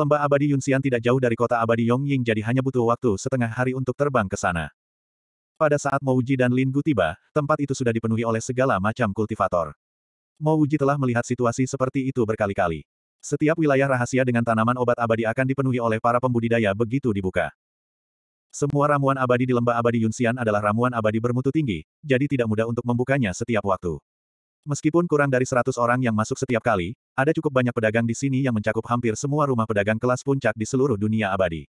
Lembah abadi Yunxian tidak jauh dari kota abadi Yongying jadi hanya butuh waktu setengah hari untuk terbang ke sana. Pada saat Mouji dan Lin Gu tiba, tempat itu sudah dipenuhi oleh segala macam kultivator. Mouji telah melihat situasi seperti itu berkali-kali. Setiap wilayah rahasia dengan tanaman obat abadi akan dipenuhi oleh para pembudidaya begitu dibuka. Semua ramuan abadi di lembah abadi Yunxian adalah ramuan abadi bermutu tinggi, jadi tidak mudah untuk membukanya setiap waktu. Meskipun kurang dari 100 orang yang masuk setiap kali, ada cukup banyak pedagang di sini yang mencakup hampir semua rumah pedagang kelas puncak di seluruh dunia abadi.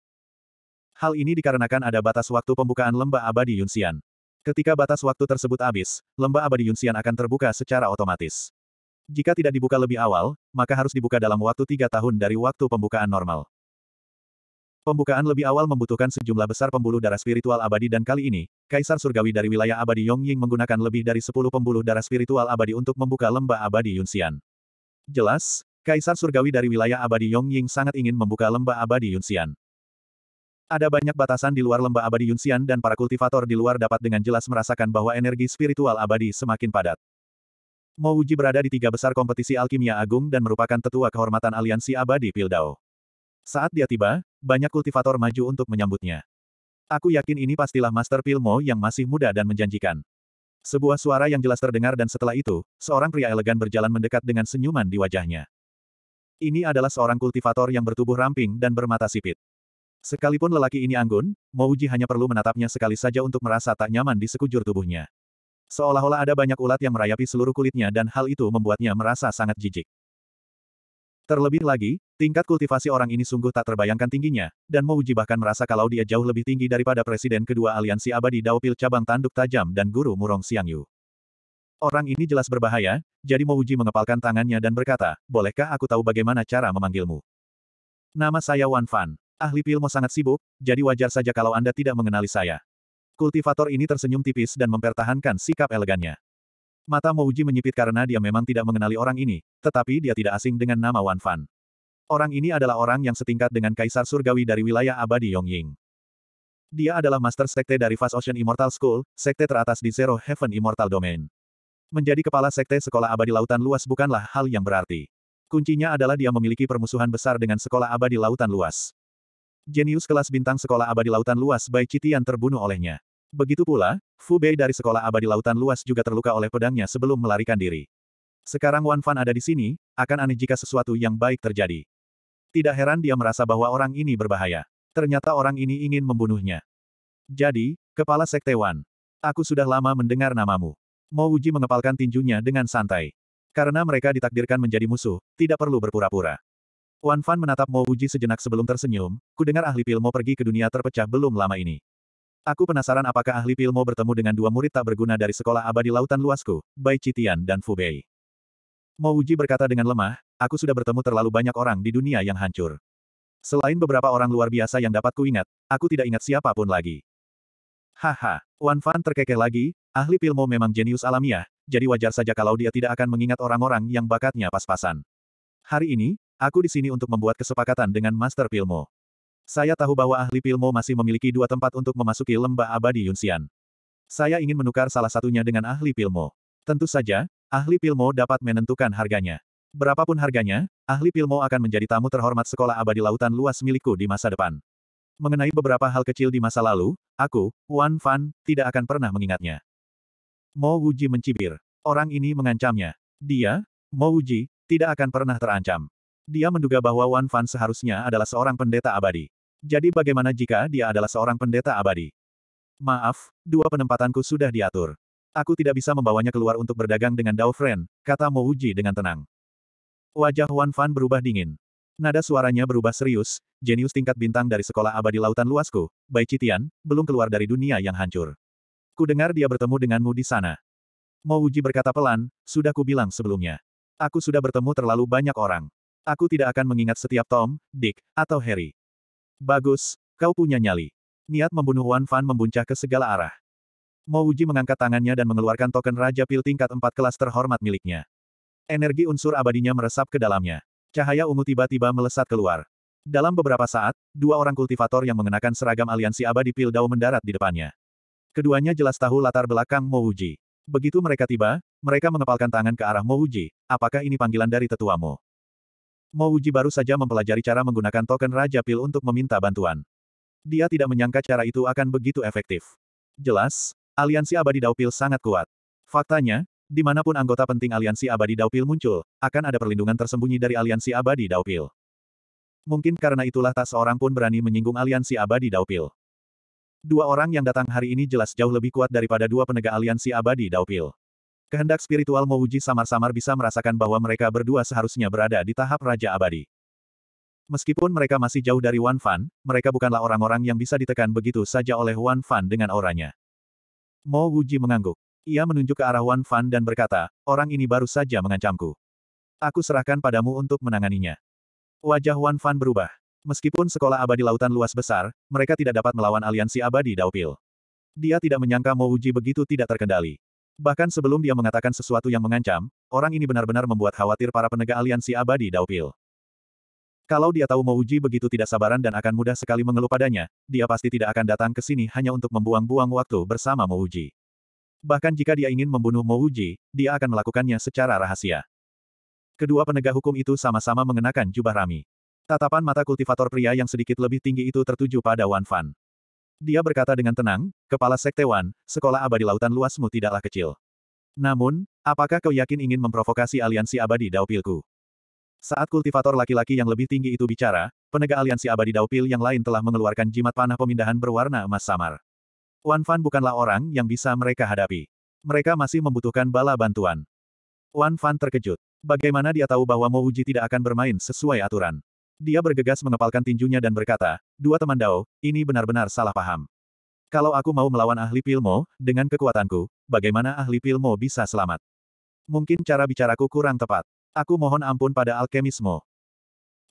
Hal ini dikarenakan ada batas waktu pembukaan lembah abadi Yunxian. Ketika batas waktu tersebut habis, lembah abadi Yunxian akan terbuka secara otomatis. Jika tidak dibuka lebih awal, maka harus dibuka dalam waktu tiga tahun dari waktu pembukaan normal. Pembukaan lebih awal membutuhkan sejumlah besar pembuluh darah spiritual abadi dan kali ini, Kaisar Surgawi dari wilayah abadi Yongying menggunakan lebih dari 10 pembuluh darah spiritual abadi untuk membuka lembah abadi Yunxian. Jelas, Kaisar Surgawi dari wilayah abadi Yongying sangat ingin membuka lembah abadi Yunxian. Ada banyak batasan di luar lembah abadi Yunxian dan para kultivator di luar dapat dengan jelas merasakan bahwa energi spiritual abadi semakin padat. Mo Wuji berada di tiga besar kompetisi alkimia agung dan merupakan tetua kehormatan aliansi abadi Pildao. Saat dia tiba, banyak kultivator maju untuk menyambutnya. Aku yakin ini pastilah Master Pilmo yang masih muda dan menjanjikan. Sebuah suara yang jelas terdengar dan setelah itu, seorang pria elegan berjalan mendekat dengan senyuman di wajahnya. Ini adalah seorang kultivator yang bertubuh ramping dan bermata sipit. Sekalipun lelaki ini anggun, Mouji hanya perlu menatapnya sekali saja untuk merasa tak nyaman di sekujur tubuhnya. Seolah-olah ada banyak ulat yang merayapi seluruh kulitnya dan hal itu membuatnya merasa sangat jijik. Terlebih lagi, tingkat kultivasi orang ini sungguh tak terbayangkan tingginya, dan Mouji bahkan merasa kalau dia jauh lebih tinggi daripada Presiden kedua Aliansi Abadi Daopil cabang tanduk tajam dan Guru Murong Xiangyu. Orang ini jelas berbahaya, jadi Mouji mengepalkan tangannya dan berkata, bolehkah aku tahu bagaimana cara memanggilmu? Nama saya Wan Fan. Ahli Pilmo sangat sibuk, jadi wajar saja kalau Anda tidak mengenali saya. Kultivator ini tersenyum tipis dan mempertahankan sikap elegannya. Mata Mouji menyipit karena dia memang tidak mengenali orang ini, tetapi dia tidak asing dengan nama Wan Fan. Orang ini adalah orang yang setingkat dengan Kaisar Surgawi dari wilayah abadi Yongying. Dia adalah Master Sekte dari Fast Ocean Immortal School, sekte teratas di Zero Heaven Immortal Domain. Menjadi kepala sekte sekolah abadi lautan luas bukanlah hal yang berarti. Kuncinya adalah dia memiliki permusuhan besar dengan sekolah abadi lautan luas. Jenius kelas bintang sekolah abadi lautan luas Bai Citian terbunuh olehnya. Begitu pula, Fu Bei dari Sekolah Abadi Lautan Luas juga terluka oleh pedangnya sebelum melarikan diri. Sekarang Wan Fan ada di sini, akan aneh jika sesuatu yang baik terjadi. Tidak heran dia merasa bahwa orang ini berbahaya. Ternyata orang ini ingin membunuhnya. Jadi, Kepala Sekte Wan. Aku sudah lama mendengar namamu. Mo Wuji mengepalkan tinjunya dengan santai. Karena mereka ditakdirkan menjadi musuh, tidak perlu berpura-pura. Wan Fan menatap Mo Wuji sejenak sebelum tersenyum, kudengar ahli Pilmo pergi ke dunia terpecah belum lama ini. Aku penasaran apakah ahli Pilmo bertemu dengan dua murid tak berguna dari sekolah abadi lautan luasku, Bai Citian dan Fu Bei. Mo Wuji berkata dengan lemah, aku sudah bertemu terlalu banyak orang di dunia yang hancur. Selain beberapa orang luar biasa yang dapat kuingat, aku tidak ingat siapa pun lagi. Haha, Wan Fan terkekeh lagi, ahli Pilmo memang jenius alamiah, jadi wajar saja kalau dia tidak akan mengingat orang-orang yang bakatnya pas-pasan. Hari ini, aku di sini untuk membuat kesepakatan dengan Master Pilmo. Saya tahu bahwa ahli Pilmo masih memiliki dua tempat untuk memasuki lembah abadi Yunxian. Saya ingin menukar salah satunya dengan ahli Pilmo. Tentu saja, ahli Pilmo dapat menentukan harganya. Berapapun harganya, ahli Pilmo akan menjadi tamu terhormat sekolah abadi lautan luas milikku di masa depan. Mengenai beberapa hal kecil di masa lalu, aku, Wan Fan, tidak akan pernah mengingatnya. Mo Wuji mencibir. Orang ini mengancamnya. Dia, Mo Wuji, tidak akan pernah terancam. Dia menduga bahwa Wan Fan seharusnya adalah seorang pendeta abadi. Jadi bagaimana jika dia adalah seorang pendeta abadi? Maaf, dua penempatanku sudah diatur. Aku tidak bisa membawanya keluar untuk berdagang dengan Dao Friend, kata Mo Wuji dengan tenang. Wajah Wan Fan berubah dingin. Nada suaranya berubah serius, jenius tingkat bintang dari sekolah abadi lautan luasku, Bai Citian, belum keluar dari dunia yang hancur. Ku dengar dia bertemu denganmu di sana. Mo Wuji berkata pelan, sudah ku bilang sebelumnya. Aku sudah bertemu terlalu banyak orang. Aku tidak akan mengingat setiap Tom, Dick, atau Harry. Bagus, kau punya nyali. Niat membunuh Wan Fan membuncah ke segala arah. Mo Wuji mengangkat tangannya dan mengeluarkan token Raja Pil tingkat 4 kelas terhormat miliknya. Energi unsur abadinya meresap ke dalamnya. Cahaya ungu tiba-tiba melesat keluar. Dalam beberapa saat, dua orang kultivator yang mengenakan seragam aliansi abadi Pil Dao mendarat di depannya. Keduanya jelas tahu latar belakang Mo Wuji. Begitu mereka tiba, mereka mengepalkan tangan ke arah Mo Wuji. Apakah ini panggilan dari tetuamu? Mo Wuji baru saja mempelajari cara menggunakan token Raja Pil untuk meminta bantuan. Dia tidak menyangka cara itu akan begitu efektif. Jelas, aliansi abadi Daupil sangat kuat. Faktanya, di mana pun anggota penting aliansi abadi Daupil muncul, akan ada perlindungan tersembunyi dari aliansi abadi Daupil. Mungkin karena itulah tak seorang pun berani menyinggung aliansi abadi Daupil. Dua orang yang datang hari ini jelas jauh lebih kuat daripada dua penegak aliansi abadi Daupil. Kehendak spiritual Mouji samar-samar bisa merasakan bahwa mereka berdua seharusnya berada di tahap Raja Abadi. Meskipun mereka masih jauh dari Wan Fan, mereka bukanlah orang-orang yang bisa ditekan begitu saja oleh Wan Fan dengan auranya. Mo Wuji mengangguk. Ia menunjuk ke arah Wan Fan dan berkata, orang ini baru saja mengancamku. Aku serahkan padamu untuk menanganinya. Wajah Wan Fan berubah. Meskipun sekolah abadi lautan luas besar, mereka tidak dapat melawan aliansi abadi Daupil. Dia tidak menyangka Mo Wuji begitu tidak terkendali. Bahkan sebelum dia mengatakan sesuatu yang mengancam, orang ini benar-benar membuat khawatir para penegak aliansi abadi Daupil. Kalau dia tahu Mouji begitu tidak sabaran dan akan mudah sekali mengeluh padanya, dia pasti tidak akan datang ke sini hanya untuk membuang-buang waktu bersama Mouji. Bahkan jika dia ingin membunuh Mouji, dia akan melakukannya secara rahasia. Kedua penegak hukum itu sama-sama mengenakan jubah rami. Tatapan mata kultivator pria yang sedikit lebih tinggi itu tertuju pada Wan Fan. Dia berkata dengan tenang, Kepala Sekte Wan, sekolah abadi lautan luasmu tidaklah kecil. Namun, apakah kau yakin ingin memprovokasi aliansi abadi Daupilku? Saat kultivator laki-laki yang lebih tinggi itu bicara, penegak aliansi abadi Daupil yang lain telah mengeluarkan jimat panah pemindahan berwarna emas samar. Wan Fan bukanlah orang yang bisa mereka hadapi. Mereka masih membutuhkan bala bantuan. Wan Fan terkejut. Bagaimana dia tahu bahwa Mo Uji tidak akan bermain sesuai aturan? Dia bergegas mengepalkan tinjunya dan berkata, dua teman Dao, ini benar-benar salah paham. Kalau aku mau melawan ahli Pilmo, dengan kekuatanku, bagaimana ahli Pilmo bisa selamat? Mungkin cara bicaraku kurang tepat. Aku mohon ampun pada alkemismo.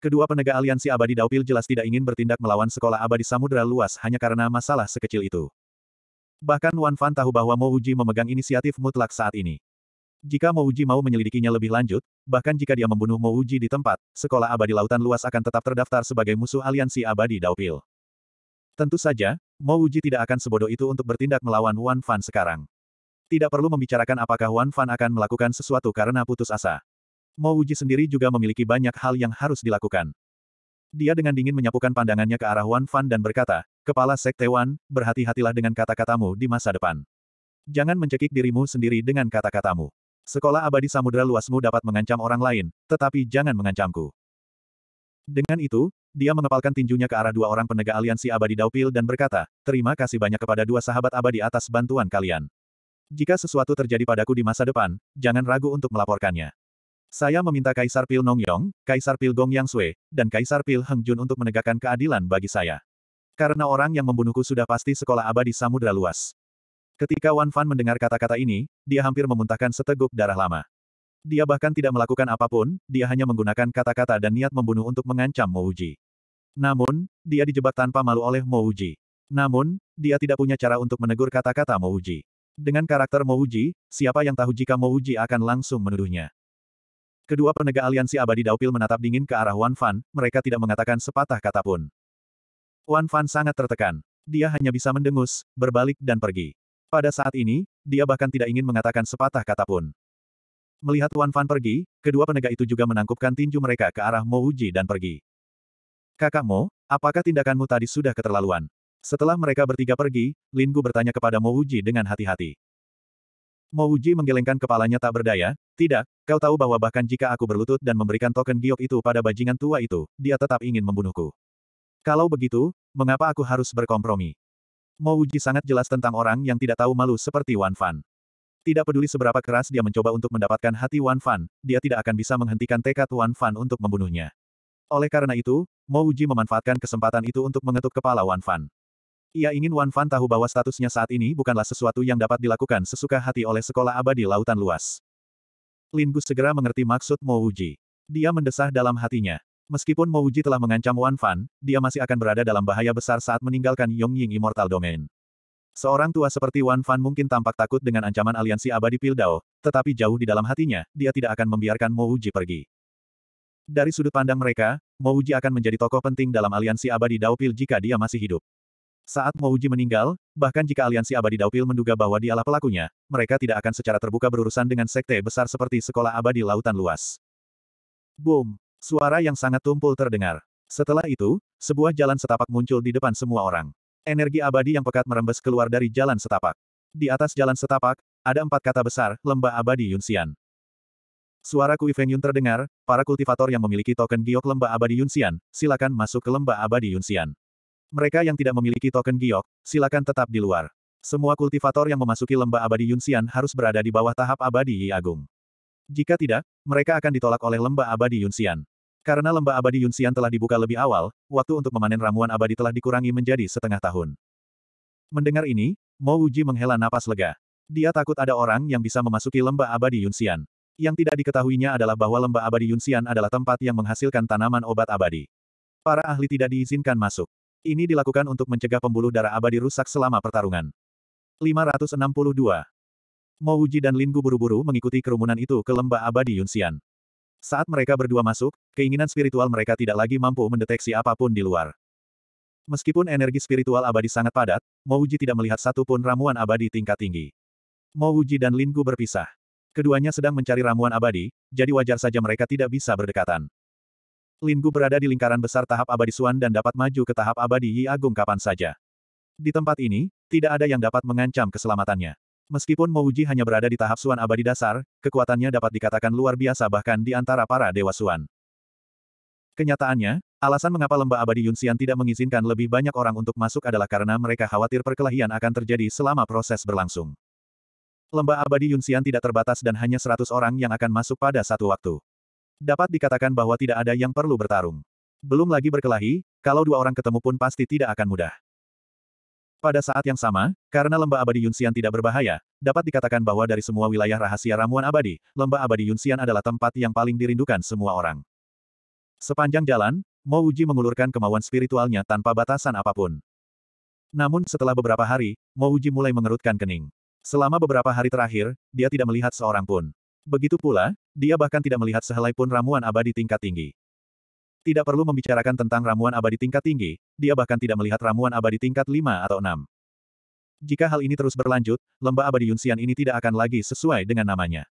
Kedua penegak aliansi abadi Daupil jelas tidak ingin bertindak melawan sekolah abadi samudera luas hanya karena masalah sekecil itu. Bahkan Wan Fan tahu bahwa Mo Uji memegang inisiatif mutlak saat ini. Jika Mouji mau menyelidikinya lebih lanjut, bahkan jika dia membunuh Mouji di tempat, sekolah abadi lautan luas akan tetap terdaftar sebagai musuh aliansi abadi Daupil. Tentu saja, Mouji tidak akan sebodoh itu untuk bertindak melawan Wan Fan sekarang. Tidak perlu membicarakan apakah Wan Fan akan melakukan sesuatu karena putus asa. Mouji sendiri juga memiliki banyak hal yang harus dilakukan. Dia dengan dingin menyapukan pandangannya ke arah Wan Fan dan berkata, Kepala Sekte Wan, berhati-hatilah dengan kata-katamu di masa depan. Jangan mencekik dirimu sendiri dengan kata-katamu. Sekolah abadi samudera luasmu dapat mengancam orang lain, tetapi jangan mengancamku. Dengan itu, dia mengepalkan tinjunya ke arah dua orang penegak aliansi abadi Daupil dan berkata, terima kasih banyak kepada dua sahabat abadi atas bantuan kalian. Jika sesuatu terjadi padaku di masa depan, jangan ragu untuk melaporkannya. Saya meminta Kaisar Pil Nongyong, Kaisar Pil Gong Yang Sui, dan Kaisar Pil Heng Jun untuk menegakkan keadilan bagi saya. Karena orang yang membunuhku sudah pasti sekolah abadi samudera luas. Ketika Wan Fan mendengar kata-kata ini, dia hampir memuntahkan seteguk darah lama. Dia bahkan tidak melakukan apa pun, dia hanya menggunakan kata-kata dan niat membunuh untuk mengancam Mo Wuji. Namun, dia dijebak tanpa malu oleh Mo Wuji. Namun, dia tidak punya cara untuk menegur kata-kata Mo Wuji. Dengan karakter Mo Wuji, siapa yang tahu jika Mo Wuji akan langsung menuduhnya. Kedua penegak aliansi abadi Daupil menatap dingin ke arah Wan Fan, mereka tidak mengatakan sepatah kata pun. Wan Fan sangat tertekan. Dia hanya bisa mendengus, berbalik dan pergi. Pada saat ini, dia bahkan tidak ingin mengatakan sepatah kata pun. Melihat Wan Fan pergi, kedua penegak itu juga menangkupkan tinju mereka ke arah Mo Wuji dan pergi. Kakak Mo, apakah tindakanmu tadi sudah keterlaluan? Setelah mereka bertiga pergi, Lin Gu bertanya kepada Mo Wuji dengan hati-hati. Mo Wuji menggelengkan kepalanya tak berdaya, tidak, kau tahu bahwa bahkan jika aku berlutut dan memberikan token giok itu pada bajingan tua itu, dia tetap ingin membunuhku. Kalau begitu, mengapa aku harus berkompromi? Mo Wuji sangat jelas tentang orang yang tidak tahu malu seperti Wan Fan. Tidak peduli seberapa keras dia mencoba untuk mendapatkan hati Wan Fan, dia tidak akan bisa menghentikan tekad Wan Fan untuk membunuhnya. Oleh karena itu, Mo Wuji memanfaatkan kesempatan itu untuk mengetuk kepala Wan Fan. Ia ingin Wan Fan tahu bahwa statusnya saat ini bukanlah sesuatu yang dapat dilakukan sesuka hati oleh sekolah abadi lautan luas. Lin Gu segera mengerti maksud Mo Wuji. Dia mendesah dalam hatinya. Meskipun Mo Wuji telah mengancam Wan Fan, dia masih akan berada dalam bahaya besar saat meninggalkan Yongying Immortal Domain. Seorang tua seperti Wan Fan mungkin tampak takut dengan ancaman aliansi abadi Pildao, tetapi jauh di dalam hatinya, dia tidak akan membiarkan Mo Wuji pergi. Dari sudut pandang mereka, Mo Wuji akan menjadi tokoh penting dalam aliansi abadi Daupil jika dia masih hidup. Saat Mo Wuji meninggal, bahkan jika aliansi abadi Daupil menduga bahwa dialah pelakunya, mereka tidak akan secara terbuka berurusan dengan sekte besar seperti sekolah abadi lautan luas. Boom! Suara yang sangat tumpul terdengar. Setelah itu, sebuah jalan setapak muncul di depan semua orang. Energi abadi yang pekat merembes keluar dari jalan setapak. Di atas jalan setapak, ada empat kata besar, lembah abadi Yunxian. Suara Kui Feng Yun terdengar, para kultivator yang memiliki token giok lembah abadi Yunxian, silakan masuk ke lembah abadi Yunxian. Mereka yang tidak memiliki token giok, silakan tetap di luar. Semua kultivator yang memasuki lembah abadi Yunxian harus berada di bawah tahap abadi Yi Agung. Jika tidak, mereka akan ditolak oleh lembah abadi Yunxian. Karena lembah abadi Yunxian telah dibuka lebih awal, waktu untuk memanen ramuan abadi telah dikurangi menjadi setengah tahun. Mendengar ini, Mo Wuji menghela napas lega. Dia takut ada orang yang bisa memasuki lembah abadi Yunxian. Yang tidak diketahuinya adalah bahwa lembah abadi Yunxian adalah tempat yang menghasilkan tanaman obat abadi. Para ahli tidak diizinkan masuk. Ini dilakukan untuk mencegah pembuluh darah abadi rusak selama pertarungan. 562. Mo Wuji dan Lin Gu buru-buru mengikuti kerumunan itu ke lembah abadi Yunxian. Saat mereka berdua masuk, keinginan spiritual mereka tidak lagi mampu mendeteksi apa pun di luar. Meskipun energi spiritual abadi sangat padat, Mo Wuji tidak melihat satupun ramuan abadi tingkat tinggi. Mo Wuji dan Lin Gu berpisah. Keduanya sedang mencari ramuan abadi, jadi wajar saja mereka tidak bisa berdekatan. Lin Gu berada di lingkaran besar tahap abadi Suan dan dapat maju ke tahap abadi Yi Agung kapan saja. Di tempat ini, tidak ada yang dapat mengancam keselamatannya. Meskipun Mouji hanya berada di tahap Suan abadi dasar, kekuatannya dapat dikatakan luar biasa bahkan di antara para dewa Suan. Kenyataannya, alasan mengapa lembah abadi Yunxian tidak mengizinkan lebih banyak orang untuk masuk adalah karena mereka khawatir perkelahian akan terjadi selama proses berlangsung. Lembah abadi Yunxian tidak terbatas dan hanya 100 orang yang akan masuk pada satu waktu. Dapat dikatakan bahwa tidak ada yang perlu bertarung. Belum lagi berkelahi, kalau dua orang ketemu pun pasti tidak akan mudah. Pada saat yang sama, karena lembah abadi Yunxian tidak berbahaya, dapat dikatakan bahwa dari semua wilayah rahasia ramuan abadi, lembah abadi Yunxian adalah tempat yang paling dirindukan semua orang. Sepanjang jalan, Mo Wuji mengulurkan kemauan spiritualnya tanpa batasan apa pun. Namun setelah beberapa hari, Mo Wuji mulai mengerutkan kening. Selama beberapa hari terakhir, dia tidak melihat seorang pun. Begitu pula, dia bahkan tidak melihat sehelai pun ramuan abadi tingkat tinggi. Tidak perlu membicarakan tentang ramuan abadi tingkat tinggi, dia bahkan tidak melihat ramuan abadi tingkat 5 atau 6. Jika hal ini terus berlanjut, lembah abadi Yunxian ini tidak akan lagi sesuai dengan namanya.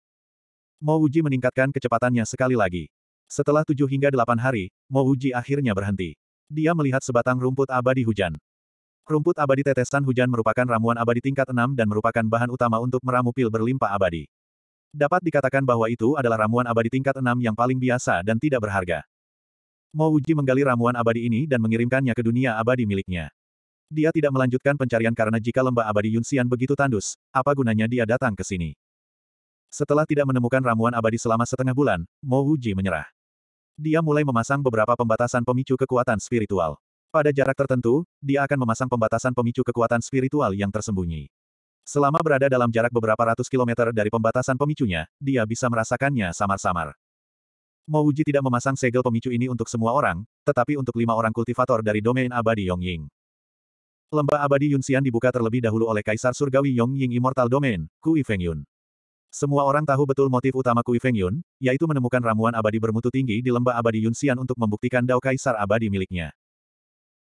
Mo Wuji meningkatkan kecepatannya sekali lagi. Setelah tujuh hingga delapan hari, Mo Wuji akhirnya berhenti. Dia melihat sebatang rumput abadi hujan. Rumput abadi tetesan hujan merupakan ramuan abadi tingkat 6 dan merupakan bahan utama untuk meramu pil berlimpah abadi. Dapat dikatakan bahwa itu adalah ramuan abadi tingkat 6 yang paling biasa dan tidak berharga. Mo Wuji menggali ramuan abadi ini dan mengirimkannya ke dunia abadi miliknya. Dia tidak melanjutkan pencarian karena jika lembah abadi Yunxian begitu tandus, apa gunanya dia datang ke sini. Setelah tidak menemukan ramuan abadi selama setengah bulan, Mo Wuji menyerah. Dia mulai memasang beberapa pembatasan pemicu kekuatan spiritual. Pada jarak tertentu, dia akan memasang pembatasan pemicu kekuatan spiritual yang tersembunyi. Selama berada dalam jarak beberapa ratus kilometer dari pembatasan pemicunya, dia bisa merasakannya samar-samar. Mouji tidak memasang segel pemicu ini untuk semua orang, tetapi untuk lima orang kultivator dari domain abadi Yongying. Lembah abadi Yunxian dibuka terlebih dahulu oleh Kaisar Surgawi Yongying Immortal Domain, Kui Feng Yun. Semua orang tahu betul motif utama Kui Feng Yun, yaitu menemukan ramuan abadi bermutu tinggi di lembah abadi Yunxian untuk membuktikan Dao Kaisar abadi miliknya.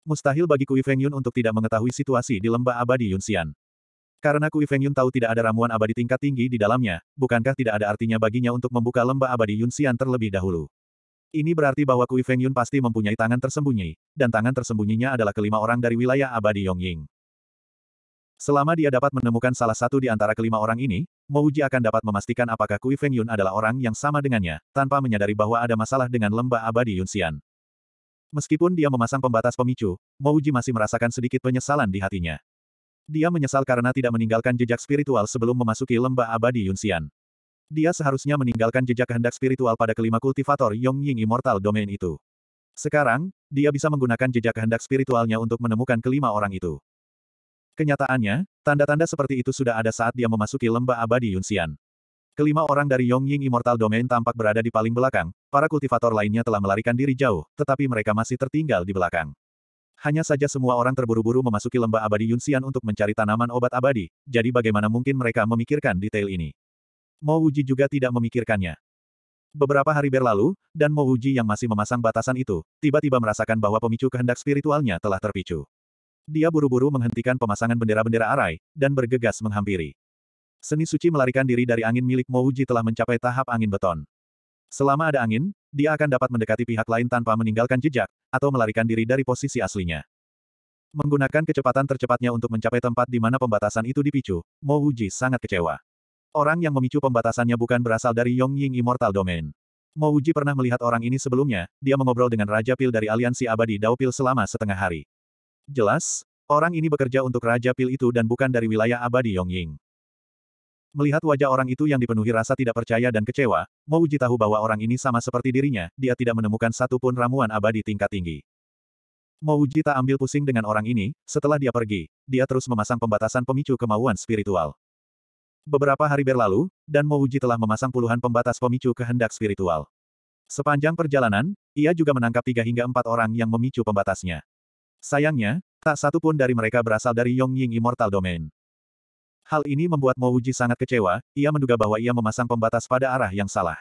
Mustahil bagi Kui Feng Yun untuk tidak mengetahui situasi di lembah abadi Yunxian. Karena Kui Feng Yun tahu tidak ada ramuan abadi tingkat tinggi di dalamnya, bukankah tidak ada artinya baginya untuk membuka lembah abadi Yunxian terlebih dahulu. Ini berarti bahwa Kui Feng Yun pasti mempunyai tangan tersembunyi, dan tangan tersembunyinya adalah kelima orang dari wilayah abadi Yongying. Selama dia dapat menemukan salah satu di antara kelima orang ini, Mouji akan dapat memastikan apakah Kui Feng Yun adalah orang yang sama dengannya, tanpa menyadari bahwa ada masalah dengan lembah abadi Yunxian. Meskipun dia memasang pembatas pemicu, Mouji masih merasakan sedikit penyesalan di hatinya. Dia menyesal karena tidak meninggalkan jejak spiritual sebelum memasuki lembah abadi Yunxian. Dia seharusnya meninggalkan jejak kehendak spiritual pada kelima kultivator Yongying Immortal Domain itu. Sekarang, dia bisa menggunakan jejak kehendak spiritualnya untuk menemukan kelima orang itu. Kenyataannya, tanda-tanda seperti itu sudah ada saat dia memasuki lembah abadi Yunxian. Kelima orang dari Yongying Immortal Domain tampak berada di paling belakang, para kultivator lainnya telah melarikan diri jauh, tetapi mereka masih tertinggal di belakang. Hanya saja semua orang terburu-buru memasuki lembah abadi Yunxian untuk mencari tanaman obat abadi, jadi bagaimana mungkin mereka memikirkan detail ini. Mo Wuji juga tidak memikirkannya. Beberapa hari berlalu, dan Mo Wuji yang masih memasang batasan itu, tiba-tiba merasakan bahwa pemicu kehendak spiritualnya telah terpicu. Dia buru-buru menghentikan pemasangan bendera-bendera arai, dan bergegas menghampiri. Seni suci melarikan diri dari angin milik Mouji telah mencapai tahap angin beton. Selama ada angin, dia akan dapat mendekati pihak lain tanpa meninggalkan jejak, atau melarikan diri dari posisi aslinya. Menggunakan kecepatan tercepatnya untuk mencapai tempat di mana pembatasan itu dipicu, Mo Wuji sangat kecewa. Orang yang memicu pembatasannya bukan berasal dari Yongying Immortal Domain. Mo Wuji pernah melihat orang ini sebelumnya, dia mengobrol dengan Raja Pil dari Aliansi Abadi Dao Pil selama setengah hari. Jelas, orang ini bekerja untuk Raja Pil itu dan bukan dari wilayah Abadi Yongying. Melihat wajah orang itu yang dipenuhi rasa tidak percaya dan kecewa, Mo Wuji tahu bahwa orang ini sama seperti dirinya, dia tidak menemukan satupun ramuan abadi tingkat tinggi. Mo Wuji tak ambil pusing dengan orang ini, setelah dia pergi, dia terus memasang pembatasan pemicu kemauan spiritual. Beberapa hari berlalu, dan Mo Wuji telah memasang puluhan pembatas pemicu kehendak spiritual. Sepanjang perjalanan, ia juga menangkap tiga hingga empat orang yang memicu pembatasnya. Sayangnya, tak satu pun dari mereka berasal dari Yongying Immortal Domain. Hal ini membuat Mo Wuji sangat kecewa, ia menduga bahwa ia memasang pembatas pada arah yang salah.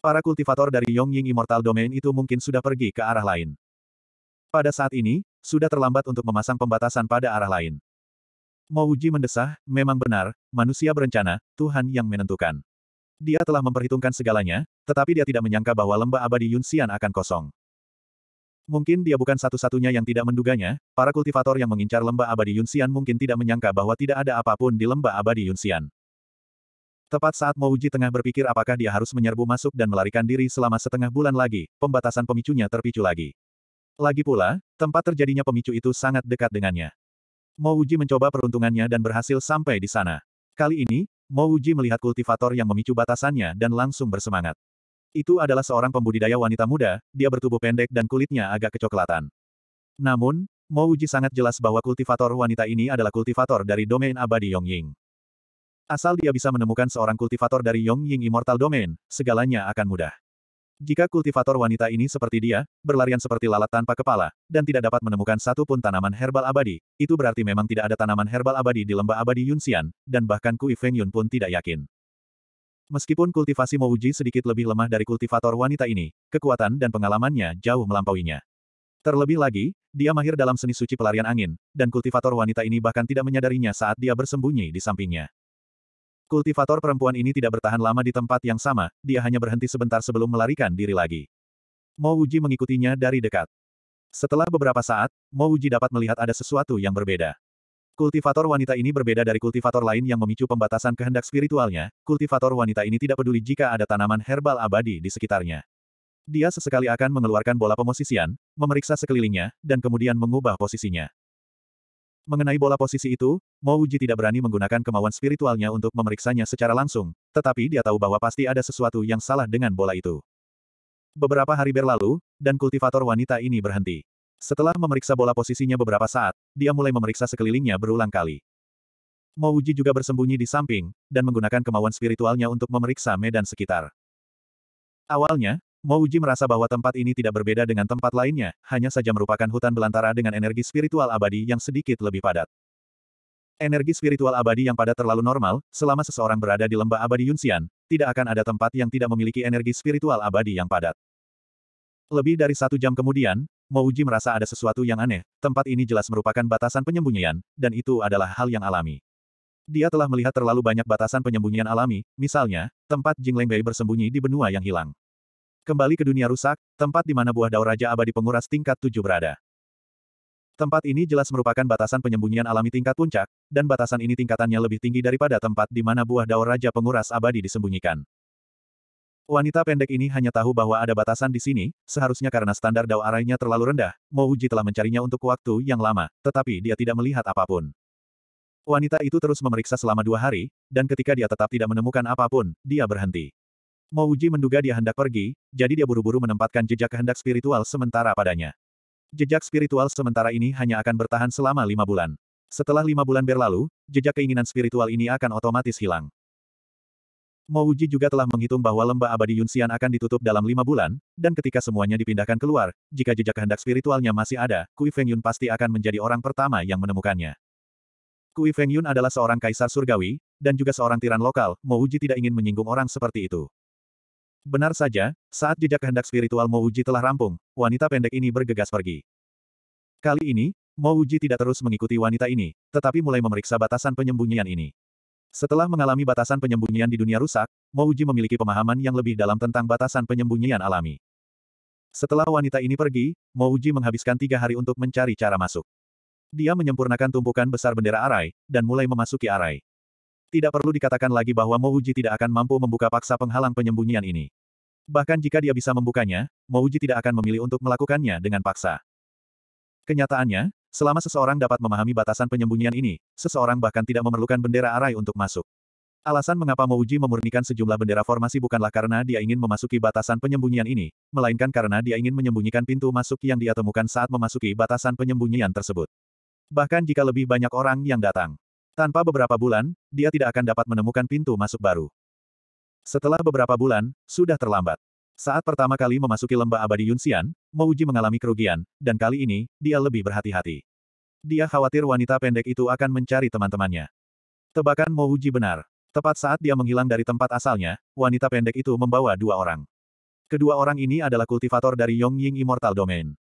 Para kultivator dari Yongying Immortal Domain itu mungkin sudah pergi ke arah lain. Pada saat ini, sudah terlambat untuk memasang pembatasan pada arah lain. Mo Wuji mendesah, memang benar, manusia berencana, Tuhan yang menentukan. Dia telah memperhitungkan segalanya, tetapi dia tidak menyangka bahwa lembah abadi Yunxian akan kosong. Mungkin dia bukan satu-satunya yang tidak menduganya, para kultivator yang mengincar lembah abadi Yunxian mungkin tidak menyangka bahwa tidak ada apa pun di lembah abadi Yunxian. Tepat saat Mouji tengah berpikir apakah dia harus menyerbu masuk dan melarikan diri selama setengah bulan lagi, pembatasan pemicunya terpicu lagi. Lagi pula, tempat terjadinya pemicu itu sangat dekat dengannya. Mouji mencoba peruntungannya dan berhasil sampai di sana. Kali ini, Mouji melihat kultivator yang memicu batasannya dan langsung bersemangat. Itu adalah seorang pembudidaya wanita muda, dia bertubuh pendek dan kulitnya agak kecoklatan. Namun, Mo Wuji sangat jelas bahwa kultivator wanita ini adalah kultivator dari domain abadi Yongying. Asal dia bisa menemukan seorang kultivator dari Yongying Immortal Domain, segalanya akan mudah. Jika kultivator wanita ini seperti dia, berlarian seperti lalat tanpa kepala, dan tidak dapat menemukan satu pun tanaman herbal abadi, itu berarti memang tidak ada tanaman herbal abadi di lembah abadi Yunxian, dan bahkan Kui Feng Yun pun tidak yakin. Meskipun kultivasi Mouji sedikit lebih lemah dari kultivator wanita ini, kekuatan dan pengalamannya jauh melampauinya. Terlebih lagi, dia mahir dalam seni suci pelarian angin, dan kultivator wanita ini bahkan tidak menyadarinya saat dia bersembunyi di sampingnya. Kultivator perempuan ini tidak bertahan lama di tempat yang sama, dia hanya berhenti sebentar sebelum melarikan diri lagi. Mo Wuji mengikutinya dari dekat. Setelah beberapa saat, Mo Wuji dapat melihat ada sesuatu yang berbeda. Kultivator wanita ini berbeda dari kultivator lain yang memicu pembatasan kehendak spiritualnya, kultivator wanita ini tidak peduli jika ada tanaman herbal abadi di sekitarnya. Dia sesekali akan mengeluarkan bola pemosisian, memeriksa sekelilingnya, dan kemudian mengubah posisinya. Mengenai bola posisi itu, Mo Wuji tidak berani menggunakan kemauan spiritualnya untuk memeriksanya secara langsung, tetapi dia tahu bahwa pasti ada sesuatu yang salah dengan bola itu. Beberapa hari berlalu, dan kultivator wanita ini berhenti. Setelah memeriksa bola posisinya beberapa saat, dia mulai memeriksa sekelilingnya berulang kali. Mo Wuji juga bersembunyi di samping, dan menggunakan kemauan spiritualnya untuk memeriksa medan sekitar. Awalnya, Mo Wuji merasa bahwa tempat ini tidak berbeda dengan tempat lainnya, hanya saja merupakan hutan belantara dengan energi spiritual abadi yang sedikit lebih padat. Energi spiritual abadi yang padat terlalu normal, selama seseorang berada di lembah abadi Yunxian, tidak akan ada tempat yang tidak memiliki energi spiritual abadi yang padat. Lebih dari satu jam kemudian, Mo Wuji merasa ada sesuatu yang aneh, tempat ini jelas merupakan batasan penyembunyian, dan itu adalah hal yang alami. Dia telah melihat terlalu banyak batasan penyembunyian alami, misalnya, tempat Jing Lengbei bersembunyi di benua yang hilang. Kembali ke dunia rusak, tempat di mana buah dao Raja Abadi Penguras tingkat tujuh berada. Tempat ini jelas merupakan batasan penyembunyian alami tingkat puncak, dan batasan ini tingkatannya lebih tinggi daripada tempat di mana buah dao Raja Penguras Abadi disembunyikan. Wanita pendek ini hanya tahu bahwa ada batasan di sini, seharusnya karena standar dao arainya terlalu rendah, Mo Wuji telah mencarinya untuk waktu yang lama, tetapi dia tidak melihat apa pun. Wanita itu terus memeriksa selama dua hari, dan ketika dia tetap tidak menemukan apa pun, dia berhenti. Mo Wuji menduga dia hendak pergi, jadi dia buru-buru menempatkan jejak kehendak spiritual sementara padanya. Jejak spiritual sementara ini hanya akan bertahan selama lima bulan. Setelah lima bulan berlalu, jejak keinginan spiritual ini akan otomatis hilang. Mo Wuji juga telah menghitung bahwa lembah abadi Yunxian akan ditutup dalam lima bulan, dan ketika semuanya dipindahkan keluar, jika jejak kehendak spiritualnya masih ada, Kui Feng Yun pasti akan menjadi orang pertama yang menemukannya. Kui Feng Yun adalah seorang kaisar surgawi, dan juga seorang tiran lokal, Mo Wuji tidak ingin menyinggung orang seperti itu. Benar saja, saat jejak kehendak spiritual Mo Wuji telah rampung, wanita pendek ini bergegas pergi. Kali ini, Mo Wuji tidak terus mengikuti wanita ini, tetapi mulai memeriksa batasan penyembunyian ini. Setelah mengalami batasan penyembunyian di dunia rusak, Mo Wuji memiliki pemahaman yang lebih dalam tentang batasan penyembunyian alami. Setelah wanita ini pergi, Mouji menghabiskan tiga hari untuk mencari cara masuk. Dia menyempurnakan tumpukan besar bendera arai, dan mulai memasuki arai. Tidak perlu dikatakan lagi bahwa Mouji tidak akan mampu membuka paksa penghalang penyembunyian ini. Bahkan jika dia bisa membukanya, Mouji tidak akan memilih untuk melakukannya dengan paksa. Kenyataannya, selama seseorang dapat memahami batasan penyembunyian ini, seseorang bahkan tidak memerlukan bendera arai untuk masuk. Alasan mengapa Mouji memurnikan sejumlah bendera formasi bukanlah karena dia ingin memasuki batasan penyembunyian ini, melainkan karena dia ingin menyembunyikan pintu masuk yang dia temukan saat memasuki batasan penyembunyian tersebut. Bahkan jika lebih banyak orang yang datang. Tanpa beberapa bulan, dia tidak akan dapat menemukan pintu masuk baru. Setelah beberapa bulan, sudah terlambat. Saat pertama kali memasuki lembah abadi Yunxian, Mouji mengalami kerugian, dan kali ini, dia lebih berhati-hati. Dia khawatir wanita pendek itu akan mencari teman-temannya. Tebakan Mouji benar. Tepat saat dia menghilang dari tempat asalnya, wanita pendek itu membawa dua orang. Kedua orang ini adalah kultivator dari Yongying Immortal Domain.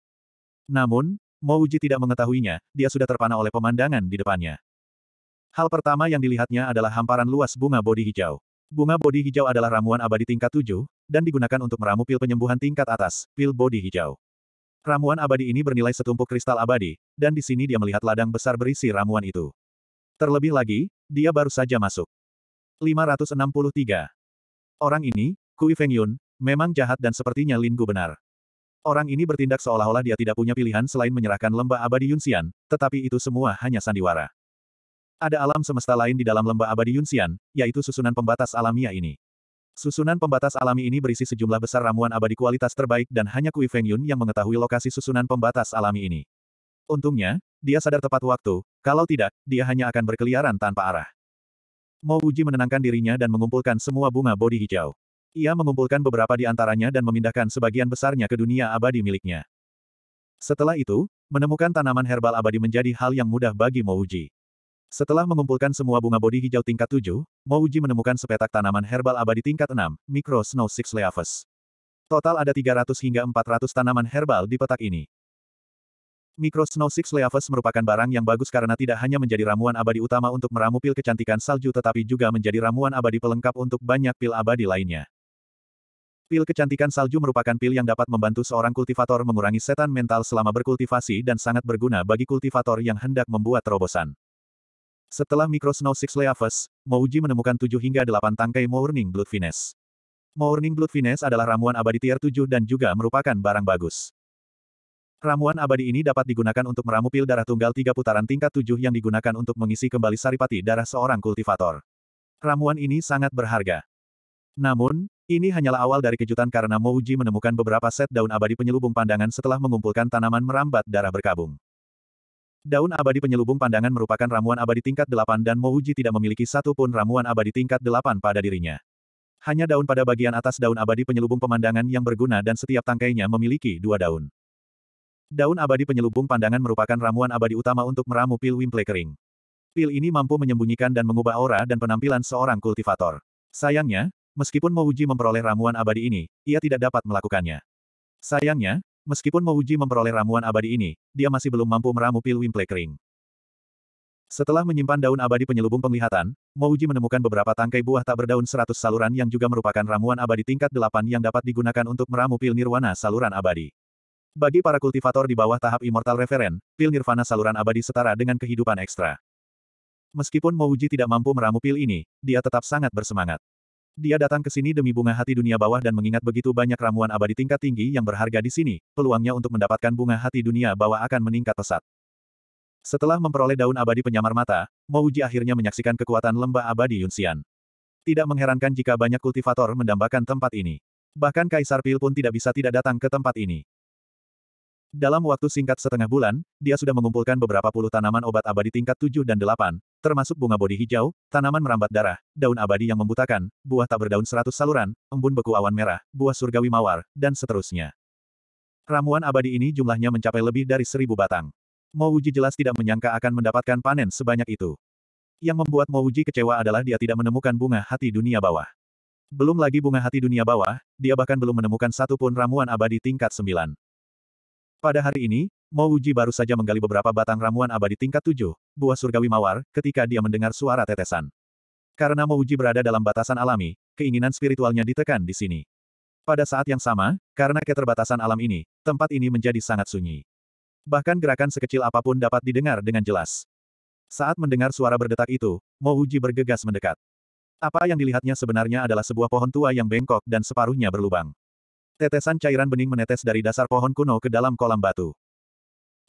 Namun, Mouji tidak mengetahuinya, dia sudah terpana oleh pemandangan di depannya. Hal pertama yang dilihatnya adalah hamparan luas bunga bodi hijau. Bunga bodi hijau adalah ramuan abadi tingkat 7, dan digunakan untuk meramu pil penyembuhan tingkat atas, pil bodi hijau. Ramuan abadi ini bernilai setumpuk kristal abadi, dan di sini dia melihat ladang besar berisi ramuan itu. Terlebih lagi, dia baru saja masuk. 563. Orang ini, Kui Feng Yun, memang jahat dan sepertinya Lin Gu benar. Orang ini bertindak seolah-olah dia tidak punya pilihan selain menyerahkan lembah abadi Yunxian, tetapi itu semua hanya sandiwara. Ada alam semesta lain di dalam lembah abadi Yunxian, yaitu susunan pembatas alamiah ini. Susunan pembatas alami ini berisi sejumlah besar ramuan abadi kualitas terbaik dan hanya Kui Feng Yun yang mengetahui lokasi susunan pembatas alami ini. Untungnya, dia sadar tepat waktu, kalau tidak, dia hanya akan berkeliaran tanpa arah. Mo Wuji menenangkan dirinya dan mengumpulkan semua bunga bodi hijau. Ia mengumpulkan beberapa di antaranya dan memindahkan sebagian besarnya ke dunia abadi miliknya. Setelah itu, menemukan tanaman herbal abadi menjadi hal yang mudah bagi Mo Wuji. Setelah mengumpulkan semua bunga bodi hijau tingkat 7, Mo Wuji menemukan sepetak tanaman herbal abadi tingkat 6, Micro Snow Six Leaves. Total ada 300 hingga 400 tanaman herbal di petak ini. Micro Snow Six Leaves merupakan barang yang bagus karena tidak hanya menjadi ramuan abadi utama untuk meramu pil kecantikan salju tetapi juga menjadi ramuan abadi pelengkap untuk banyak pil abadi lainnya. Pil kecantikan salju merupakan pil yang dapat membantu seorang kultivator mengurangi setan mental selama berkultivasi dan sangat berguna bagi kultivator yang hendak membuat terobosan. Setelah Micro Snow Six Leaves, Mouji menemukan 7 hingga 8 tangkai Morning Blood Finesse. Morning Blood Finesse adalah ramuan abadi tier 7 dan juga merupakan barang bagus. Ramuan abadi ini dapat digunakan untuk meramu pil darah tunggal tiga putaran tingkat tujuh yang digunakan untuk mengisi kembali saripati darah seorang kultivator. Ramuan ini sangat berharga. Namun, ini hanyalah awal dari kejutan karena Mouji menemukan beberapa set daun abadi penyelubung pandangan setelah mengumpulkan tanaman merambat darah berkabung. Daun abadi penyelubung pandangan merupakan ramuan abadi tingkat delapan dan Mouji tidak memiliki satu pun ramuan abadi tingkat delapan pada dirinya. Hanya daun pada bagian atas daun abadi penyelubung pemandangan yang berguna dan setiap tangkainya memiliki dua daun. Daun abadi penyelubung pandangan merupakan ramuan abadi utama untuk meramu pil wimple kering. Pil ini mampu menyembunyikan dan mengubah aura dan penampilan seorang kultivator. Sayangnya, meskipun Mouji memperoleh ramuan abadi ini, ia tidak dapat melakukannya. Sayangnya, meskipun Mouji memperoleh ramuan abadi ini, dia masih belum mampu meramu pil wimple kering. Setelah menyimpan daun abadi penyelubung penglihatan, Mouji menemukan beberapa tangkai buah tak berdaun seratus saluran yang juga merupakan ramuan abadi tingkat delapan yang dapat digunakan untuk meramu pil nirwana saluran abadi. Bagi para kultivator di bawah tahap Immortal Referen, pil nirvana saluran abadi setara dengan kehidupan ekstra. Meskipun Mouji tidak mampu meramu pil ini, dia tetap sangat bersemangat. Dia datang ke sini demi bunga hati dunia bawah dan mengingat begitu banyak ramuan abadi tingkat tinggi yang berharga di sini, peluangnya untuk mendapatkan bunga hati dunia bawah akan meningkat pesat. Setelah memperoleh daun abadi penyamar mata, Mouji akhirnya menyaksikan kekuatan lembah abadi Yunxian. Tidak mengherankan jika banyak kultivator mendambakan tempat ini. Bahkan Kaisar Pil pun tidak bisa tidak datang ke tempat ini. Dalam waktu singkat setengah bulan, dia sudah mengumpulkan beberapa puluh tanaman obat abadi tingkat 7 dan 8, termasuk bunga bodi hijau, tanaman merambat darah, daun abadi yang membutakan, buah tak berdaun seratus saluran, embun beku awan merah, buah surgawi mawar, dan seterusnya. Ramuan abadi ini jumlahnya mencapai lebih dari seribu batang. Mouji jelas tidak menyangka akan mendapatkan panen sebanyak itu. Yang membuat Mouji kecewa adalah dia tidak menemukan bunga hati dunia bawah. Belum lagi bunga hati dunia bawah, dia bahkan belum menemukan satu pun ramuan abadi tingkat sembilan. Pada hari ini, Mo Wuji baru saja menggali beberapa batang ramuan abadi tingkat tujuh, buah surgawi mawar, ketika dia mendengar suara tetesan. Karena Mo Wuji berada dalam batasan alami, keinginan spiritualnya ditekan di sini. Pada saat yang sama, karena keterbatasan alam ini, tempat ini menjadi sangat sunyi. Bahkan gerakan sekecil apa pun dapat didengar dengan jelas. Saat mendengar suara berdetak itu, Mo Wuji bergegas mendekat. Apa yang dilihatnya sebenarnya adalah sebuah pohon tua yang bengkok dan separuhnya berlubang. Tetesan cairan bening menetes dari dasar pohon kuno ke dalam kolam batu.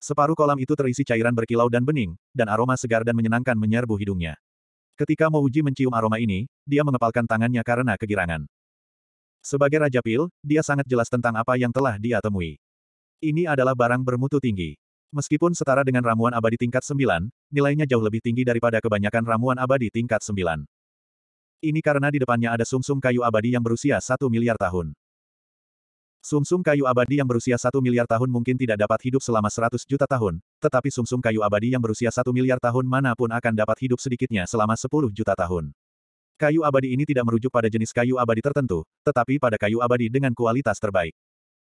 Separuh kolam itu terisi cairan berkilau dan bening, dan aroma segar dan menyenangkan menyerbu hidungnya. Ketika Mo Wuji mencium aroma ini, dia mengepalkan tangannya karena kegirangan. Sebagai Raja Pil, dia sangat jelas tentang apa yang telah dia temui. Ini adalah barang bermutu tinggi. Meskipun setara dengan ramuan abadi tingkat 9, nilainya jauh lebih tinggi daripada kebanyakan ramuan abadi tingkat 9. Ini karena di depannya ada sumsum kayu abadi yang berusia satu miliar tahun. Sumsum kayu abadi yang berusia satu miliar tahun mungkin tidak dapat hidup selama 100 juta tahun, tetapi sumsum kayu abadi yang berusia satu miliar tahun mana pun akan dapat hidup sedikitnya selama 10 juta tahun. Kayu abadi ini tidak merujuk pada jenis kayu abadi tertentu, tetapi pada kayu abadi dengan kualitas terbaik.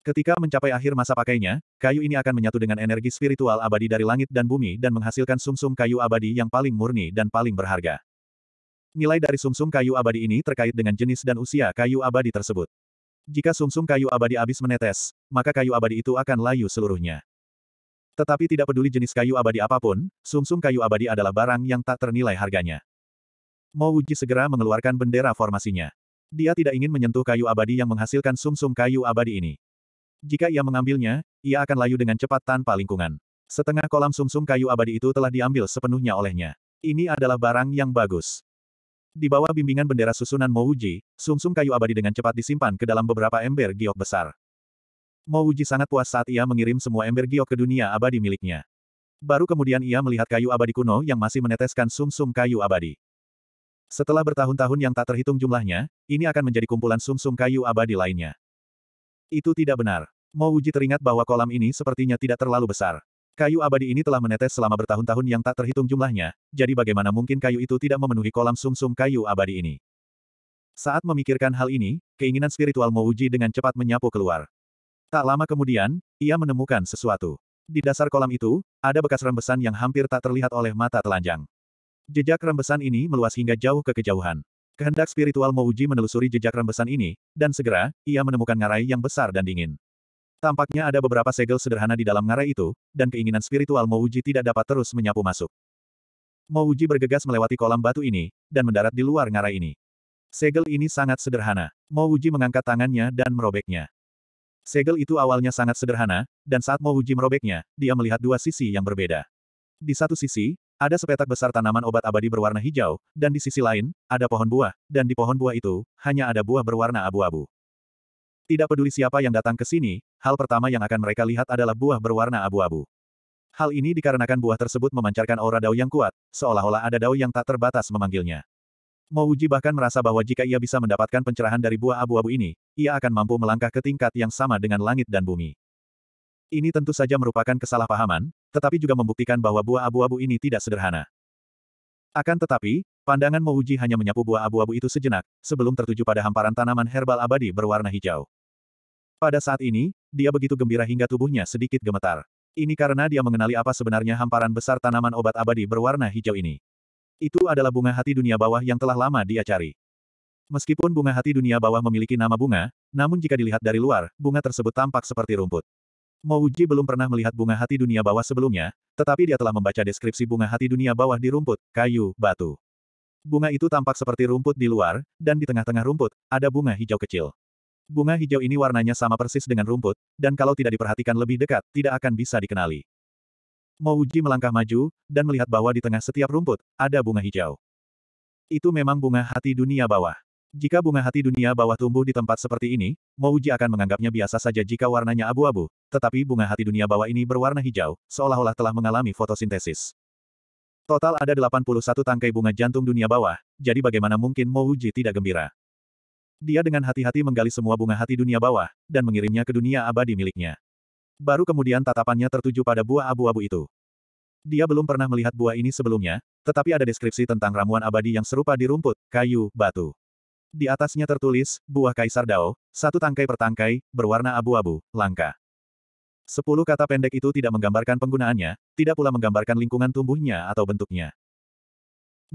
Ketika mencapai akhir masa pakainya, kayu ini akan menyatu dengan energi spiritual abadi dari langit dan bumi dan menghasilkan sumsum kayu abadi yang paling murni dan paling berharga. Nilai dari sumsum kayu abadi ini terkait dengan jenis dan usia kayu abadi tersebut. Jika sumsum kayu abadi habis menetes, maka kayu abadi itu akan layu seluruhnya. Tetapi tidak peduli jenis kayu abadi apa pun, sumsum kayu abadi adalah barang yang tak ternilai harganya. Mo Wuji segera mengeluarkan bendera formasinya. Dia tidak ingin menyentuh kayu abadi yang menghasilkan sumsum kayu abadi ini. Jika ia mengambilnya, ia akan layu dengan cepat tanpa lingkungan. Setengah kolam sumsum kayu abadi itu telah diambil sepenuhnya olehnya. Ini adalah barang yang bagus. Di bawah bimbingan bendera susunan Mo Wuji, sumsum kayu abadi dengan cepat disimpan ke dalam beberapa ember giok besar. Mo Wuji sangat puas saat ia mengirim semua ember giok ke dunia abadi miliknya. Baru kemudian ia melihat kayu abadi kuno yang masih meneteskan sumsum kayu abadi. Setelah bertahun-tahun yang tak terhitung jumlahnya, ini akan menjadi kumpulan sumsum kayu abadi lainnya. Itu tidak benar. Mo Wuji teringat bahwa kolam ini sepertinya tidak terlalu besar. Kayu abadi ini telah menetes selama bertahun-tahun yang tak terhitung jumlahnya, jadi bagaimana mungkin kayu itu tidak memenuhi kolam sumsum kayu abadi ini. Saat memikirkan hal ini, keinginan spiritual Mo Wuji dengan cepat menyapu keluar. Tak lama kemudian, ia menemukan sesuatu. Di dasar kolam itu, ada bekas rembesan yang hampir tak terlihat oleh mata telanjang. Jejak rembesan ini meluas hingga jauh ke kejauhan. Kehendak spiritual Mouji menelusuri jejak rembesan ini, dan segera, ia menemukan ngarai yang besar dan dingin. Tampaknya ada beberapa segel sederhana di dalam ngarai itu, dan keinginan spiritual Mouji tidak dapat terus menyapu masuk. Mouji bergegas melewati kolam batu ini, dan mendarat di luar ngarai ini. Segel ini sangat sederhana. Mouji mengangkat tangannya dan merobeknya. Segel itu awalnya sangat sederhana, dan saat Mouji merobeknya, dia melihat dua sisi yang berbeda. Di satu sisi, ada sepetak besar tanaman obat abadi berwarna hijau, dan di sisi lain, ada pohon buah, dan di pohon buah itu, hanya ada buah berwarna abu-abu. Tidak peduli siapa yang datang ke sini, hal pertama yang akan mereka lihat adalah buah berwarna abu-abu. Hal ini dikarenakan buah tersebut memancarkan aura dao yang kuat, seolah-olah ada dao yang tak terbatas memanggilnya. Mouji bahkan merasa bahwa jika ia bisa mendapatkan pencerahan dari buah abu-abu ini, ia akan mampu melangkah ke tingkat yang sama dengan langit dan bumi. Ini tentu saja merupakan kesalahpahaman, tetapi juga membuktikan bahwa buah abu-abu ini tidak sederhana. Akan tetapi, pandangan Mouji hanya menyapu buah abu-abu itu sejenak, sebelum tertuju pada hamparan tanaman herbal abadi berwarna hijau. Pada saat ini, dia begitu gembira hingga tubuhnya sedikit gemetar. Ini karena dia mengenali apa sebenarnya hamparan besar tanaman obat abadi berwarna hijau ini. Itu adalah bunga hati dunia bawah yang telah lama dia cari. Meskipun bunga hati dunia bawah memiliki nama bunga, namun jika dilihat dari luar, bunga tersebut tampak seperti rumput. Mouji belum pernah melihat bunga hati dunia bawah sebelumnya, tetapi dia telah membaca deskripsi bunga hati dunia bawah di rumput, kayu, batu. Bunga itu tampak seperti rumput di luar, dan di tengah-tengah rumput, ada bunga hijau kecil. Bunga hijau ini warnanya sama persis dengan rumput, dan kalau tidak diperhatikan lebih dekat, tidak akan bisa dikenali. Mouji melangkah maju, dan melihat bahwa di tengah setiap rumput, ada bunga hijau. Itu memang bunga hati dunia bawah. Jika bunga hati dunia bawah tumbuh di tempat seperti ini, Mouji akan menganggapnya biasa saja jika warnanya abu-abu, tetapi bunga hati dunia bawah ini berwarna hijau, seolah-olah telah mengalami fotosintesis. Total ada 81 tangkai bunga jantung dunia bawah, jadi bagaimana mungkin Mouji tidak gembira. Dia dengan hati-hati menggali semua bunga hati dunia bawah, dan mengirimnya ke dunia abadi miliknya. Baru kemudian tatapannya tertuju pada buah abu-abu itu. Dia belum pernah melihat buah ini sebelumnya, tetapi ada deskripsi tentang ramuan abadi yang serupa di rumput, kayu, batu. Di atasnya tertulis, buah kaisar Dao, satu tangkai per tangkai, berwarna abu-abu, langka. Sepuluh kata pendek itu tidak menggambarkan penggunaannya, tidak pula menggambarkan lingkungan tumbuhnya atau bentuknya.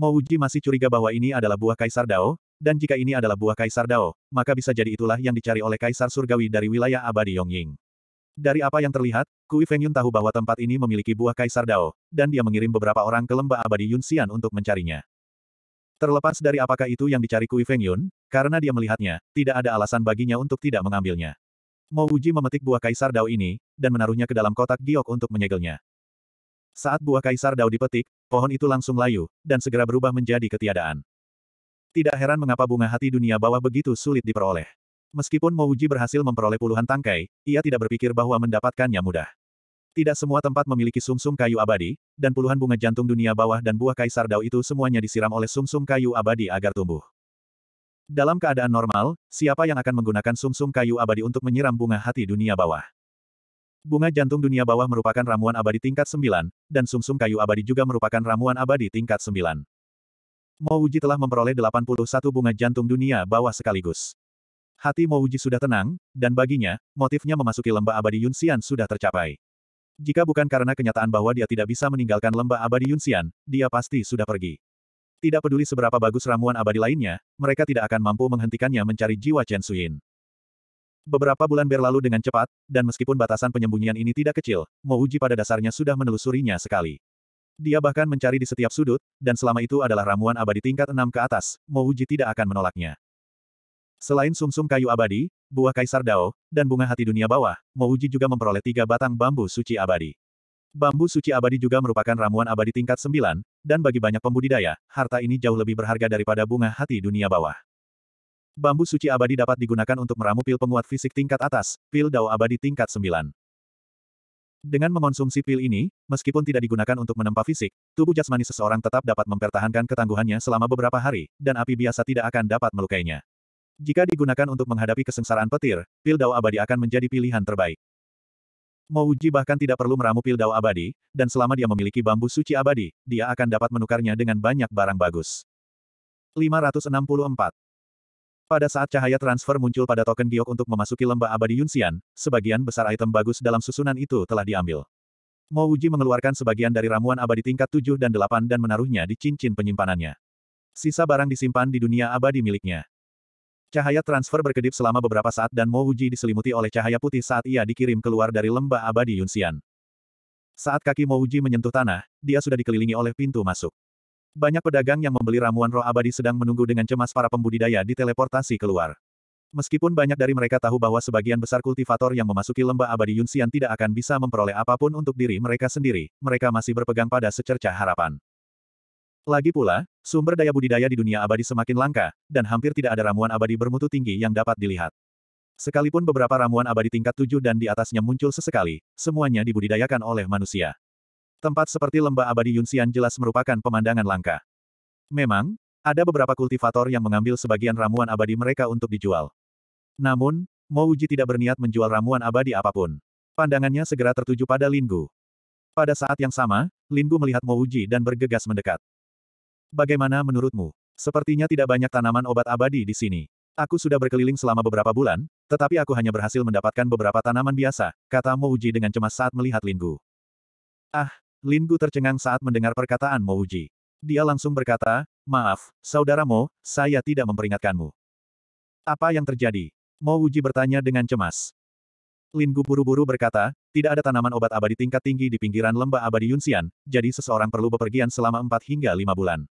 Mouji masih curiga bahwa ini adalah buah kaisar Dao, dan jika ini adalah buah Kaisar Dao, maka bisa jadi itulah yang dicari oleh Kaisar Surgawi dari wilayah abadi Yongying. Dari apa yang terlihat, Kui Fengyun tahu bahwa tempat ini memiliki buah Kaisar Dao, dan dia mengirim beberapa orang ke lembah abadi Yunxian untuk mencarinya. Terlepas dari apakah itu yang dicari Kui Fengyun, karena dia melihatnya, tidak ada alasan baginya untuk tidak mengambilnya. Mo Wuji memetik buah Kaisar Dao ini, dan menaruhnya ke dalam kotak giok untuk menyegelnya. Saat buah Kaisar Dao dipetik, pohon itu langsung layu, dan segera berubah menjadi ketiadaan. Tidak heran mengapa bunga hati dunia bawah begitu sulit diperoleh. Meskipun Mo Wuji berhasil memperoleh puluhan tangkai, ia tidak berpikir bahwa mendapatkannya mudah. Tidak semua tempat memiliki sumsum kayu abadi, dan puluhan bunga jantung dunia bawah dan buah kaisar dao itu semuanya disiram oleh sumsum kayu abadi agar tumbuh. Dalam keadaan normal, siapa yang akan menggunakan sumsum kayu abadi untuk menyiram bunga hati dunia bawah? Bunga jantung dunia bawah merupakan ramuan abadi tingkat 9, dan sumsum kayu abadi juga merupakan ramuan abadi tingkat 9. Mo Wuji telah memperoleh 81 bunga jantung dunia bawah sekaligus. Hati Mo Wuji sudah tenang, dan baginya, motifnya memasuki lembah abadi Yunxian sudah tercapai. Jika bukan karena kenyataan bahwa dia tidak bisa meninggalkan lembah abadi Yunxian, dia pasti sudah pergi. Tidak peduli seberapa bagus ramuan abadi lainnya, mereka tidak akan mampu menghentikannya mencari jiwa Chen Suyin. Beberapa bulan berlalu dengan cepat, dan meskipun batasan penyembunyian ini tidak kecil, Mo Uji pada dasarnya sudah menelusurinya sekali. Dia bahkan mencari di setiap sudut, dan selama itu adalah ramuan abadi tingkat enam ke atas, Mo Uji tidak akan menolaknya. Selain sumsum kayu abadi, buah kaisar Dao, dan bunga hati dunia bawah, Mo Uji juga memperoleh tiga batang bambu suci abadi. Bambu suci abadi juga merupakan ramuan abadi tingkat sembilan, dan bagi banyak pembudidaya, harta ini jauh lebih berharga daripada bunga hati dunia bawah. Bambu suci abadi dapat digunakan untuk meramu pil penguat fisik tingkat atas, pil dao abadi tingkat 9. Dengan mengonsumsi pil ini, meskipun tidak digunakan untuk menempa fisik, tubuh jasmani seseorang tetap dapat mempertahankan ketangguhannya selama beberapa hari, dan api biasa tidak akan dapat melukainya. Jika digunakan untuk menghadapi kesengsaraan petir, pil dao abadi akan menjadi pilihan terbaik. Mouji bahkan tidak perlu meramu pil dao abadi, dan selama dia memiliki bambu suci abadi, dia akan dapat menukarnya dengan banyak barang bagus. 564. Pada saat cahaya transfer muncul pada token giok untuk memasuki lembah abadi Yunxian, sebagian besar item bagus dalam susunan itu telah diambil. Mo Wuji mengeluarkan sebagian dari ramuan abadi tingkat 7 dan 8 dan menaruhnya di cincin penyimpanannya. Sisa barang disimpan di dunia abadi miliknya. Cahaya transfer berkedip selama beberapa saat dan Mo Wuji diselimuti oleh cahaya putih saat ia dikirim keluar dari lembah abadi Yunxian. Saat kaki Mo Wuji menyentuh tanah, dia sudah dikelilingi oleh pintu masuk. Banyak pedagang yang membeli ramuan roh abadi sedang menunggu dengan cemas para pembudidaya di teleportasi keluar. Meskipun banyak dari mereka tahu bahwa sebagian besar kultivator yang memasuki lembah abadi Yunxian tidak akan bisa memperoleh apa pun untuk diri mereka sendiri, mereka masih berpegang pada secercah harapan. Lagi pula, sumber daya budidaya di dunia abadi semakin langka, dan hampir tidak ada ramuan abadi bermutu tinggi yang dapat dilihat. Sekalipun beberapa ramuan abadi tingkat tujuh dan di atasnya muncul sesekali, semuanya dibudidayakan oleh manusia. Tempat seperti lembah abadi Yunxian jelas merupakan pemandangan langka. Memang, ada beberapa kultivator yang mengambil sebagian ramuan abadi mereka untuk dijual. Namun, Mo Wuji tidak berniat menjual ramuan abadi apa pun. Pandangannya segera tertuju pada Linggu. Pada saat yang sama, Linggu melihat Mo Wuji dan bergegas mendekat. Bagaimana menurutmu? Sepertinya tidak banyak tanaman obat abadi di sini. Aku sudah berkeliling selama beberapa bulan, tetapi aku hanya berhasil mendapatkan beberapa tanaman biasa, kata Mo Wuji dengan cemas saat melihat Linggu. Ah, Lin Gu tercengang saat mendengar perkataan Mo Wuji. Dia langsung berkata, Maaf, saudara Mo, saya tidak memperingatkanmu. Apa yang terjadi? Mo Wuji bertanya dengan cemas. Lin Gu buru-buru berkata, tidak ada tanaman obat abadi tingkat tinggi di pinggiran lembah abadi Yunxian, jadi seseorang perlu bepergian selama 4 hingga 5 bulan.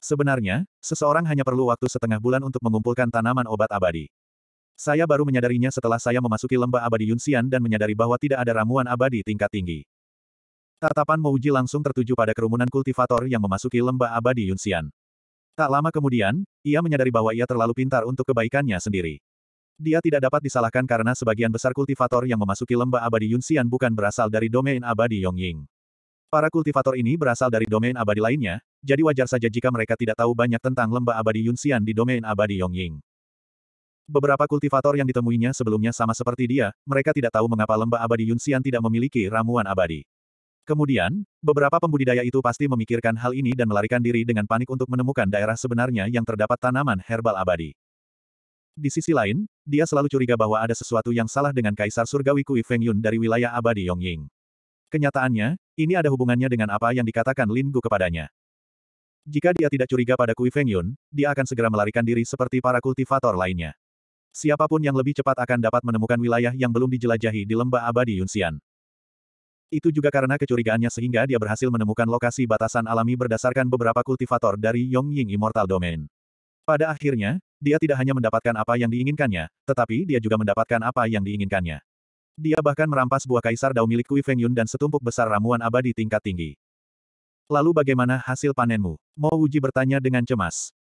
Sebenarnya, seseorang hanya perlu waktu setengah bulan untuk mengumpulkan tanaman obat abadi. Saya baru menyadarinya setelah saya memasuki lembah abadi Yunxian dan menyadari bahwa tidak ada ramuan abadi tingkat tinggi. Tatapan Mouji langsung tertuju pada kerumunan kultivator yang memasuki lembah abadi Yunxian. Tak lama kemudian, ia menyadari bahwa ia terlalu pintar untuk kebaikannya sendiri. Dia tidak dapat disalahkan karena sebagian besar kultivator yang memasuki lembah abadi Yunxian bukan berasal dari domain abadi Yongying. Para kultivator ini berasal dari domain abadi lainnya, jadi wajar saja jika mereka tidak tahu banyak tentang lembah abadi Yunxian di domain abadi Yongying. Beberapa kultivator yang ditemuinya sebelumnya sama seperti dia, mereka tidak tahu mengapa lembah abadi Yunxian tidak memiliki ramuan abadi. Kemudian, beberapa pembudidaya itu pasti memikirkan hal ini dan melarikan diri dengan panik untuk menemukan daerah sebenarnya yang terdapat tanaman herbal abadi. Di sisi lain, dia selalu curiga bahwa ada sesuatu yang salah dengan Kaisar Surgawi Kui Feng Yun dari wilayah abadi Yongying. Kenyataannya, ini ada hubungannya dengan apa yang dikatakan Lin Gu kepadanya. Jika dia tidak curiga pada Kui Feng Yun, dia akan segera melarikan diri seperti para kultivator lainnya. Siapa pun yang lebih cepat akan dapat menemukan wilayah yang belum dijelajahi di lembah abadi Yunxian. Itu juga karena kecurigaannya sehingga dia berhasil menemukan lokasi batasan alami berdasarkan beberapa kultivator dari Yongying Immortal Domain. Pada akhirnya, dia tidak hanya mendapatkan apa yang diinginkannya, tetapi dia juga mendapatkan apa yang diinginkannya. Dia bahkan merampas buah kaisar dao milik Kui Feng Yun dan setumpuk besar ramuan abadi tingkat tinggi. Lalu bagaimana hasil panenmu? Mo Wuji bertanya dengan cemas.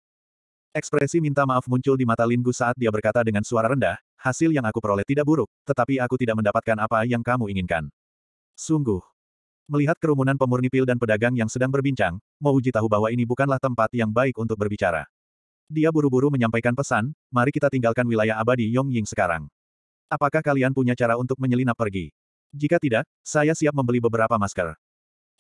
Ekspresi minta maaf muncul di mata Lin Gu saat dia berkata dengan suara rendah, hasil yang aku peroleh tidak buruk, tetapi aku tidak mendapatkan apa yang kamu inginkan. Sungguh. Melihat kerumunan pemurni pil dan pedagang yang sedang berbincang, Mo Wuji tahu bahwa ini bukanlah tempat yang baik untuk berbicara. Dia buru-buru menyampaikan pesan, mari kita tinggalkan wilayah abadi Yongying sekarang. Apakah kalian punya cara untuk menyelinap pergi? Jika tidak, saya siap membeli beberapa masker.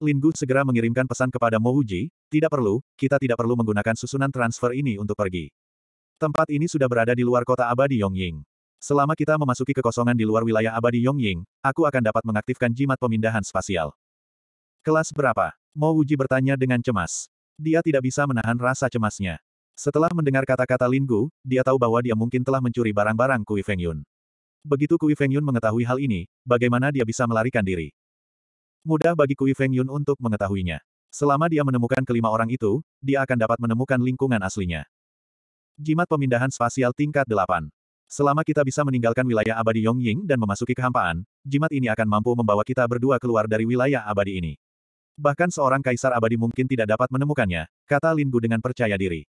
Lin Gu segera mengirimkan pesan kepada Mo Wuji, tidak perlu, kita tidak perlu menggunakan susunan transfer ini untuk pergi. Tempat ini sudah berada di luar kota abadi Yongying. Selama kita memasuki kekosongan di luar wilayah abadi Yongying, aku akan dapat mengaktifkan jimat pemindahan spasial. Kelas berapa? Mo Wuji bertanya dengan cemas. Dia tidak bisa menahan rasa cemasnya. Setelah mendengar kata-kata Lin Gu, dia tahu bahwa dia mungkin telah mencuri barang-barang Kui Feng Yun. Begitu Kui Feng Yun mengetahui hal ini, bagaimana dia bisa melarikan diri? Mudah bagi Kui Feng Yun untuk mengetahuinya. Selama dia menemukan kelima orang itu, dia akan dapat menemukan lingkungan aslinya. Jimat pemindahan spasial tingkat 8. Selama kita bisa meninggalkan wilayah abadi Yongying dan memasuki kehampaan, jimat ini akan mampu membawa kita berdua keluar dari wilayah abadi ini. Bahkan seorang kaisar abadi mungkin tidak dapat menemukannya, kata Lin Gu dengan percaya diri.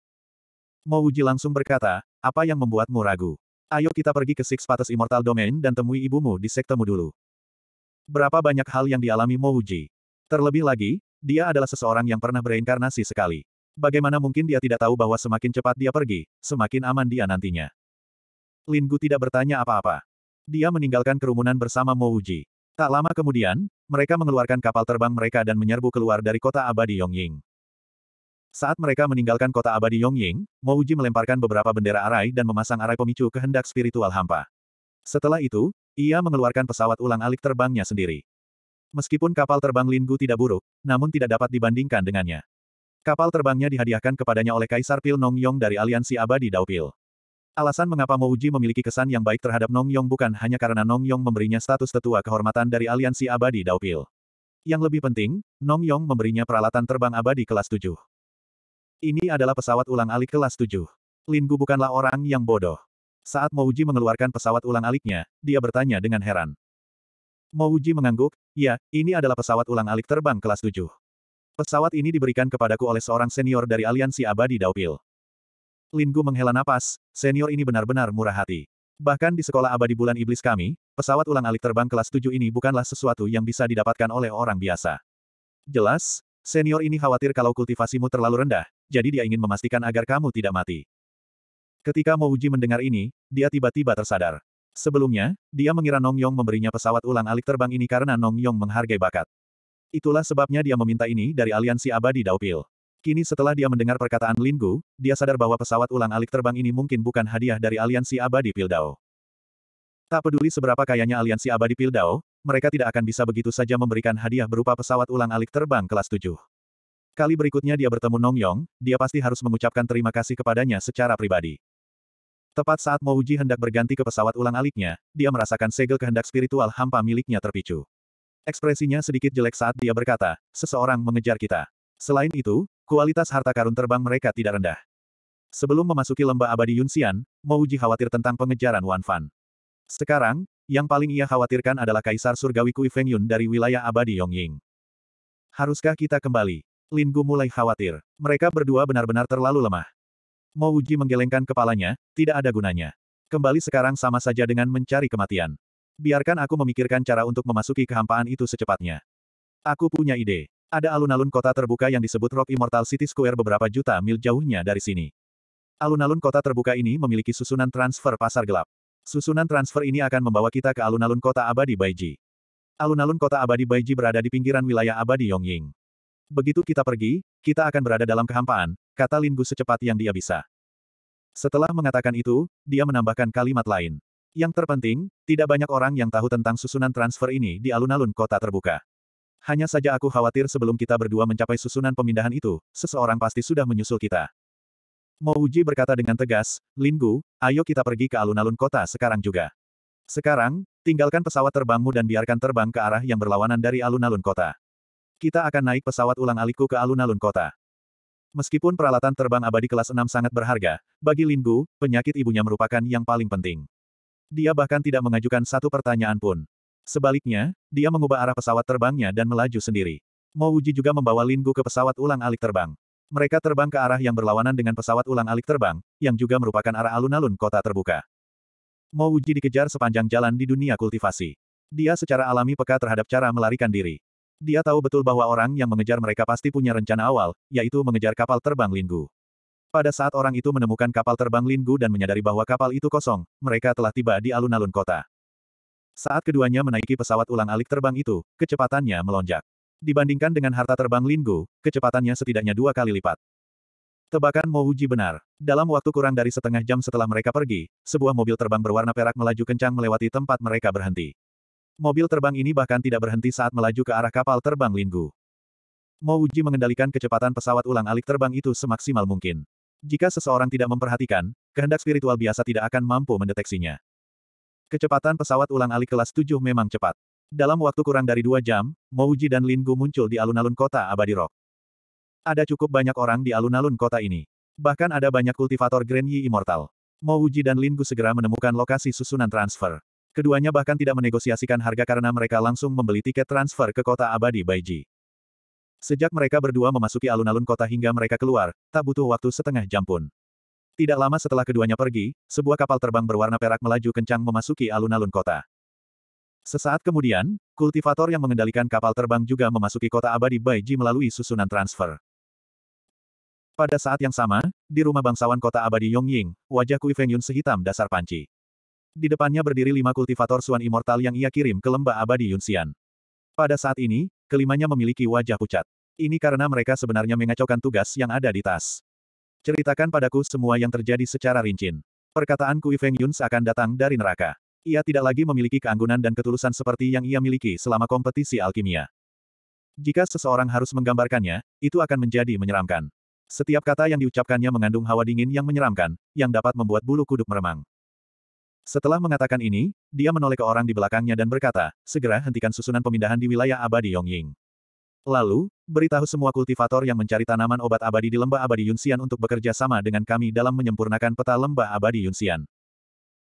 Mo Wuji langsung berkata, apa yang membuatmu ragu? Ayo kita pergi ke Six Pates Immortal Domain dan temui ibumu di sektemu dulu. Berapa banyak hal yang dialami Mo Wuji. Terlebih lagi, dia adalah seseorang yang pernah bereinkarnasi sekali. Bagaimana mungkin dia tidak tahu bahwa semakin cepat dia pergi, semakin aman dia nantinya. Lin Gu tidak bertanya apa-apa. Dia meninggalkan kerumunan bersama Mo Wuji. Tak lama kemudian, mereka mengeluarkan kapal terbang mereka dan menyerbu keluar dari kota abadi Yongying. Saat mereka meninggalkan kota abadi Yongying, Mo Wuji melemparkan beberapa bendera arai dan memasang arai pemicu kehendak spiritual hampa. Setelah itu, ia mengeluarkan pesawat ulang-alik terbangnya sendiri. Meskipun kapal terbang Linggu tidak buruk, namun tidak dapat dibandingkan dengannya. Kapal terbangnya dihadiahkan kepadanya oleh Kaisar Pil Nong Yong dari Aliansi Abadi Dao Pil. Alasan mengapa Mouji memiliki kesan yang baik terhadap Nong Yong bukan hanya karena Nong Yong memberinya status tetua kehormatan dari Aliansi Abadi Dao Pil. Yang lebih penting, Nong Yong memberinya peralatan terbang abadi kelas 7. Ini adalah pesawat ulang-alik kelas 7. Linggu bukanlah orang yang bodoh. Saat Mouji mengeluarkan pesawat ulang-aliknya, dia bertanya dengan heran. Mouji mengangguk, ya, ini adalah pesawat ulang-alik terbang kelas 7. Pesawat ini diberikan kepadaku oleh seorang senior dari Aliansi Abadi Daupil. Linggu menghela napas, senior ini benar-benar murah hati. Bahkan di sekolah abadi bulan iblis kami, pesawat ulang-alik terbang kelas 7 ini bukanlah sesuatu yang bisa didapatkan oleh orang biasa. Jelas, senior ini khawatir kalau kultivasimu terlalu rendah, jadi dia ingin memastikan agar kamu tidak mati. Ketika Mo Wuji mendengar ini, dia tiba-tiba tersadar. Sebelumnya, dia mengira Nong Yong memberinya pesawat ulang-alik terbang ini karena Nong Yong menghargai bakat. Itulah sebabnya dia meminta ini dari aliansi abadi Daupil. Kini setelah dia mendengar perkataan Lin Gu, dia sadar bahwa pesawat ulang-alik terbang ini mungkin bukan hadiah dari aliansi abadi Pildao. Tak peduli seberapa kayanya aliansi abadi Pildao, mereka tidak akan bisa begitu saja memberikan hadiah berupa pesawat ulang-alik terbang kelas 7. Kali berikutnya dia bertemu Nong Yong, dia pasti harus mengucapkan terima kasih kepadanya secara pribadi. Tepat saat Mo Wuji hendak berganti ke pesawat ulang-aliknya, dia merasakan segel kehendak spiritual hampa miliknya terpicu. Ekspresinya sedikit jelek saat dia berkata, seseorang mengejar kita. Selain itu, kualitas harta karun terbang mereka tidak rendah. Sebelum memasuki lembah abadi Yunxian, Mo Wuji khawatir tentang pengejaran Wan Fan. Sekarang, yang paling ia khawatirkan adalah Kaisar Surgawi Kui Feng Yun dari wilayah abadi Yongying. Haruskah kita kembali? Lin Gu mulai khawatir. Mereka berdua benar-benar terlalu lemah. Mo Wuji menggelengkan kepalanya, tidak ada gunanya. Kembali sekarang sama saja dengan mencari kematian. Biarkan aku memikirkan cara untuk memasuki kehampaan itu secepatnya. Aku punya ide. Ada alun-alun kota terbuka yang disebut Rock Immortal City Square beberapa juta mil jauhnya dari sini. Alun-alun kota terbuka ini memiliki susunan transfer pasar gelap. Susunan transfer ini akan membawa kita ke alun-alun kota abadi Baiji. Alun-alun kota abadi Baiji berada di pinggiran wilayah abadi Yongying. Begitu kita pergi, kita akan berada dalam kehampaan, kata Lin Gu secepat yang dia bisa. Setelah mengatakan itu, dia menambahkan kalimat lain. Yang terpenting, tidak banyak orang yang tahu tentang susunan transfer ini di alun-alun kota terbuka. Hanya saja aku khawatir sebelum kita berdua mencapai susunan pemindahan itu, seseorang pasti sudah menyusul kita. Mo Wuji berkata dengan tegas, Linggu, ayo kita pergi ke alun-alun kota sekarang juga. Sekarang, tinggalkan pesawat terbangmu dan biarkan terbang ke arah yang berlawanan dari alun-alun kota. Kita akan naik pesawat ulang-alikku ke alun-alun kota. Meskipun peralatan terbang abadi kelas 6 sangat berharga, bagi Linggu, penyakit ibunya merupakan yang paling penting. Dia bahkan tidak mengajukan satu pertanyaan pun. Sebaliknya, dia mengubah arah pesawat terbangnya dan melaju sendiri. Mo Wuji juga membawa Linggu ke pesawat ulang-alik terbang. Mereka terbang ke arah yang berlawanan dengan pesawat ulang-alik terbang, yang juga merupakan arah alun-alun kota terbuka. Mo Wuji dikejar sepanjang jalan di dunia kultivasi. Dia secara alami peka terhadap cara melarikan diri. Dia tahu betul bahwa orang yang mengejar mereka pasti punya rencana awal, yaitu mengejar kapal terbang Linggu. Pada saat orang itu menemukan kapal terbang Linggu dan menyadari bahwa kapal itu kosong, mereka telah tiba di alun-alun kota. Saat keduanya menaiki pesawat ulang-alik terbang itu, kecepatannya melonjak. Dibandingkan dengan harta terbang Linggu, kecepatannya setidaknya dua kali lipat. Tebakan Mo Wuji benar. Dalam waktu kurang dari setengah jam setelah mereka pergi, sebuah mobil terbang berwarna perak melaju kencang melewati tempat mereka berhenti. Mobil terbang ini bahkan tidak berhenti saat melaju ke arah kapal terbang Linggu. Mo Wuji mengendalikan kecepatan pesawat ulang-alik terbang itu semaksimal mungkin. Jika seseorang tidak memperhatikan, kehendak spiritual biasa tidak akan mampu mendeteksinya. Kecepatan pesawat ulang-alik kelas 7 memang cepat. Dalam waktu kurang dari dua jam, Mouji dan Lin Gu muncul di alun-alun kota Abadi Rock. Ada cukup banyak orang di alun-alun kota ini. Bahkan ada banyak kultivator Grand Yi Immortal. Mouji dan Lin Gu segera menemukan lokasi susunan transfer. Keduanya bahkan tidak menegosiasikan harga karena mereka langsung membeli tiket transfer ke kota Abadi Baiji. Sejak mereka berdua memasuki alun-alun kota hingga mereka keluar, tak butuh waktu setengah jam pun. Tidak lama setelah keduanya pergi, sebuah kapal terbang berwarna perak melaju kencang memasuki alun-alun kota. Sesaat kemudian, kultivator yang mengendalikan kapal terbang juga memasuki kota abadi Baiji melalui susunan transfer. Pada saat yang sama, di rumah bangsawan kota abadi Yongying, wajah Kui Feng Yun sehitam dasar panci. Di depannya berdiri lima kultivator Suan Immortal yang ia kirim ke lembah abadi Yunxian. Pada saat ini, kelimanya memiliki wajah pucat. Ini karena mereka sebenarnya mengacaukan tugas yang ada di tas. Ceritakan padaku semua yang terjadi secara rincin. Perkataan Kui Feng Yun seakan datang dari neraka. Ia tidak lagi memiliki keanggunan dan ketulusan seperti yang ia miliki selama kompetisi alkimia. Jika seseorang harus menggambarkannya, itu akan menjadi menyeramkan. Setiap kata yang diucapkannya mengandung hawa dingin yang menyeramkan, yang dapat membuat bulu kuduk meremang. Setelah mengatakan ini, dia menoleh ke orang di belakangnya dan berkata, segera hentikan susunan pemindahan di wilayah abadi Yongying. Lalu, beritahu semua kultivator yang mencari tanaman obat abadi di lembah abadi Yunxian untuk bekerja sama dengan kami dalam menyempurnakan peta lembah abadi Yunxian.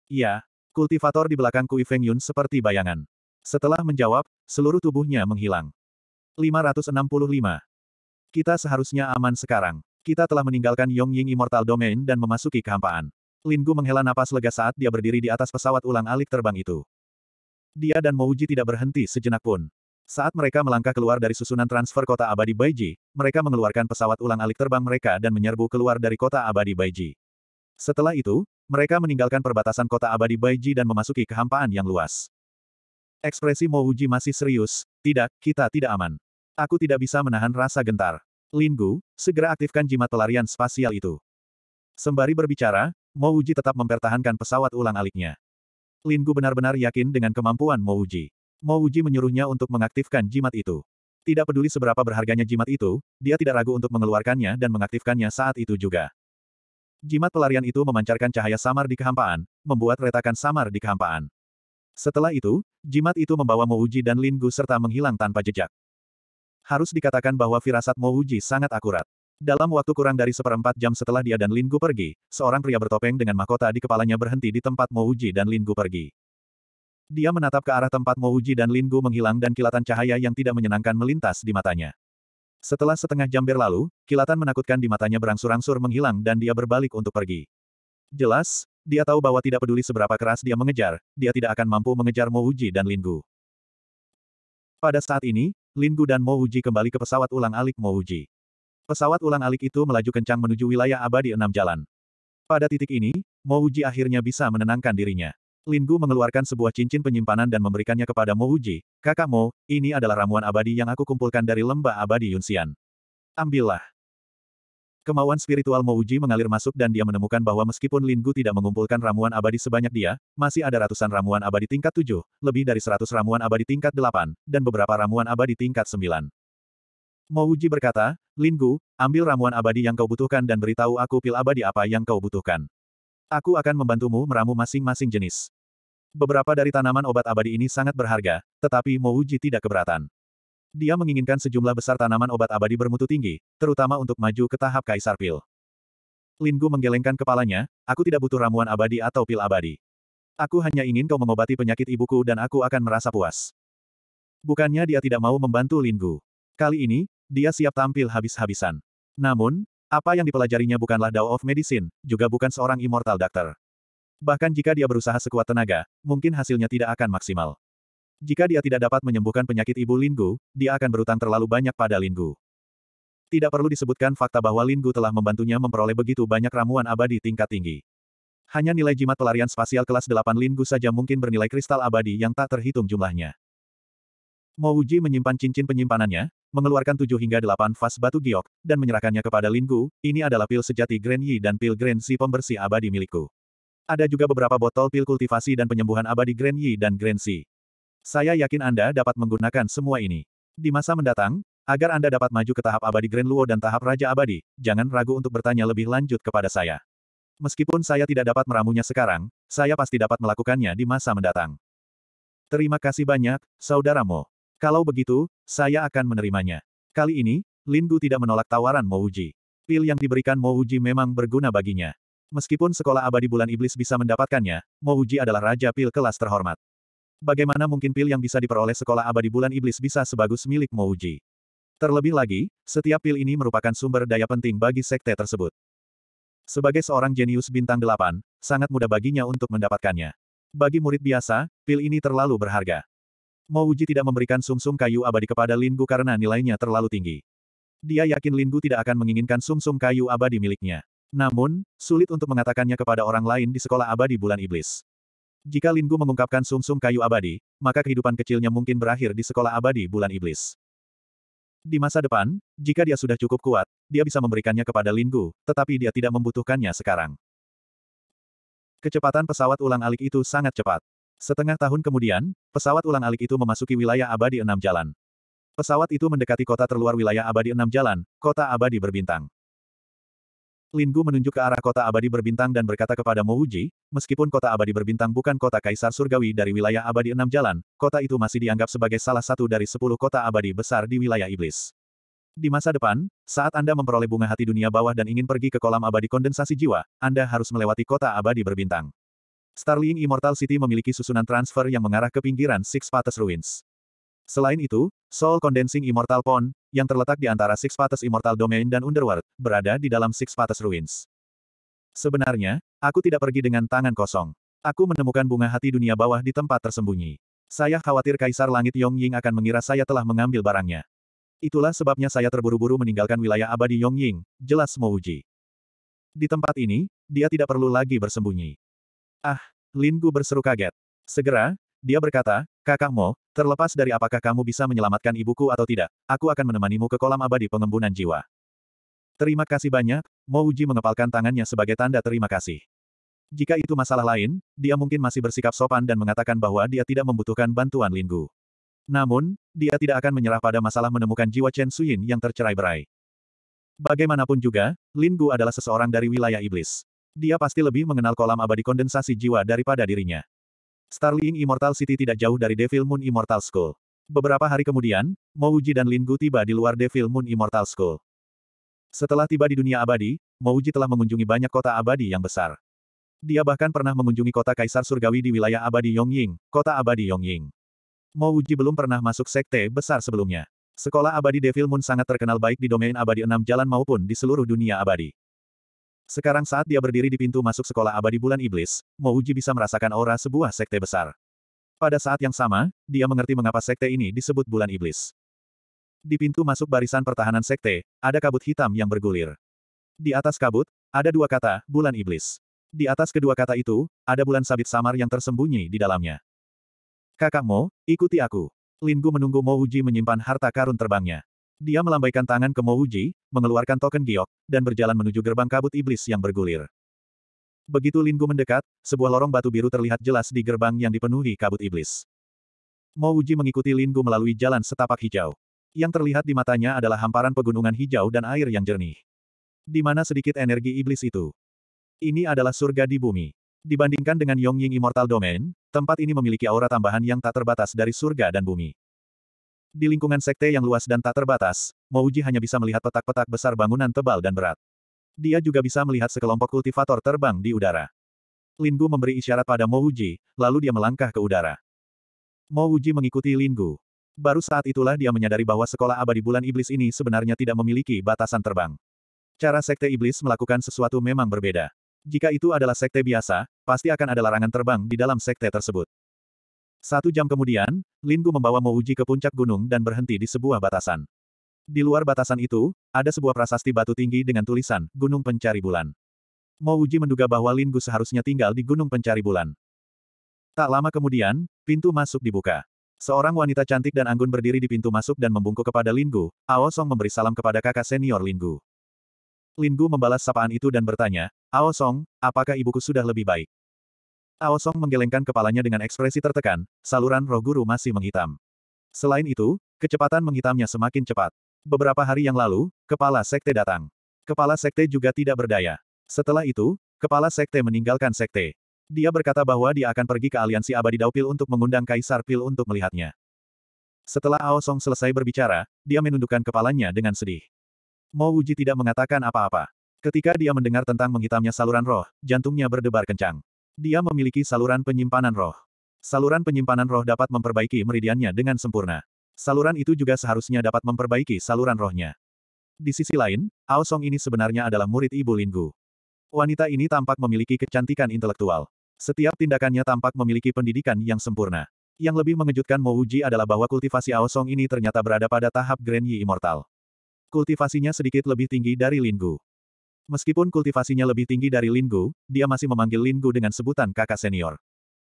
Iya, kultivator di belakang Kui Feng Yun seperti bayangan. Setelah menjawab, seluruh tubuhnya menghilang. 565. Kita seharusnya aman sekarang. Kita telah meninggalkan Yongying Immortal Domain dan memasuki kehampaan. Lin Gu menghela napas lega saat dia berdiri di atas pesawat ulang-alik terbang itu. Dia dan Mouji tidak berhenti sejenak pun. Saat mereka melangkah keluar dari susunan transfer kota abadi Baiji, mereka mengeluarkan pesawat ulang-alik terbang mereka dan menyerbu keluar dari kota abadi Baiji. Setelah itu, mereka meninggalkan perbatasan kota abadi Baiji dan memasuki kehampaan yang luas. Ekspresi Mo Wuji masih serius, tidak, kita tidak aman. Aku tidak bisa menahan rasa gentar. Lin Gu, segera aktifkan jimat pelarian spasial itu. Sembari berbicara, Mo Wuji tetap mempertahankan pesawat ulang-aliknya. Lin Gu benar-benar yakin dengan kemampuan Mo Wuji. Mo Wuji menyuruhnya untuk mengaktifkan jimat itu. Tidak peduli seberapa berharganya jimat itu, dia tidak ragu untuk mengeluarkannya dan mengaktifkannya saat itu juga. Jimat pelarian itu memancarkan cahaya samar di kehampaan, membuat retakan samar di kehampaan. Setelah itu, jimat itu membawa Mo Wuji dan Lin Gu serta menghilang tanpa jejak. Harus dikatakan bahwa firasat Mo Wuji sangat akurat. Dalam waktu kurang dari seperempat jam setelah dia dan Lin Gu pergi, seorang pria bertopeng dengan mahkota di kepalanya berhenti di tempat Mo Wuji dan Lin Gu pergi. Dia menatap ke arah tempat Mo Wuji dan Lin Gu menghilang dan kilatan cahaya yang tidak menyenangkan melintas di matanya. Setelah setengah jam berlalu, kilatan menakutkan di matanya berangsur-angsur menghilang dan dia berbalik untuk pergi. Jelas, dia tahu bahwa tidak peduli seberapa keras dia mengejar, dia tidak akan mampu mengejar Mo Wuji dan Lin Gu. Pada saat ini, Lin Gu dan Mo Wuji kembali ke pesawat ulang-alik Mo Wuji. Pesawat ulang-alik itu melaju kencang menuju wilayah abadi enam jalan. Pada titik ini, Mo Wuji akhirnya bisa menenangkan dirinya. Lin Gu mengeluarkan sebuah cincin penyimpanan dan memberikannya kepada Mo Wuji. Kakak Mo, ini adalah ramuan abadi yang aku kumpulkan dari lembah abadi Yunxian. Ambillah. Kemauan spiritual Mo Wuji mengalir masuk dan dia menemukan bahwa meskipun Lin Gu tidak mengumpulkan ramuan abadi sebanyak dia, masih ada ratusan ramuan abadi tingkat 7, lebih dari 100 ramuan abadi tingkat 8, dan beberapa ramuan abadi tingkat 9. Mo Wuji berkata, Lin Gu, ambil ramuan abadi yang kau butuhkan dan beritahu aku pil abadi apa yang kau butuhkan. Aku akan membantumu meramu masing-masing jenis. Beberapa dari tanaman obat abadi ini sangat berharga, tetapi Mo tidak keberatan. Dia menginginkan sejumlah besar tanaman obat abadi bermutu tinggi, terutama untuk maju ke tahap Kaisar Pil. Linggu menggelengkan kepalanya, aku tidak butuh ramuan abadi atau pil abadi. Aku hanya ingin kau mengobati penyakit ibuku dan aku akan merasa puas. Bukannya dia tidak mau membantu Linggu. Kali ini, dia siap tampil habis-habisan. Namun, apa yang dipelajarinya bukanlah Dao of Medicine, juga bukan seorang immortal doctor. Bahkan jika dia berusaha sekuat tenaga, mungkin hasilnya tidak akan maksimal. Jika dia tidak dapat menyembuhkan penyakit ibu Linggu, dia akan berutang terlalu banyak pada Linggu. Tidak perlu disebutkan fakta bahwa Linggu telah membantunya memperoleh begitu banyak ramuan abadi tingkat tinggi. Hanya nilai jimat pelarian spasial kelas 8 Linggu saja mungkin bernilai kristal abadi yang tak terhitung jumlahnya. Mo Wuji menyimpan cincin penyimpanannya, mengeluarkan 7 hingga 8 vas batu giok, dan menyerahkannya kepada Linggu, ini adalah pil sejati Grand Yi dan pil Grand Si pembersih abadi milikku. Ada juga beberapa botol pil kultivasi dan penyembuhan abadi Grand Yi dan Grand Si. Saya yakin Anda dapat menggunakan semua ini. Di masa mendatang, agar Anda dapat maju ke tahap abadi Grand Luo dan tahap Raja Abadi, jangan ragu untuk bertanya lebih lanjut kepada saya. Meskipun saya tidak dapat meramunya sekarang, saya pasti dapat melakukannya di masa mendatang. Terima kasih banyak, Saudara Mo. Kalau begitu, saya akan menerimanya. Kali ini, Lin Gu tidak menolak tawaran Mo Wuji. Pil yang diberikan Mo Wuji memang berguna baginya. Meskipun sekolah abadi bulan iblis bisa mendapatkannya, Mo Wuji adalah raja pil kelas terhormat. Bagaimana mungkin pil yang bisa diperoleh sekolah abadi bulan iblis bisa sebagus milik Mouji? Terlebih lagi, setiap pil ini merupakan sumber daya penting bagi sekte tersebut. Sebagai seorang jenius bintang delapan, sangat mudah baginya untuk mendapatkannya. Bagi murid biasa, pil ini terlalu berharga. Mouji tidak memberikan sumsum -sum kayu abadi kepada Linggu karena nilainya terlalu tinggi. Dia yakin Linggu tidak akan menginginkan sumsum -sum kayu abadi miliknya. Namun, sulit untuk mengatakannya kepada orang lain di sekolah abadi bulan iblis. Jika Linggu mengungkapkan sumsum -sum kayu abadi, maka kehidupan kecilnya mungkin berakhir di sekolah abadi bulan iblis. Di masa depan, jika dia sudah cukup kuat, dia bisa memberikannya kepada Linggu, tetapi dia tidak membutuhkannya sekarang. Kecepatan pesawat ulang-alik itu sangat cepat. Setengah tahun kemudian, pesawat ulang-alik itu memasuki wilayah abadi enam jalan. Pesawat itu mendekati kota terluar wilayah abadi enam jalan, kota abadi berbintang. Lin Gu menunjuk ke arah kota abadi berbintang dan berkata kepada Mo Wuji, meskipun kota abadi berbintang bukan kota kaisar surgawi dari wilayah abadi enam jalan, kota itu masih dianggap sebagai salah satu dari sepuluh kota abadi besar di wilayah iblis. Di masa depan, saat Anda memperoleh bunga hati dunia bawah dan ingin pergi ke kolam abadi kondensasi jiwa, Anda harus melewati kota abadi berbintang. Starling Immortal City memiliki susunan transfer yang mengarah ke pinggiran Six Paths Ruins. Selain itu, Soul Condensing Immortal Pond, yang terletak di antara Six Paths Immortal Domain dan Underworld, berada di dalam Six Paths Ruins. Sebenarnya, aku tidak pergi dengan tangan kosong. Aku menemukan bunga hati dunia bawah di tempat tersembunyi. Saya khawatir Kaisar Langit Yongying akan mengira saya telah mengambil barangnya. Itulah sebabnya saya terburu-buru meninggalkan wilayah abadi Yongying, jelas Mouji. Di tempat ini, dia tidak perlu lagi bersembunyi. Ah, Lin Gu berseru kaget. Segera, dia berkata, Kakak Mo, terlepas dari apakah kamu bisa menyelamatkan ibuku atau tidak, aku akan menemanimu ke kolam abadi pengembunan jiwa. Terima kasih banyak, Mo Wuji mengepalkan tangannya sebagai tanda terima kasih. Jika itu masalah lain, dia mungkin masih bersikap sopan dan mengatakan bahwa dia tidak membutuhkan bantuan Linggu. Namun, dia tidak akan menyerah pada masalah menemukan jiwa Chen Suyin yang tercerai-berai. Bagaimanapun juga, Linggu adalah seseorang dari wilayah iblis. Dia pasti lebih mengenal kolam abadi kondensasi jiwa daripada dirinya. Starling Immortal City tidak jauh dari Devil Moon Immortal School. Beberapa hari kemudian, Mo Wuji dan Lin Gu tiba di luar Devil Moon Immortal School. Setelah tiba di dunia abadi, Mo Wuji telah mengunjungi banyak kota abadi yang besar. Dia bahkan pernah mengunjungi kota Kaisar Surgawi di wilayah abadi Yongying, kota abadi Yongying. Mo Wuji belum pernah masuk sekte besar sebelumnya. Sekolah abadi Devil Moon sangat terkenal baik di domain abadi enam jalan maupun di seluruh dunia abadi. Sekarang saat dia berdiri di pintu masuk sekolah abadi bulan iblis, Mo Uji bisa merasakan aura sebuah sekte besar. Pada saat yang sama, dia mengerti mengapa sekte ini disebut bulan iblis. Di pintu masuk barisan pertahanan sekte, ada kabut hitam yang bergulir. Di atas kabut, ada dua kata, bulan iblis. Di atas kedua kata itu, ada bulan sabit samar yang tersembunyi di dalamnya. Kakak Mo, ikuti aku. Lin Gu menunggu Mo Uji menyimpan harta karun terbangnya. Dia melambaikan tangan ke Mo Wuji, mengeluarkan token giok, dan berjalan menuju gerbang kabut iblis yang bergulir. Begitu Linggu mendekat, sebuah lorong batu biru terlihat jelas di gerbang yang dipenuhi kabut iblis. Mo Wuji mengikuti Linggu melalui jalan setapak hijau. Yang terlihat di matanya adalah hamparan pegunungan hijau dan air yang jernih. Di mana sedikit energi iblis itu? Ini adalah surga di bumi. Dibandingkan dengan Yongying Immortal Domain, tempat ini memiliki aura tambahan yang tak terbatas dari surga dan bumi. Di lingkungan sekte yang luas dan tak terbatas, Mouji hanya bisa melihat petak-petak besar bangunan tebal dan berat. Dia juga bisa melihat sekelompok kultivator terbang di udara. Lingu memberi isyarat pada Mouji, lalu dia melangkah ke udara. Mouji mengikuti Lingu. Baru saat itulah dia menyadari bahwa sekolah abadi bulan iblis ini sebenarnya tidak memiliki batasan terbang. Cara sekte iblis melakukan sesuatu memang berbeda. Jika itu adalah sekte biasa, pasti akan ada larangan terbang di dalam sekte tersebut. Satu jam kemudian, Lin Gu membawa Mouji ke puncak gunung dan berhenti di sebuah batasan. Di luar batasan itu, ada sebuah prasasti batu tinggi dengan tulisan, Gunung Pencari Bulan. Mouji menduga bahwa Lin Gu seharusnya tinggal di Gunung Pencari Bulan. Tak lama kemudian, pintu masuk dibuka. Seorang wanita cantik dan anggun berdiri di pintu masuk dan membungkuk kepada Lin Gu. Ao Song memberi salam kepada kakak senior Lin Gu. Lin Gu membalas sapaan itu dan bertanya, Ao Song, apakah ibuku sudah lebih baik? Aosong menggelengkan kepalanya dengan ekspresi tertekan, saluran roh guru masih menghitam. Selain itu, kecepatan menghitamnya semakin cepat. Beberapa hari yang lalu, kepala sekte datang. Kepala sekte juga tidak berdaya. Setelah itu, kepala sekte meninggalkan sekte. Dia berkata bahwa dia akan pergi ke aliansi abadi Daupil untuk mengundang Kaisar Pil untuk melihatnya. Setelah Aosong selesai berbicara, dia menundukkan kepalanya dengan sedih. Mo Wuji tidak mengatakan apa-apa. Ketika dia mendengar tentang menghitamnya saluran roh, jantungnya berdebar kencang. Dia memiliki saluran penyimpanan roh. Saluran penyimpanan roh dapat memperbaiki meridiannya dengan sempurna. Saluran itu juga seharusnya dapat memperbaiki saluran rohnya. Di sisi lain, Ao Song ini sebenarnya adalah murid Ibu Linggu. Wanita ini tampak memiliki kecantikan intelektual. Setiap tindakannya tampak memiliki pendidikan yang sempurna. Yang lebih mengejutkan Mo Wuji adalah bahwa kultivasi Ao Song ini ternyata berada pada tahap Grand Yi Immortal. Kultivasinya sedikit lebih tinggi dari Linggu. Meskipun kultivasinya lebih tinggi dari Linggu, dia masih memanggil Linggu dengan sebutan kakak senior.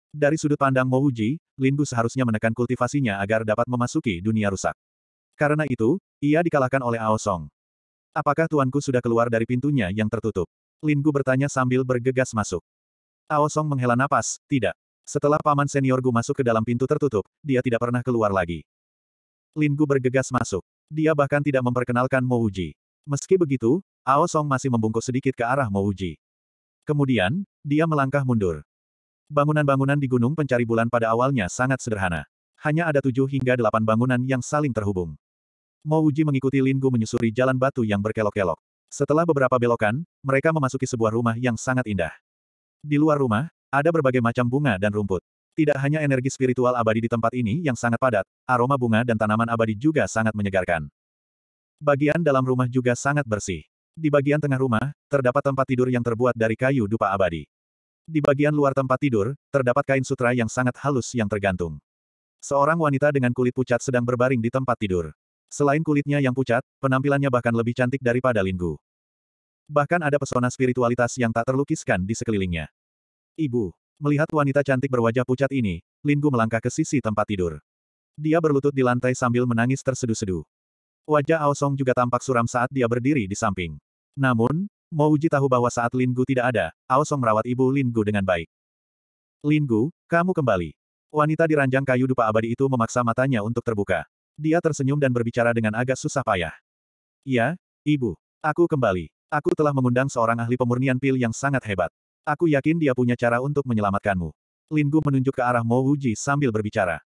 Dari sudut pandang Mo Wuji, Linggu seharusnya menekan kultivasinya agar dapat memasuki dunia rusak. Karena itu, ia dikalahkan oleh Ao Song. Apakah tuanku sudah keluar dari pintunya yang tertutup? Linggu bertanya sambil bergegas masuk. Ao Song menghela napas, tidak. Setelah paman senior Gu masuk ke dalam pintu tertutup, dia tidak pernah keluar lagi. Linggu bergegas masuk. Dia bahkan tidak memperkenalkan Mo Wuji. Meski begitu, Ao Song masih membungkuk sedikit ke arah Mo Wuji. Kemudian, dia melangkah mundur. Bangunan-bangunan di Gunung Pencari Bulan pada awalnya sangat sederhana. Hanya ada tujuh hingga delapan bangunan yang saling terhubung. Mo Wuji mengikuti Lin Gu menyusuri jalan batu yang berkelok-kelok. Setelah beberapa belokan, mereka memasuki sebuah rumah yang sangat indah. Di luar rumah, ada berbagai macam bunga dan rumput. Tidak hanya energi spiritual abadi di tempat ini yang sangat padat, aroma bunga dan tanaman abadi juga sangat menyegarkan. Bagian dalam rumah juga sangat bersih. Di bagian tengah rumah, terdapat tempat tidur yang terbuat dari kayu dupa abadi. Di bagian luar tempat tidur, terdapat kain sutra yang sangat halus yang tergantung. Seorang wanita dengan kulit pucat sedang berbaring di tempat tidur. Selain kulitnya yang pucat, penampilannya bahkan lebih cantik daripada Linggu. Bahkan ada pesona spiritualitas yang tak terlukiskan di sekelilingnya. Ibu, melihat wanita cantik berwajah pucat ini, Linggu melangkah ke sisi tempat tidur. Dia berlutut di lantai sambil menangis terseduh-seduh. Wajah Aosong juga tampak suram saat dia berdiri di samping. Namun, Mo Wuji tahu bahwa saat Lin Gu tidak ada, Ao Song merawat ibu Lin Gu dengan baik. Lin Gu, kamu kembali. Wanita di ranjang kayu dupa abadi itu memaksa matanya untuk terbuka. Dia tersenyum dan berbicara dengan agak susah payah. Iya, ibu. Aku kembali. Aku telah mengundang seorang ahli pemurnian pil yang sangat hebat. Aku yakin dia punya cara untuk menyelamatkanmu. Lin Gu menunjuk ke arah Mo Wuji sambil berbicara.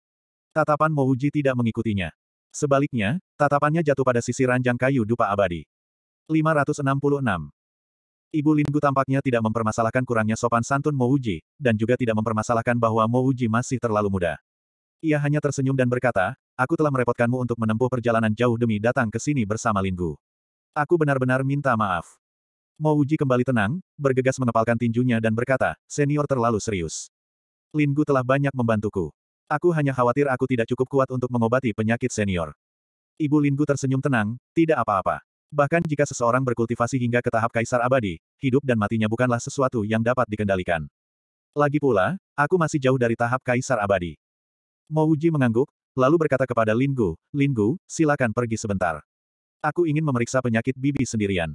Tatapan Mo Wuji tidak mengikutinya. Sebaliknya, tatapannya jatuh pada sisi ranjang kayu dupa abadi. 566. Ibu Linggu tampaknya tidak mempermasalahkan kurangnya sopan santun Mo Wuji, dan juga tidak mempermasalahkan bahwa Mo Wuji masih terlalu muda. Ia hanya tersenyum dan berkata, aku telah merepotkanmu untuk menempuh perjalanan jauh demi datang ke sini bersama Linggu. Aku benar-benar minta maaf. Mo Wuji kembali tenang, bergegas mengepalkan tinjunya dan berkata, senior terlalu serius. Linggu telah banyak membantuku. Aku hanya khawatir aku tidak cukup kuat untuk mengobati penyakit senior. Ibu Linggu tersenyum tenang, tidak apa-apa. Bahkan jika seseorang berkultivasi hingga ke tahap kaisar abadi, hidup dan matinya bukanlah sesuatu yang dapat dikendalikan. Lagi pula, aku masih jauh dari tahap kaisar abadi. Mo Wuji mengangguk, lalu berkata kepada Lin Gu, Lin Gu, silakan pergi sebentar. Aku ingin memeriksa penyakit bibi sendirian.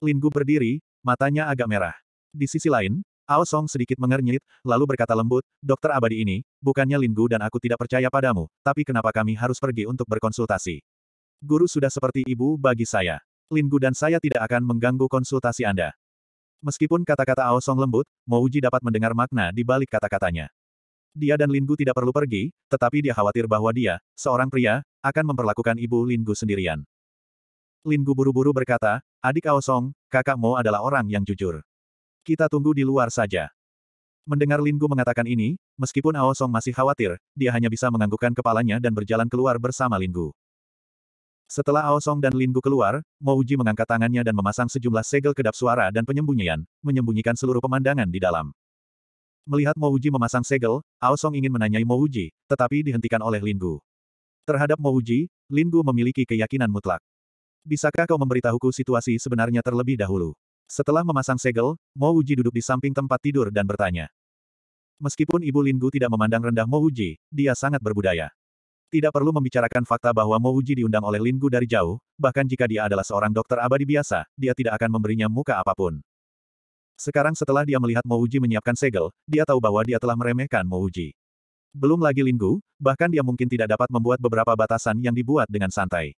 Lin Gu berdiri, matanya agak merah. Di sisi lain, Ao Song sedikit mengernyit, lalu berkata lembut, Dokter abadi ini, bukannya Lin Gu dan aku tidak percaya padamu, tapi kenapa kami harus pergi untuk berkonsultasi? Guru sudah seperti ibu bagi saya. Lin Gu dan saya tidak akan mengganggu konsultasi Anda. Meskipun kata-kata Ao Song lembut, Mo Uji dapat mendengar makna di balik kata-katanya. Dia dan Lin Gu tidak perlu pergi, tetapi dia khawatir bahwa dia, seorang pria, akan memperlakukan ibu Lin Gu sendirian. Lin Gu buru-buru berkata, adik Ao Song, kakak Mo adalah orang yang jujur. Kita tunggu di luar saja. Mendengar Lin Gu mengatakan ini, meskipun Ao Song masih khawatir, dia hanya bisa menganggukkan kepalanya dan berjalan keluar bersama Lin Gu. Setelah Ao Song dan Lin Gu keluar, Mo Uji mengangkat tangannya dan memasang sejumlah segel kedap suara dan penyembunyian, menyembunyikan seluruh pemandangan di dalam. Melihat Mo Uji memasang segel, Ao Song ingin menanyai Mo Uji, tetapi dihentikan oleh Lin Gu. Terhadap Mo Uji, Lin Gu memiliki keyakinan mutlak. Bisakah kau memberitahuku situasi sebenarnya terlebih dahulu? Setelah memasang segel, Mo Uji duduk di samping tempat tidur dan bertanya. Meskipun Ibu Lin Gu tidak memandang rendah Mo Uji, dia sangat berbudaya. Tidak perlu membicarakan fakta bahwa Mo Uji diundang oleh Lin Gu dari jauh, bahkan jika dia adalah seorang dokter abadi biasa, dia tidak akan memberinya muka apa pun. Sekarang setelah dia melihat Mo Uji menyiapkan segel, dia tahu bahwa dia telah meremehkan Mo Uji. Belum lagi Lin Gu, bahkan dia mungkin tidak dapat membuat beberapa batasan yang dibuat dengan santai.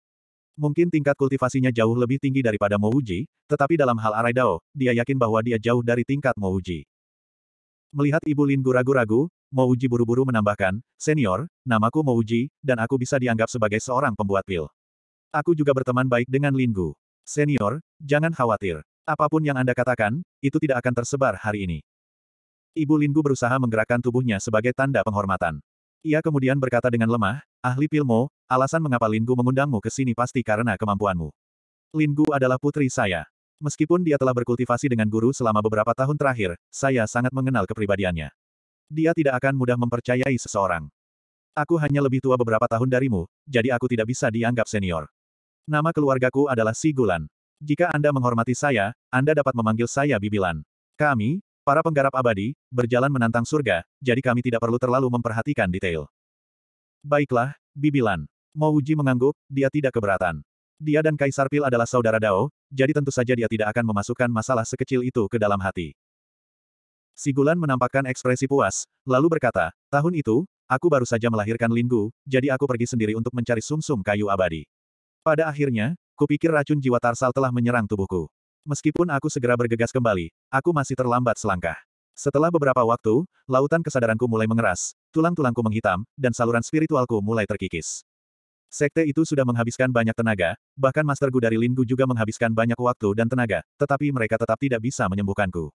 Mungkin tingkat kultivasinya jauh lebih tinggi daripada Mo Uji, tetapi dalam hal Arai Dao, dia yakin bahwa dia jauh dari tingkat Mo Uji. Melihat Ibu Lin Gu ragu-ragu, Mo Uji buru-buru menambahkan, Senior, namaku Mo Uji, dan aku bisa dianggap sebagai seorang pembuat pil. Aku juga berteman baik dengan Lin Gu. Senior, jangan khawatir. Apa pun yang Anda katakan, itu tidak akan tersebar hari ini. Ibu Lin Gu berusaha menggerakkan tubuhnya sebagai tanda penghormatan. Ia kemudian berkata dengan lemah, Ahli Pilmo, alasan mengapa Lin Gu mengundangmu ke sini pasti karena kemampuanmu. Lin Gu adalah putri saya. Meskipun dia telah berkultivasi dengan guru selama beberapa tahun terakhir, saya sangat mengenal kepribadiannya. Dia tidak akan mudah mempercayai seseorang. Aku hanya lebih tua beberapa tahun darimu, jadi aku tidak bisa dianggap senior. Nama keluargaku adalah Sigulan. Jika Anda menghormati saya, Anda dapat memanggil saya Bibilan. Kami, para penggarap abadi, berjalan menantang surga, jadi kami tidak perlu terlalu memperhatikan detail. Baiklah, Bibilan. Mau Uji mengangguk, dia tidak keberatan. Dia dan Kaisar Pil adalah saudara Dao, jadi tentu saja dia tidak akan memasukkan masalah sekecil itu ke dalam hati. Sigulan menampakkan ekspresi puas, lalu berkata, tahun itu, aku baru saja melahirkan Linggu, jadi aku pergi sendiri untuk mencari sumsum -sum kayu abadi. Pada akhirnya, kupikir racun jiwa Tarsal telah menyerang tubuhku. Meskipun aku segera bergegas kembali, aku masih terlambat selangkah. Setelah beberapa waktu, lautan kesadaranku mulai mengeras, tulang-tulangku menghitam, dan saluran spiritualku mulai terkikis. Sekte itu sudah menghabiskan banyak tenaga, bahkan Master Gu dari Linggu juga menghabiskan banyak waktu dan tenaga, tetapi mereka tetap tidak bisa menyembuhkanku.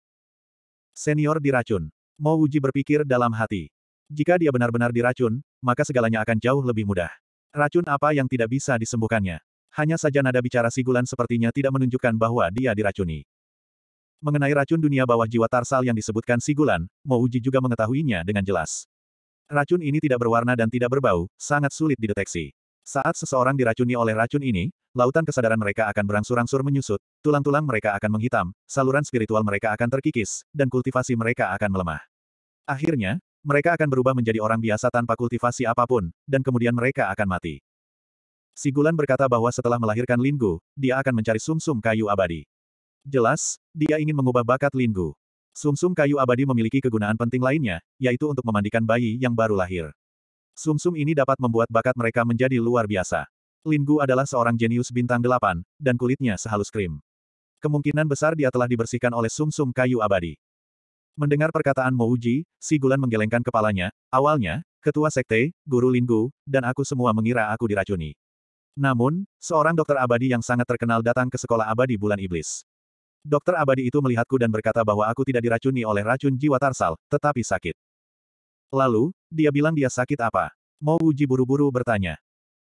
Senior diracun. Mo Wuji berpikir dalam hati. Jika dia benar-benar diracun, maka segalanya akan jauh lebih mudah. Racun apa yang tidak bisa disembuhkannya? Hanya saja nada bicara Sigulan sepertinya tidak menunjukkan bahwa dia diracuni. Mengenai racun dunia bawah jiwa Tarsal yang disebutkan Sigulan, Mo Wuji juga mengetahuinya dengan jelas. Racun ini tidak berwarna dan tidak berbau, sangat sulit dideteksi. Saat seseorang diracuni oleh racun ini, lautan kesadaran mereka akan berangsur-angsur menyusut, tulang-tulang mereka akan menghitam, saluran spiritual mereka akan terkikis, dan kultivasi mereka akan melemah. Akhirnya, mereka akan berubah menjadi orang biasa tanpa kultivasi apa pun, dan kemudian mereka akan mati. Sigulan berkata bahwa setelah melahirkan Linggu, dia akan mencari sumsum -sum kayu abadi. Jelas, dia ingin mengubah bakat Linggu. Sumsum -sum kayu abadi memiliki kegunaan penting lainnya, yaitu untuk memandikan bayi yang baru lahir. Sumsum -sum ini dapat membuat bakat mereka menjadi luar biasa. Linggu adalah seorang jenius bintang delapan, dan kulitnya sehalus krim. Kemungkinan besar dia telah dibersihkan oleh sumsum -sum kayu abadi. Mendengar perkataan Mouji, si Gulan menggelengkan kepalanya, awalnya, ketua sekte, guru Linggu, dan aku semua mengira aku diracuni. Namun, seorang dokter abadi yang sangat terkenal datang ke sekolah abadi bulan iblis. Dokter abadi itu melihatku dan berkata bahwa aku tidak diracuni oleh racun jiwa tarsal, tetapi sakit. Lalu, dia bilang dia sakit apa? Mau uji buru-buru bertanya.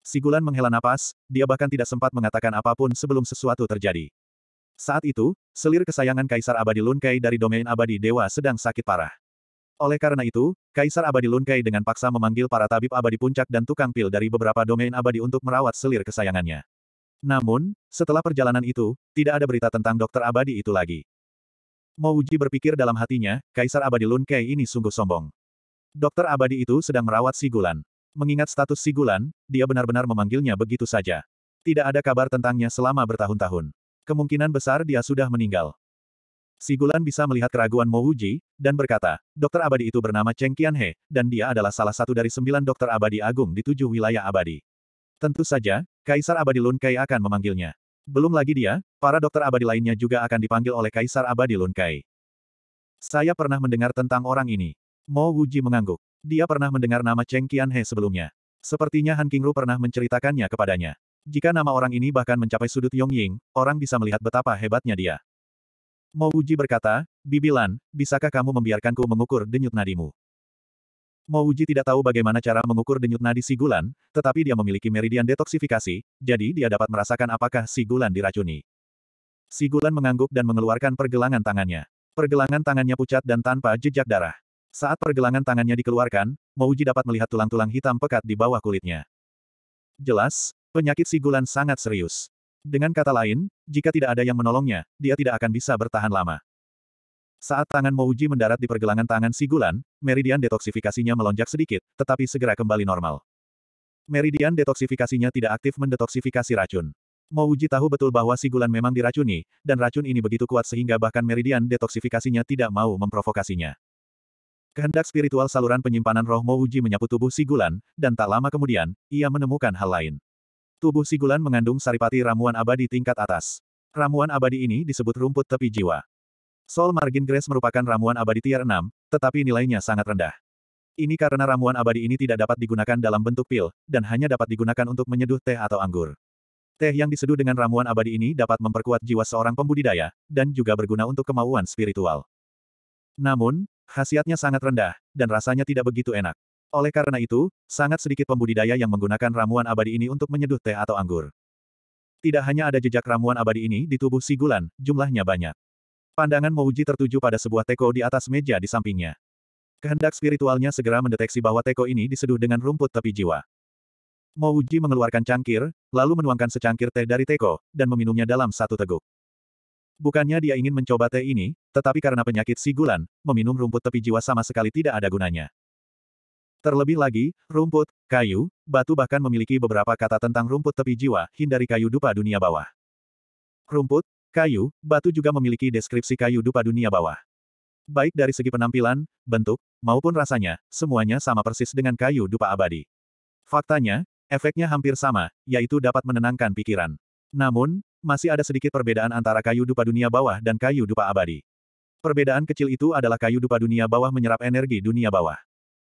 Sigulan menghela napas, dia bahkan tidak sempat mengatakan apa pun sebelum sesuatu terjadi. Saat itu, selir kesayangan Kaisar Abadi Lunkai dari domain abadi dewa sedang sakit parah. Oleh karena itu, Kaisar Abadi Lunkai dengan paksa memanggil para tabib abadi puncak dan tukang pil dari beberapa domain abadi untuk merawat selir kesayangannya. Namun, setelah perjalanan itu, tidak ada berita tentang dokter abadi itu lagi. Mouji berpikir dalam hatinya, Kaisar Abadi Lunkai ini sungguh sombong. Dokter abadi itu sedang merawat Sigulan. Mengingat status Sigulan, dia benar-benar memanggilnya begitu saja. Tidak ada kabar tentangnya selama bertahun-tahun. Kemungkinan besar dia sudah meninggal. Sigulan bisa melihat keraguan Mo Wuji, dan berkata, dokter abadi itu bernama Cheng Qianhe, dan dia adalah salah satu dari sembilan dokter abadi agung di tujuh wilayah abadi. Tentu saja, Kaisar Abadi Lun Kai akan memanggilnya. Belum lagi dia, para dokter abadi lainnya juga akan dipanggil oleh Kaisar Abadi Lun Kai. Saya pernah mendengar tentang orang ini. Mo Wuji mengangguk. Dia pernah mendengar nama Cheng Qianhe sebelumnya. Sepertinya Han Qingru pernah menceritakannya kepadanya. Jika nama orang ini bahkan mencapai sudut Yongying, orang bisa melihat betapa hebatnya dia. Mo Wuji berkata, Bibilan, bisakah kamu membiarkanku mengukur denyut nadimu? Mo Wuji tidak tahu bagaimana cara mengukur denyut nadi si Gulan, tetapi dia memiliki meridian detoksifikasi, jadi dia dapat merasakan apakah si Gulan diracuni. Si Gulan mengangguk dan mengeluarkan pergelangan tangannya. Pergelangan tangannya pucat dan tanpa jejak darah. Saat pergelangan tangannya dikeluarkan, Mo Wuji dapat melihat tulang-tulang hitam pekat di bawah kulitnya. Jelas, penyakit si Gulan sangat serius. Dengan kata lain, jika tidak ada yang menolongnya, dia tidak akan bisa bertahan lama. Saat tangan Mouji mendarat di pergelangan tangan Sigulan, meridian detoksifikasinya melonjak sedikit, tetapi segera kembali normal. Meridian detoksifikasinya tidak aktif mendetoksifikasi racun. Mouji tahu betul bahwa Sigulan memang diracuni, dan racun ini begitu kuat sehingga bahkan meridian detoksifikasinya tidak mau memprovokasinya. Kehendak spiritual saluran penyimpanan roh Mouji menyapu tubuh Sigulan, dan tak lama kemudian, ia menemukan hal lain. Tubuh Sigulan mengandung saripati ramuan abadi tingkat atas. Ramuan abadi ini disebut rumput tepi jiwa. Soul Margin Grace merupakan ramuan abadi tier 6, tetapi nilainya sangat rendah. Ini karena ramuan abadi ini tidak dapat digunakan dalam bentuk pil, dan hanya dapat digunakan untuk menyeduh teh atau anggur. Teh yang diseduh dengan ramuan abadi ini dapat memperkuat jiwa seorang pembudidaya, dan juga berguna untuk kemauan spiritual. Namun, khasiatnya sangat rendah, dan rasanya tidak begitu enak. Oleh karena itu, sangat sedikit pembudidaya yang menggunakan ramuan abadi ini untuk menyeduh teh atau anggur. Tidak hanya ada jejak ramuan abadi ini di tubuh si Gulan, jumlahnya banyak. Pandangan Mouji tertuju pada sebuah teko di atas meja di sampingnya. Kehendak spiritualnya segera mendeteksi bahwa teko ini diseduh dengan rumput tepi jiwa. Mouji mengeluarkan cangkir, lalu menuangkan secangkir teh dari teko, dan meminumnya dalam satu teguk. Bukannya dia ingin mencoba teh ini, tetapi karena penyakit si Gulan, meminum rumput tepi jiwa sama sekali tidak ada gunanya. Terlebih lagi, rumput, kayu, batu bahkan memiliki beberapa kata tentang rumput tepi jiwa, hindari kayu dupa dunia bawah. Rumput, kayu, batu juga memiliki deskripsi kayu dupa dunia bawah. Baik dari segi penampilan, bentuk, maupun rasanya, semuanya sama persis dengan kayu dupa abadi. Faktanya, efeknya hampir sama, yaitu dapat menenangkan pikiran. Namun, masih ada sedikit perbedaan antara kayu dupa dunia bawah dan kayu dupa abadi. Perbedaan kecil itu adalah kayu dupa dunia bawah menyerap energi dunia bawah.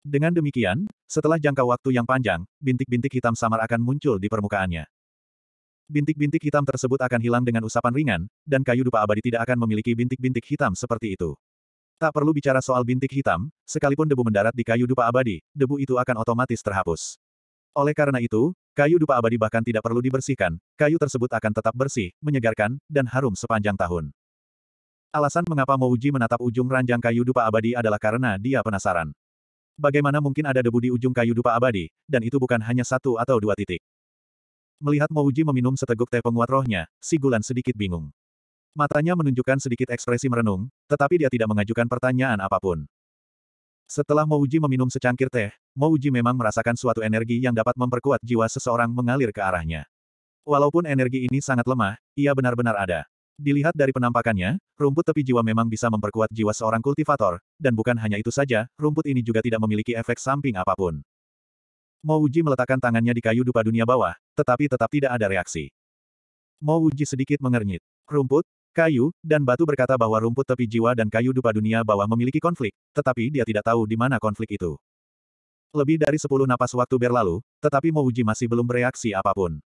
Dengan demikian, setelah jangka waktu yang panjang, bintik-bintik hitam samar akan muncul di permukaannya. Bintik-bintik hitam tersebut akan hilang dengan usapan ringan, dan kayu dupa abadi tidak akan memiliki bintik-bintik hitam seperti itu. Tak perlu bicara soal bintik hitam, sekalipun debu mendarat di kayu dupa abadi, debu itu akan otomatis terhapus. Oleh karena itu, kayu dupa abadi bahkan tidak perlu dibersihkan, kayu tersebut akan tetap bersih, menyegarkan, dan harum sepanjang tahun. Alasan mengapa Mouji menatap ujung ranjang kayu dupa abadi adalah karena dia penasaran. Bagaimana mungkin ada debu di ujung kayu dupa abadi, dan itu bukan hanya satu atau dua titik. Melihat Mouji meminum seteguk teh penguat rohnya, si Gulan sedikit bingung. Matanya menunjukkan sedikit ekspresi merenung, tetapi dia tidak mengajukan pertanyaan apa pun. Setelah Mouji meminum secangkir teh, Mouji memang merasakan suatu energi yang dapat memperkuat jiwa seseorang mengalir ke arahnya. Walaupun energi ini sangat lemah, ia benar-benar ada. Dilihat dari penampakannya, rumput tepi jiwa memang bisa memperkuat jiwa seorang kultivator, dan bukan hanya itu saja, rumput ini juga tidak memiliki efek samping apa pun. Mo Wuji meletakkan tangannya di kayu dupa dunia bawah, tetapi tetap tidak ada reaksi. Mo Wuji sedikit mengernyit. Rumput, kayu, dan batu berkata bahwa rumput tepi jiwa dan kayu dupa dunia bawah memiliki konflik, tetapi dia tidak tahu di mana konflik itu. Lebih dari sepuluh napas waktu berlalu, tetapi Mo Wuji masih belum bereaksi apa pun.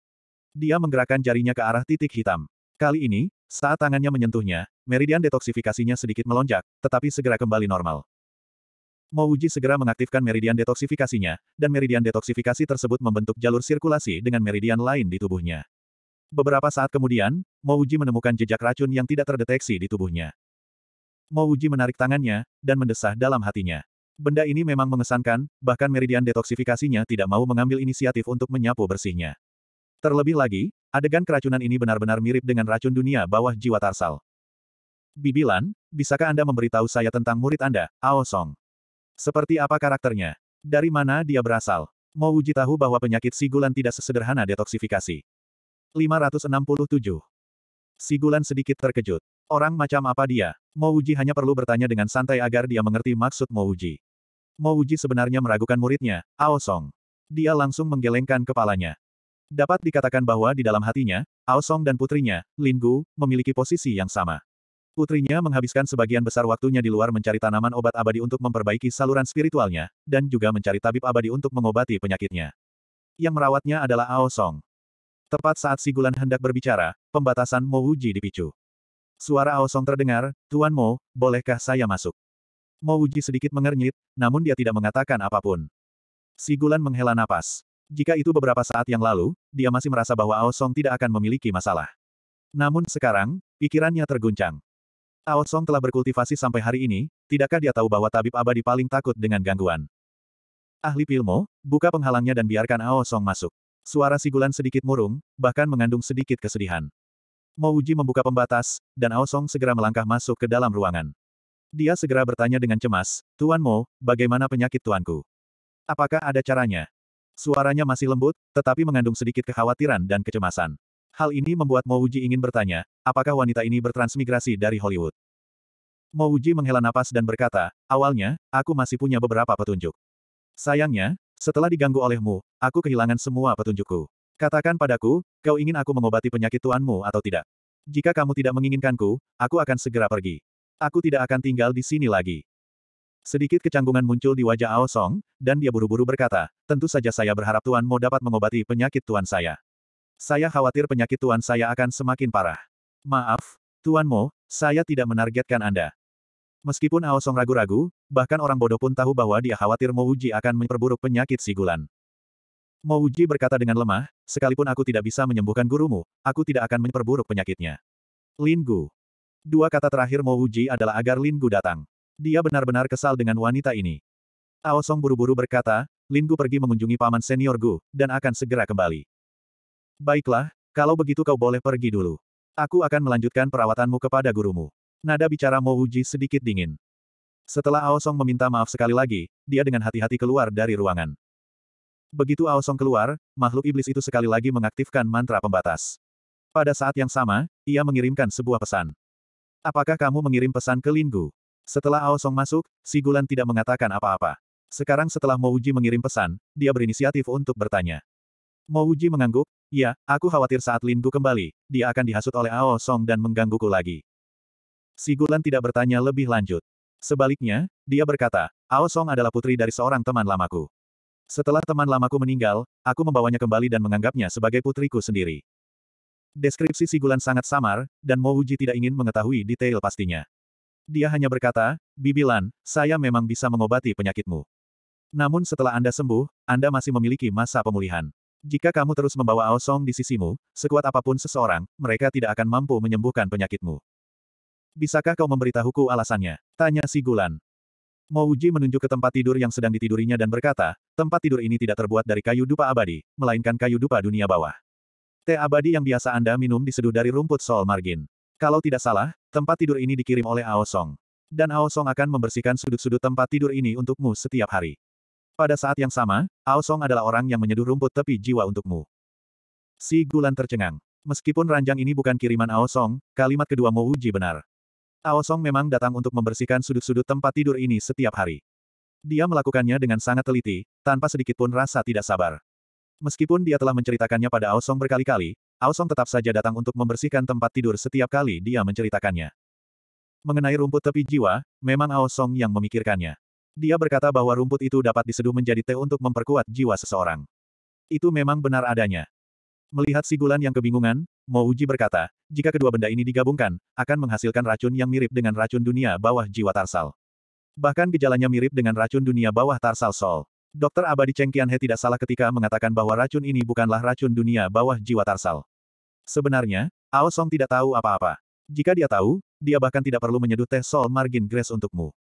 Dia menggerakkan jarinya ke arah titik hitam. Kali ini, saat tangannya menyentuhnya, meridian detoksifikasinya sedikit melonjak, tetapi segera kembali normal. Mouji segera mengaktifkan meridian detoksifikasinya, dan meridian detoksifikasi tersebut membentuk jalur sirkulasi dengan meridian lain di tubuhnya. Beberapa saat kemudian, Mouji menemukan jejak racun yang tidak terdeteksi di tubuhnya. Mouji menarik tangannya, dan mendesah dalam hatinya. Benda ini memang mengesankan, bahkan meridian detoksifikasinya tidak mau mengambil inisiatif untuk menyapu bersihnya. Terlebih lagi, adegan keracunan ini benar-benar mirip dengan racun dunia bawah jiwa Tarsal. Bibilan, bisakah Anda memberitahu saya tentang murid Anda, Ao Song? Seperti apa karakternya? Dari mana dia berasal? Mau tahu bahwa penyakit Sigulan tidak sesederhana detoksifikasi. 567. Si Gulan sedikit terkejut. Orang macam apa dia? Mo Wuji hanya perlu bertanya dengan santai agar dia mengerti maksud Mo Wuji. Mo Wuji sebenarnya meragukan muridnya, Ao Song. Dia langsung menggelengkan kepalanya. Dapat dikatakan bahwa di dalam hatinya, Ao Song dan putrinya, Lin Gu, memiliki posisi yang sama. Putrinya menghabiskan sebagian besar waktunya di luar mencari tanaman obat abadi untuk memperbaiki saluran spiritualnya, dan juga mencari tabib abadi untuk mengobati penyakitnya. Yang merawatnya adalah Ao Song. Tepat saat si Gulan hendak berbicara, pembatasan Mo Wuji dipicu. Suara Ao Song terdengar, Tuan Mo, bolehkah saya masuk? Mo Wuji sedikit mengernyit, namun dia tidak mengatakan apa pun. Si Gulan menghela napas. Jika itu beberapa saat yang lalu, dia masih merasa bahwa Ao Song tidak akan memiliki masalah. Namun sekarang, pikirannya terguncang. Ao Song telah berkultivasi sampai hari ini, tidakkah dia tahu bahwa tabib abadi paling takut dengan gangguan? Ahli Pilmo, buka penghalangnya dan biarkan Ao Song masuk. Suara Sigulan sedikit murung, bahkan mengandung sedikit kesedihan. Mo Wuji membuka pembatas, dan Ao Song segera melangkah masuk ke dalam ruangan. Dia segera bertanya dengan cemas, Tuan Mo, bagaimana penyakit tuanku? Apakah ada caranya? Suaranya masih lembut, tetapi mengandung sedikit kekhawatiran dan kecemasan. Hal ini membuat Mo Wuji ingin bertanya, apakah wanita ini bertransmigrasi dari Hollywood? Mo Wuji menghela napas dan berkata, awalnya, aku masih punya beberapa petunjuk. Sayangnya, setelah diganggu olehmu, aku kehilangan semua petunjukku. Katakan padaku, kau ingin aku mengobati penyakit tuanmu atau tidak? Jika kamu tidak menginginkanku, aku akan segera pergi. Aku tidak akan tinggal di sini lagi. Sedikit kecanggungan muncul di wajah Ao Song, dan dia buru-buru berkata, tentu saja saya berharap Tuan Mo dapat mengobati penyakit tuan saya. Saya khawatir penyakit tuan saya akan semakin parah. Maaf, Tuan Mo, saya tidak menargetkan Anda. Meskipun Ao Song ragu-ragu, bahkan orang bodoh pun tahu bahwa dia khawatir Mo Wuji akan memperburuk penyakit si Gulan. Mo Wuji berkata dengan lemah, sekalipun aku tidak bisa menyembuhkan gurumu, aku tidak akan memperburuk penyakitnya. Lin Gu. Dua kata terakhir Mo Wuji adalah agar Lin Gu datang. Dia benar-benar kesal dengan wanita ini. Ao Song buru-buru berkata, Lin Gu pergi mengunjungi paman senior Gu, dan akan segera kembali. Baiklah, kalau begitu kau boleh pergi dulu. Aku akan melanjutkan perawatanmu kepada gurumu. Nada bicara Mo Wuji sedikit dingin. Setelah Ao Song meminta maaf sekali lagi, dia dengan hati-hati keluar dari ruangan. Begitu Ao Song keluar, makhluk iblis itu sekali lagi mengaktifkan mantra pembatas. Pada saat yang sama, ia mengirimkan sebuah pesan. Apakah kamu mengirim pesan ke Linggu? Setelah Ao Song masuk, si Gulan tidak mengatakan apa-apa. Sekarang setelah Mo Wuji mengirim pesan, dia berinisiatif untuk bertanya. Mo Wuji mengangguk, ya, aku khawatir saat Lin Gu kembali, dia akan dihasut oleh Ao Song dan menggangguku lagi. Si Gulan tidak bertanya lebih lanjut. Sebaliknya, dia berkata, Ao Song adalah putri dari seorang teman lamaku. Setelah teman lamaku meninggal, aku membawanya kembali dan menganggapnya sebagai putriku sendiri. Deskripsi si Gulan sangat samar, dan Mo Wuji tidak ingin mengetahui detail pastinya. Dia hanya berkata, Bibilan, saya memang bisa mengobati penyakitmu. Namun setelah Anda sembuh, Anda masih memiliki masa pemulihan. Jika kamu terus membawa Aosong di sisimu, sekuat apa pun seseorang, mereka tidak akan mampu menyembuhkan penyakitmu. Bisakah kau memberitahuku alasannya? Tanya si Gulan. Mo Wuji menunjuk ke tempat tidur yang sedang ditidurinya dan berkata, tempat tidur ini tidak terbuat dari kayu dupa abadi, melainkan kayu dupa dunia bawah. Teh abadi yang biasa Anda minum diseduh dari rumput sol margin. Kalau tidak salah, tempat tidur ini dikirim oleh Aosong. Dan Aosong akan membersihkan sudut-sudut tempat tidur ini untukmu setiap hari. Pada saat yang sama, Ao Song adalah orang yang menyeduh rumput tepi jiwa untukmu. Si Gulan tercengang. Meskipun ranjang ini bukan kiriman Ao Song, kalimat kedua Mo Wuji benar. Ao Song memang datang untuk membersihkan sudut-sudut tempat tidur ini setiap hari. Dia melakukannya dengan sangat teliti, tanpa sedikit pun rasa tidak sabar. Meskipun dia telah menceritakannya pada Ao Song berkali-kali, Ao Song tetap saja datang untuk membersihkan tempat tidur setiap kali dia menceritakannya. Mengenai rumput tepi jiwa, memang Ao Song yang memikirkannya. Dia berkata bahwa rumput itu dapat diseduh menjadi teh untuk memperkuat jiwa seseorang. Itu memang benar adanya. Melihat si Gulan yang kebingungan, Mo Uji berkata, jika kedua benda ini digabungkan, akan menghasilkan racun yang mirip dengan racun dunia bawah jiwa Tarsal. Bahkan gejalanya mirip dengan racun dunia bawah Tarsal Sol. Dokter Abadi Cheng Qianhe tidak salah ketika mengatakan bahwa racun ini bukanlah racun dunia bawah jiwa Tarsal. Sebenarnya, Ao Song tidak tahu apa-apa. Jika dia tahu, dia bahkan tidak perlu menyeduh teh Sol Margin Grace untukmu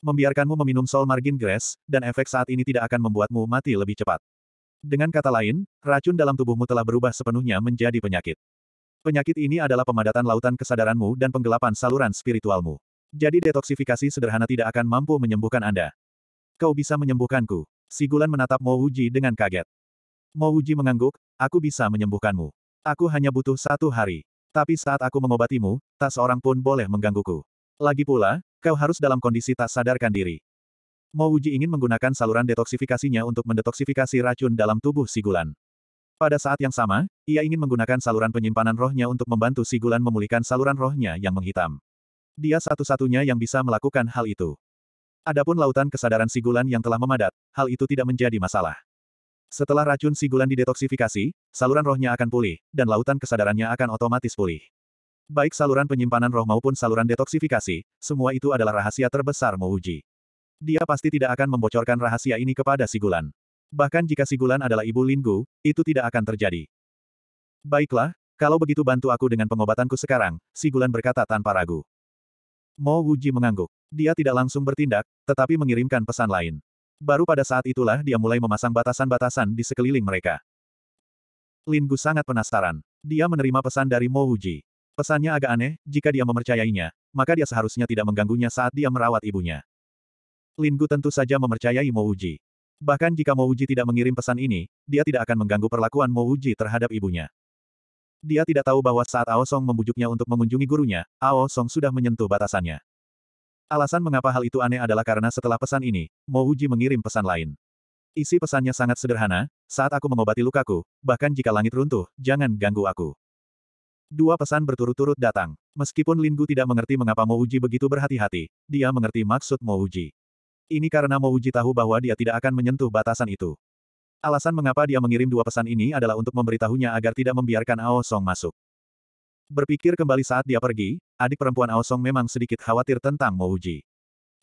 membiarkanmu meminum Soul Margin Grass, dan efek saat ini tidak akan membuatmu mati lebih cepat. Dengan kata lain, racun dalam tubuhmu telah berubah sepenuhnya menjadi penyakit. Penyakit ini adalah pemadatan lautan kesadaranmu dan penggelapan saluran spiritualmu. Jadi detoksifikasi sederhana tidak akan mampu menyembuhkan Anda. Kau bisa menyembuhkanku. Si Gulan menatap Mo Wuji dengan kaget. Mo Wuji mengangguk, aku bisa menyembuhkanmu. Aku hanya butuh satu hari. Tapi saat aku mengobatimu, tak seorang pun boleh menggangguku. Lagi pula, kau harus dalam kondisi tak sadarkan diri. Mo Wuji ingin menggunakan saluran detoksifikasinya untuk mendetoksifikasi racun dalam tubuh Sigulan. Pada saat yang sama, ia ingin menggunakan saluran penyimpanan rohnya untuk membantu Sigulan memulihkan saluran rohnya yang menghitam. Dia satu-satunya yang bisa melakukan hal itu. Adapun lautan kesadaran Sigulan yang telah memadat, hal itu tidak menjadi masalah. Setelah racun Sigulan didetoksifikasi, saluran rohnya akan pulih, dan lautan kesadarannya akan otomatis pulih. Baik saluran penyimpanan roh maupun saluran detoksifikasi, semua itu adalah rahasia terbesar Mouji. Dia pasti tidak akan membocorkan rahasia ini kepada Sigulan. Bahkan jika Sigulan adalah ibu Linggu, itu tidak akan terjadi. Baiklah, kalau begitu bantu aku dengan pengobatanku sekarang, Sigulan berkata tanpa ragu. Mo Wuji mengangguk. Dia tidak langsung bertindak, tetapi mengirimkan pesan lain. Baru pada saat itulah dia mulai memasang batasan-batasan di sekeliling mereka. Linggu sangat penasaran. Dia menerima pesan dari Mo Wuji. Pesannya agak aneh, jika dia mempercayainya, maka dia seharusnya tidak mengganggunya saat dia merawat ibunya. Linggu tentu saja mempercayai Mo Wuji. Bahkan jika Mouji tidak mengirim pesan ini, dia tidak akan mengganggu perlakuan Mouji terhadap ibunya. Dia tidak tahu bahwa saat Ao Song membujuknya untuk mengunjungi gurunya, Ao Song sudah menyentuh batasannya. Alasan mengapa hal itu aneh adalah karena setelah pesan ini, Mouji mengirim pesan lain. Isi pesannya sangat sederhana, saat aku mengobati lukaku, bahkan jika langit runtuh, jangan ganggu aku. Dua pesan berturut-turut datang. Meskipun Lin Gu tidak mengerti mengapa Mouji begitu berhati-hati, dia mengerti maksud Mouji. Ini karena Mouji tahu bahwa dia tidak akan menyentuh batasan itu. Alasan mengapa dia mengirim dua pesan ini adalah untuk memberitahunya agar tidak membiarkan Ao Song masuk. Berpikir kembali saat dia pergi, adik perempuan Ao Song memang sedikit khawatir tentang Mouji.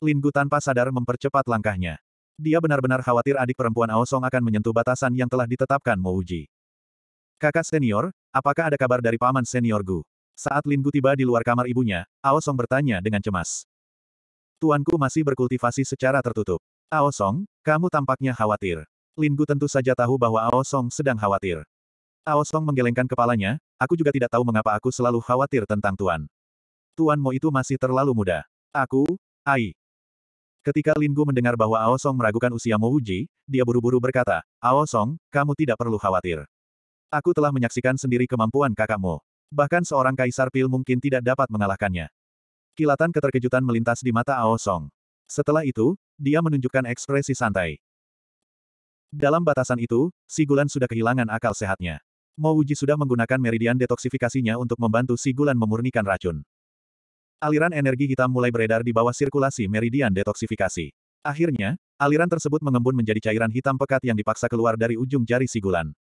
Lin Gu tanpa sadar mempercepat langkahnya. Dia benar-benar khawatir adik perempuan Ao Song akan menyentuh batasan yang telah ditetapkan Mouji. Kakak senior, apakah ada kabar dari paman senior Gu? Saat Lin Gu tiba di luar kamar ibunya, Ao Song bertanya dengan cemas. Tuanku masih berkultivasi secara tertutup. Ao Song, kamu tampaknya khawatir. Lin Gu tentu saja tahu bahwa Ao Song sedang khawatir. Ao Song menggelengkan kepalanya, aku juga tidak tahu mengapa aku selalu khawatir tentang Tuan. Tuan Mo itu masih terlalu muda. Aku, Ai. Ketika Lin Gu mendengar bahwa Ao Song meragukan usia Mo Wuji, dia buru-buru berkata, Ao Song, kamu tidak perlu khawatir. Aku telah menyaksikan sendiri kemampuan kakakmu. Bahkan seorang kaisar pil mungkin tidak dapat mengalahkannya. Kilatan keterkejutan melintas di mata Ao Song. Setelah itu, dia menunjukkan ekspresi santai. Dalam batasan itu, si Gulan sudah kehilangan akal sehatnya. Mo Wuji sudah menggunakan meridian detoksifikasinya untuk membantu si Gulan memurnikan racun. Aliran energi hitam mulai beredar di bawah sirkulasi meridian detoksifikasi. Akhirnya, aliran tersebut mengembun menjadi cairan hitam pekat yang dipaksa keluar dari ujung jari si Gulan.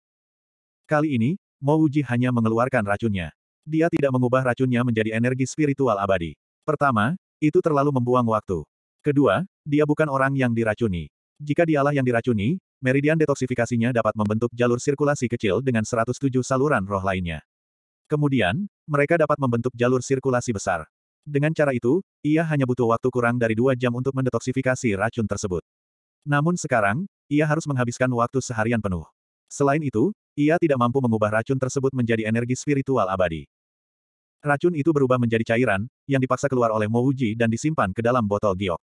Kali ini, Mo Wuji hanya mengeluarkan racunnya. Dia tidak mengubah racunnya menjadi energi spiritual abadi. Pertama, itu terlalu membuang waktu. Kedua, dia bukan orang yang diracuni. Jika dialah yang diracuni, meridian detoksifikasinya dapat membentuk jalur sirkulasi kecil dengan 107 saluran roh lainnya. Kemudian, mereka dapat membentuk jalur sirkulasi besar. Dengan cara itu, ia hanya butuh waktu kurang dari dua jam untuk mendetoksifikasi racun tersebut. Namun sekarang, ia harus menghabiskan waktu seharian penuh. Selain itu, ia tidak mampu mengubah racun tersebut menjadi energi spiritual abadi. Racun itu berubah menjadi cairan, yang dipaksa keluar oleh Mo Wuji dan disimpan ke dalam botol giok.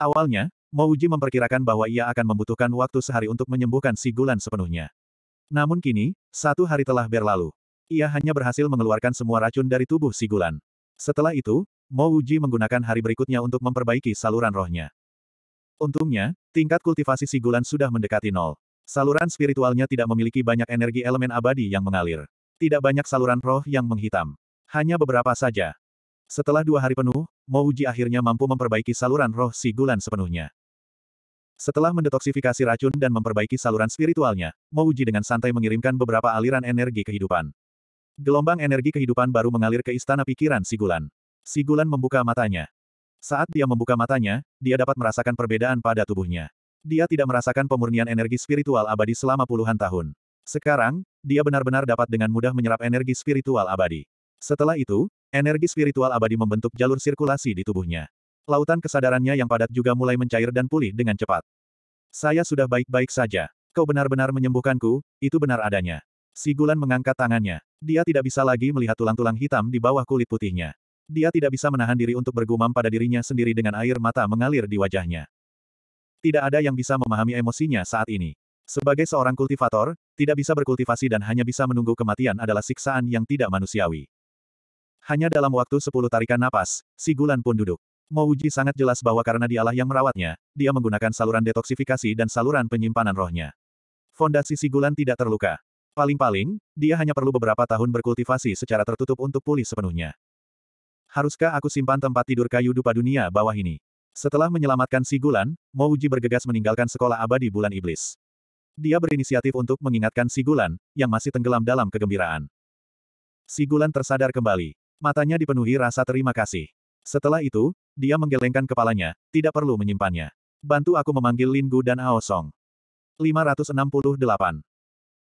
Awalnya, Mo Wuji memperkirakan bahwa ia akan membutuhkan waktu sehari untuk menyembuhkan si Gulan sepenuhnya. Namun kini, satu hari telah berlalu. Ia hanya berhasil mengeluarkan semua racun dari tubuh si Gulan. Setelah itu, Mo Wuji menggunakan hari berikutnya untuk memperbaiki saluran rohnya. Untungnya, tingkat kultivasi si Gulan sudah mendekati nol. Saluran spiritualnya tidak memiliki banyak energi elemen abadi yang mengalir. Tidak banyak saluran roh yang menghitam. Hanya beberapa saja. Setelah dua hari penuh, Mouji akhirnya mampu memperbaiki saluran roh si Gulan sepenuhnya. Setelah mendetoksifikasi racun dan memperbaiki saluran spiritualnya, Mouji dengan santai mengirimkan beberapa aliran energi kehidupan. Gelombang energi kehidupan baru mengalir ke istana pikiran si Gulan. Si Gulan membuka matanya. Saat dia membuka matanya, dia dapat merasakan perbedaan pada tubuhnya. Dia tidak merasakan pemurnian energi spiritual abadi selama puluhan tahun. Sekarang, dia benar-benar dapat dengan mudah menyerap energi spiritual abadi. Setelah itu, energi spiritual abadi membentuk jalur sirkulasi di tubuhnya. Lautan kesadarannya yang padat juga mulai mencair dan pulih dengan cepat. Saya sudah baik-baik saja. Kau benar-benar menyembuhkanku, itu benar adanya. Si Gulan mengangkat tangannya. Dia tidak bisa lagi melihat tulang-tulang hitam di bawah kulit putihnya. Dia tidak bisa menahan diri untuk bergumam pada dirinya sendiri dengan air mata mengalir di wajahnya. Tidak ada yang bisa memahami emosinya saat ini. Sebagai seorang kultivator, tidak bisa berkultivasi dan hanya bisa menunggu kematian adalah siksaan yang tidak manusiawi. Hanya dalam waktu sepuluh tarikan napas, si Gulan pun duduk. Mouji sangat jelas bahwa karena dialah yang merawatnya, dia menggunakan saluran detoksifikasi dan saluran penyimpanan rohnya. Fondasi si Gulan tidak terluka. Paling-paling, dia hanya perlu beberapa tahun berkultivasi secara tertutup untuk pulih sepenuhnya. Haruskah aku simpan tempat tidur kayu dupa dunia bawah ini? Setelah menyelamatkan si Gulan, Mouji bergegas meninggalkan sekolah abadi bulan iblis. Dia berinisiatif untuk mengingatkan si Gulan, yang masih tenggelam dalam kegembiraan. Si Gulan tersadar kembali. Matanya dipenuhi rasa terima kasih. Setelah itu, dia menggelengkan kepalanya, tidak perlu menyimpannya. Bantu aku memanggil Lin Gu dan Ao Song. 568.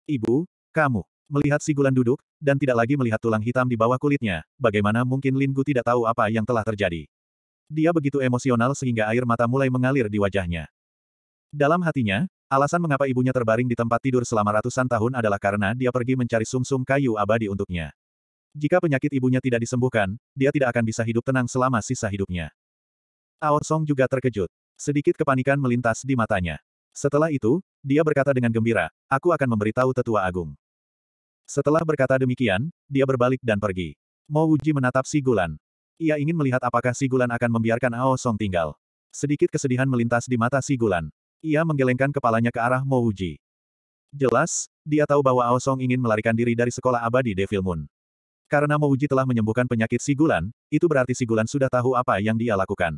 Ibu, kamu. Melihat si Gulan duduk, dan tidak lagi melihat tulang hitam di bawah kulitnya, bagaimana mungkin Lin Gu tidak tahu apa yang telah terjadi. Dia begitu emosional sehingga air mata mulai mengalir di wajahnya. Dalam hatinya, alasan mengapa ibunya terbaring di tempat tidur selama ratusan tahun adalah karena dia pergi mencari sumsum -sum kayu abadi untuknya. Jika penyakit ibunya tidak disembuhkan, dia tidak akan bisa hidup tenang selama sisa hidupnya. Ao Song juga terkejut. Sedikit kepanikan melintas di matanya. Setelah itu, dia berkata dengan gembira, aku akan memberitahu tetua agung. Setelah berkata demikian, dia berbalik dan pergi. Mo Wuji menatap si Gulan. Ia ingin melihat apakah si Gulan akan membiarkan Ao Song tinggal. Sedikit kesedihan melintas di mata si Gulan. Ia menggelengkan kepalanya ke arah Mo Wuji. Jelas, dia tahu bahwa Ao Song ingin melarikan diri dari sekolah abadi Devil Moon. Karena Mouji telah menyembuhkan penyakit Sigulan, itu berarti Sigulan sudah tahu apa yang dia lakukan.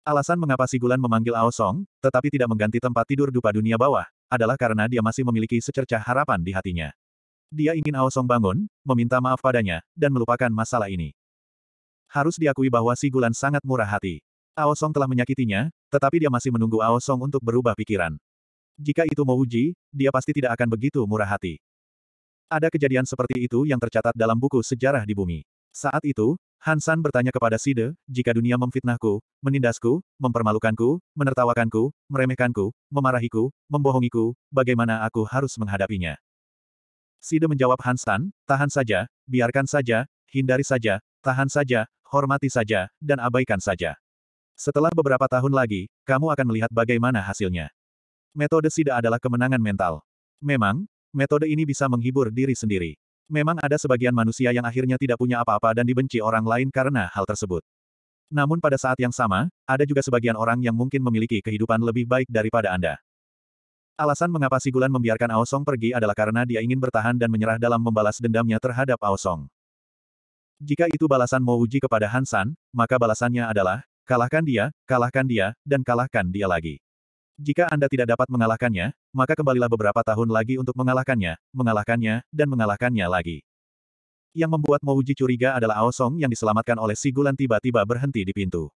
Alasan mengapa Sigulan memanggil Ao Song, tetapi tidak mengganti tempat tidur dupa dunia bawah, adalah karena dia masih memiliki secercah harapan di hatinya. Dia ingin Ao Song bangun, meminta maaf padanya, dan melupakan masalah ini. Harus diakui bahwa Sigulan sangat murah hati. Ao Song telah menyakitinya, tetapi dia masih menunggu Ao Song untuk berubah pikiran. Jika itu Mouji, dia pasti tidak akan begitu murah hati. Ada kejadian seperti itu yang tercatat dalam buku sejarah di bumi. Saat itu, Hansan bertanya kepada Side, jika dunia memfitnahku, menindasku, mempermalukanku, menertawakanku, meremehkanku, memarahiku, membohongiku, bagaimana aku harus menghadapinya? Side menjawab Hansan, tahan saja, biarkan saja, hindari saja, tahan saja, hormati saja, dan abaikan saja. Setelah beberapa tahun lagi, kamu akan melihat bagaimana hasilnya. Metode Side adalah kemenangan mental. Memang, Metode ini bisa menghibur diri sendiri. Memang ada sebagian manusia yang akhirnya tidak punya apa-apa dan dibenci orang lain karena hal tersebut. Namun pada saat yang sama, ada juga sebagian orang yang mungkin memiliki kehidupan lebih baik daripada Anda. Alasan mengapa Sigulan membiarkan Aosong pergi adalah karena dia ingin bertahan dan menyerah dalam membalas dendamnya terhadap Aosong. Jika itu balasan Mouji kepada Hansan, maka balasannya adalah, kalahkan dia, kalahkan dia, dan kalahkan dia lagi. Jika Anda tidak dapat mengalahkannya, maka kembalilah beberapa tahun lagi untuk mengalahkannya, mengalahkannya, dan mengalahkannya lagi. Yang membuat Mouji curiga adalah Aosong yang diselamatkan oleh si Gulan tiba-tiba berhenti di pintu.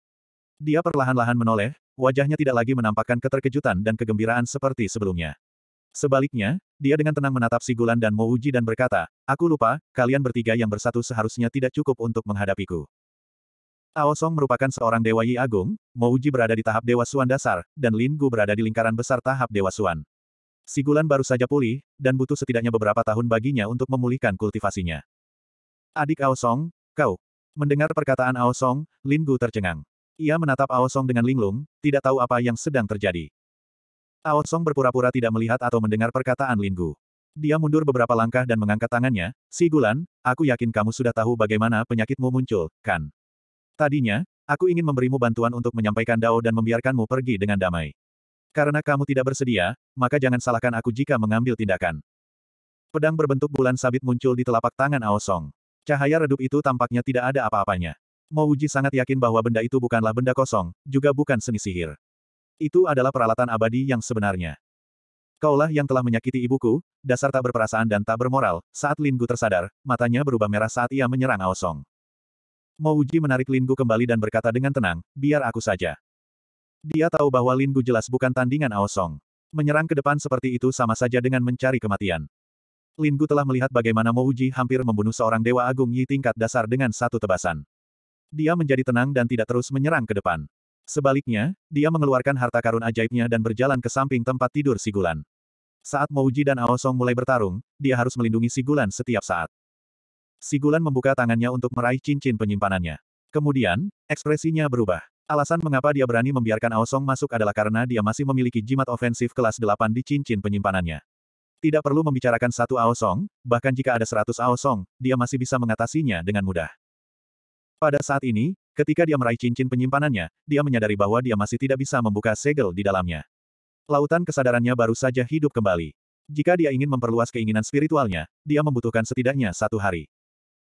Dia perlahan-lahan menoleh, wajahnya tidak lagi menampakkan keterkejutan dan kegembiraan seperti sebelumnya. Sebaliknya, dia dengan tenang menatap si Gulan dan Mouji dan berkata, Aku lupa, kalian bertiga yang bersatu seharusnya tidak cukup untuk menghadapiku. Aosong merupakan seorang Dewa Yi Agung, Mouji berada di tahap Dewa Suan dasar, dan Lin Gu berada di lingkaran besar tahap Dewa Suan. Sigulan baru saja pulih, dan butuh setidaknya beberapa tahun baginya untuk memulihkan kultivasinya. Adik Aosong, kau. Mendengar perkataan Aosong, Lin Gu tercengang. Ia menatap Aosong dengan linglung, tidak tahu apa yang sedang terjadi. Aosong berpura-pura tidak melihat atau mendengar perkataan Lin Gu. Dia mundur beberapa langkah dan mengangkat tangannya, Sigulan, aku yakin kamu sudah tahu bagaimana penyakitmu muncul, kan? Tadinya, aku ingin memberimu bantuan untuk menyampaikan Dao dan membiarkanmu pergi dengan damai. Karena kamu tidak bersedia, maka jangan salahkan aku jika mengambil tindakan. Pedang berbentuk bulan sabit muncul di telapak tangan Aosong. Cahaya redup itu tampaknya tidak ada apa-apanya. Mouji sangat yakin bahwa benda itu bukanlah benda kosong, juga bukan seni sihir. Itu adalah peralatan abadi yang sebenarnya. Kaulah yang telah menyakiti ibuku, dasar tak berperasaan dan tak bermoral, saat Lin Gu tersadar, matanya berubah merah saat ia menyerang Aosong. Mouji menarik Lin Gu kembali dan berkata dengan tenang, biar aku saja. Dia tahu bahwa Lin Gu jelas bukan tandingan Ao Song. Menyerang ke depan seperti itu sama saja dengan mencari kematian. Lin Gu telah melihat bagaimana Mouji hampir membunuh seorang Dewa Agung Yi tingkat dasar dengan satu tebasan. Dia menjadi tenang dan tidak terus menyerang ke depan. Sebaliknya, dia mengeluarkan harta karun ajaibnya dan berjalan ke samping tempat tidur Sigulan. Saat Mouji dan Ao Song mulai bertarung, dia harus melindungi Sigulan setiap saat. Sigulan membuka tangannya untuk meraih cincin penyimpanannya. Kemudian, ekspresinya berubah. Alasan mengapa dia berani membiarkan Aosong masuk adalah karena dia masih memiliki jimat ofensif kelas 8 di cincin penyimpanannya. Tidak perlu membicarakan satu Aosong, bahkan jika ada seratus Aosong, dia masih bisa mengatasinya dengan mudah. Pada saat ini, ketika dia meraih cincin penyimpanannya, dia menyadari bahwa dia masih tidak bisa membuka segel di dalamnya. Lautan kesadarannya baru saja hidup kembali. Jika dia ingin memperluas keinginan spiritualnya, dia membutuhkan setidaknya satu hari.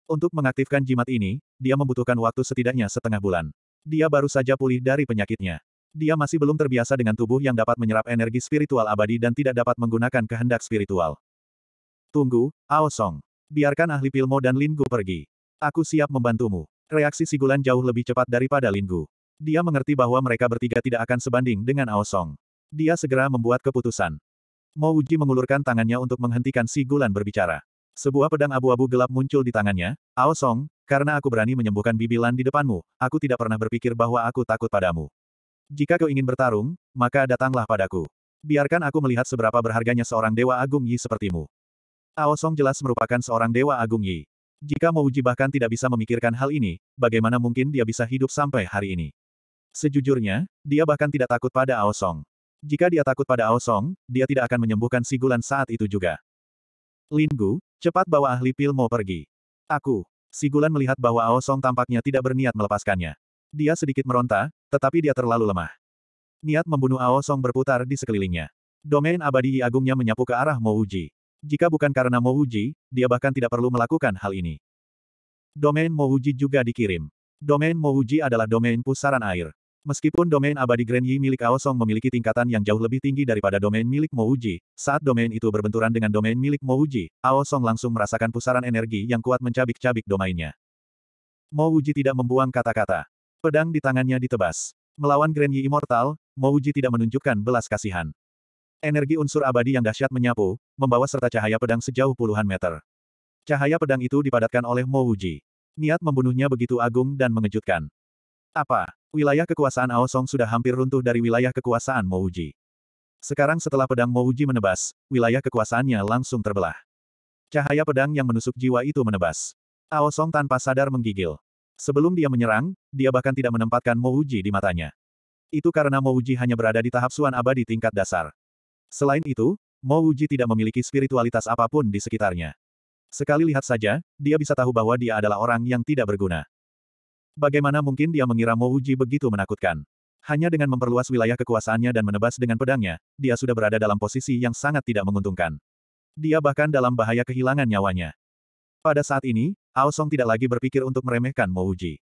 Untuk mengaktifkan jimat ini, dia membutuhkan waktu setidaknya setengah bulan. Dia baru saja pulih dari penyakitnya. Dia masih belum terbiasa dengan tubuh yang dapat menyerap energi spiritual abadi dan tidak dapat menggunakan kehendak spiritual. Tunggu, Ao Song. Biarkan ahli Pilmo dan Lin Gu pergi. Aku siap membantumu. Reaksi Sigulan jauh lebih cepat daripada Lin Gu. Dia mengerti bahwa mereka bertiga tidak akan sebanding dengan Ao Song. Dia segera membuat keputusan. Mo mengulurkan tangannya untuk menghentikan si Gulan berbicara. Sebuah pedang abu-abu gelap muncul di tangannya. Ao Song, karena aku berani menyembuhkan bibilan di depanmu, aku tidak pernah berpikir bahwa aku takut padamu. Jika kau ingin bertarung, maka datanglah padaku. Biarkan aku melihat seberapa berharganya seorang Dewa Agung Yi sepertimu. Ao Song jelas merupakan seorang Dewa Agung Yi. Jika Mo Wuji bahkan tidak bisa memikirkan hal ini, bagaimana mungkin dia bisa hidup sampai hari ini? Sejujurnya, dia bahkan tidak takut pada Ao Song. Jika dia takut pada Ao Song, dia tidak akan menyembuhkan si Gulan saat itu juga. Lin Gu, cepat bawa ahli Pilmo pergi. Aku. Si Gulan melihat bahwa Ao Song tampaknya tidak berniat melepaskannya. Dia sedikit meronta, tetapi dia terlalu lemah. Niat membunuh Ao Song berputar di sekelilingnya. Domain abadi agungnya menyapu ke arah Mo Wuji. Jika bukan karena Mo Wuji, dia bahkan tidak perlu melakukan hal ini. Domain Mo Wuji juga dikirim. Domain Mo Wuji adalah domain pusaran air. Meskipun domain abadi Grand Yi milik Aosong memiliki tingkatan yang jauh lebih tinggi daripada domain milik Mo Wuji, saat domain itu berbenturan dengan domain milik Mo Wuji, Aosong langsung merasakan pusaran energi yang kuat mencabik-cabik domainnya. Mo Wuji tidak membuang kata-kata. Pedang di tangannya ditebas. Melawan Grand Yi Immortal, Mo Wuji tidak menunjukkan belas kasihan. Energi unsur abadi yang dahsyat menyapu, membawa serta cahaya pedang sejauh puluhan meter. Cahaya pedang itu dipadatkan oleh Mo Wuji. Niat membunuhnya begitu agung dan mengejutkan. Apa? Wilayah kekuasaan Aosong sudah hampir runtuh dari wilayah kekuasaan Mouji. Sekarang setelah pedang Mouji menebas, wilayah kekuasaannya langsung terbelah. Cahaya pedang yang menusuk jiwa itu menebas. Aosong tanpa sadar menggigil. Sebelum dia menyerang, dia bahkan tidak menempatkan Mouji di matanya. Itu karena Mouji hanya berada di tahap suan abadi tingkat dasar. Selain itu, Mouji tidak memiliki spiritualitas apa pun di sekitarnya. Sekali lihat saja, dia bisa tahu bahwa dia adalah orang yang tidak berguna. Bagaimana mungkin dia mengira Mo Wuji begitu menakutkan? Hanya dengan memperluas wilayah kekuasaannya dan menebas dengan pedangnya, dia sudah berada dalam posisi yang sangat tidak menguntungkan. Dia bahkan dalam bahaya kehilangan nyawanya. Pada saat ini, Ao Song tidak lagi berpikir untuk meremehkan Mo Wuji.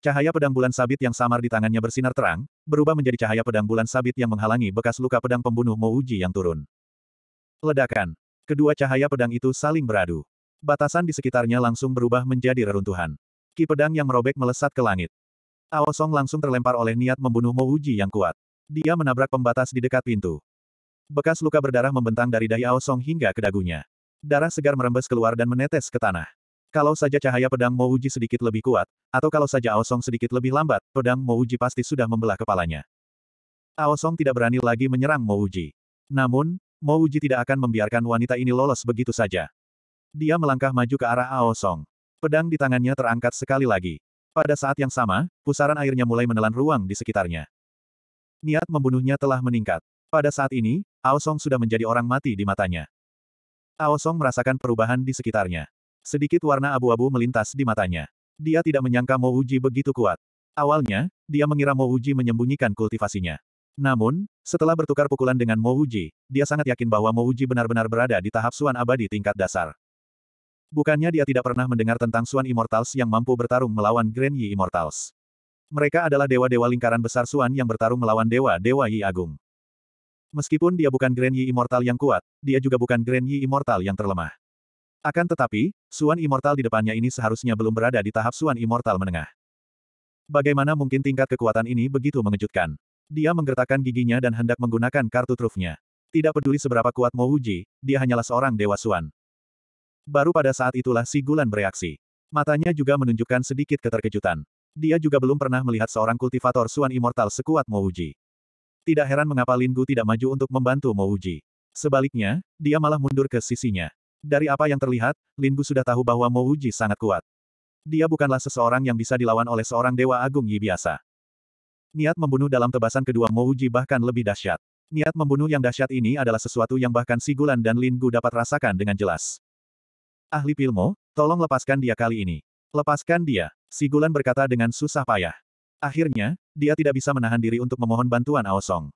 Cahaya pedang bulan sabit yang samar di tangannya bersinar terang, berubah menjadi cahaya pedang bulan sabit yang menghalangi bekas luka pedang pembunuh Mo Wuji yang turun. Ledakan. Kedua cahaya pedang itu saling beradu. Batasan di sekitarnya langsung berubah menjadi reruntuhan. Ki pedang yang merobek melesat ke langit. Ao Song langsung terlempar oleh niat membunuh Mo Wuji yang kuat. Dia menabrak pembatas di dekat pintu. Bekas luka berdarah membentang dari dahi Ao Song hingga ke dagunya. Darah segar merembes keluar dan menetes ke tanah. Kalau saja cahaya pedang Mo Wuji sedikit lebih kuat, atau kalau saja Ao Song sedikit lebih lambat, pedang Mo Wuji pasti sudah membelah kepalanya. Ao Song tidak berani lagi menyerang Mo Wuji. Namun, Mo Wuji tidak akan membiarkan wanita ini lolos begitu saja. Dia melangkah maju ke arah Ao Song. Pedang di tangannya terangkat sekali lagi. Pada saat yang sama, pusaran airnya mulai menelan ruang di sekitarnya. Niat membunuhnya telah meningkat. Pada saat ini, Ao Song sudah menjadi orang mati di matanya. Ao Song merasakan perubahan di sekitarnya. Sedikit warna abu-abu melintas di matanya. Dia tidak menyangka Mo Wuji begitu kuat. Awalnya, dia mengira Mo Wuji menyembunyikan kultivasinya. Namun, setelah bertukar pukulan dengan Mo Wuji, dia sangat yakin bahwa Mo Wuji benar-benar berada di tahap suan abadi tingkat dasar. Bukannya dia tidak pernah mendengar tentang Suan Immortals yang mampu bertarung melawan Grand Yi Immortals. Mereka adalah dewa-dewa lingkaran besar Suan yang bertarung melawan dewa-dewa Yi Agung. Meskipun dia bukan Grand Yi Immortal yang kuat, dia juga bukan Grand Yi Immortal yang terlemah. Akan tetapi, Suan Immortal di depannya ini seharusnya belum berada di tahap Suan Immortal menengah. Bagaimana mungkin tingkat kekuatan ini begitu mengejutkan? Dia menggertakkan giginya dan hendak menggunakan kartu trufnya. Tidak peduli seberapa kuat Mo Wuji, dia hanyalah seorang dewa Suan. Baru pada saat itulah si Gulan bereaksi. Matanya juga menunjukkan sedikit keterkejutan. Dia juga belum pernah melihat seorang kultivator Suan Immortal sekuat Mo Wuji. Tidak heran mengapa Lin Gu tidak maju untuk membantu Mo Wuji. Sebaliknya, dia malah mundur ke sisinya. Dari apa yang terlihat, Lin Gu sudah tahu bahwa Mo Wuji sangat kuat. Dia bukanlah seseorang yang bisa dilawan oleh seorang Dewa Agung Yi biasa. Niat membunuh dalam tebasan kedua Mo Wuji bahkan lebih dahsyat. Niat membunuh yang dahsyat ini adalah sesuatu yang bahkan Sigulan dan Lin Gu dapat rasakan dengan jelas. Ahli Pilmo, tolong lepaskan dia kali ini. Lepaskan dia, Sigulan berkata dengan susah payah. Akhirnya, dia tidak bisa menahan diri untuk memohon bantuan Aosong.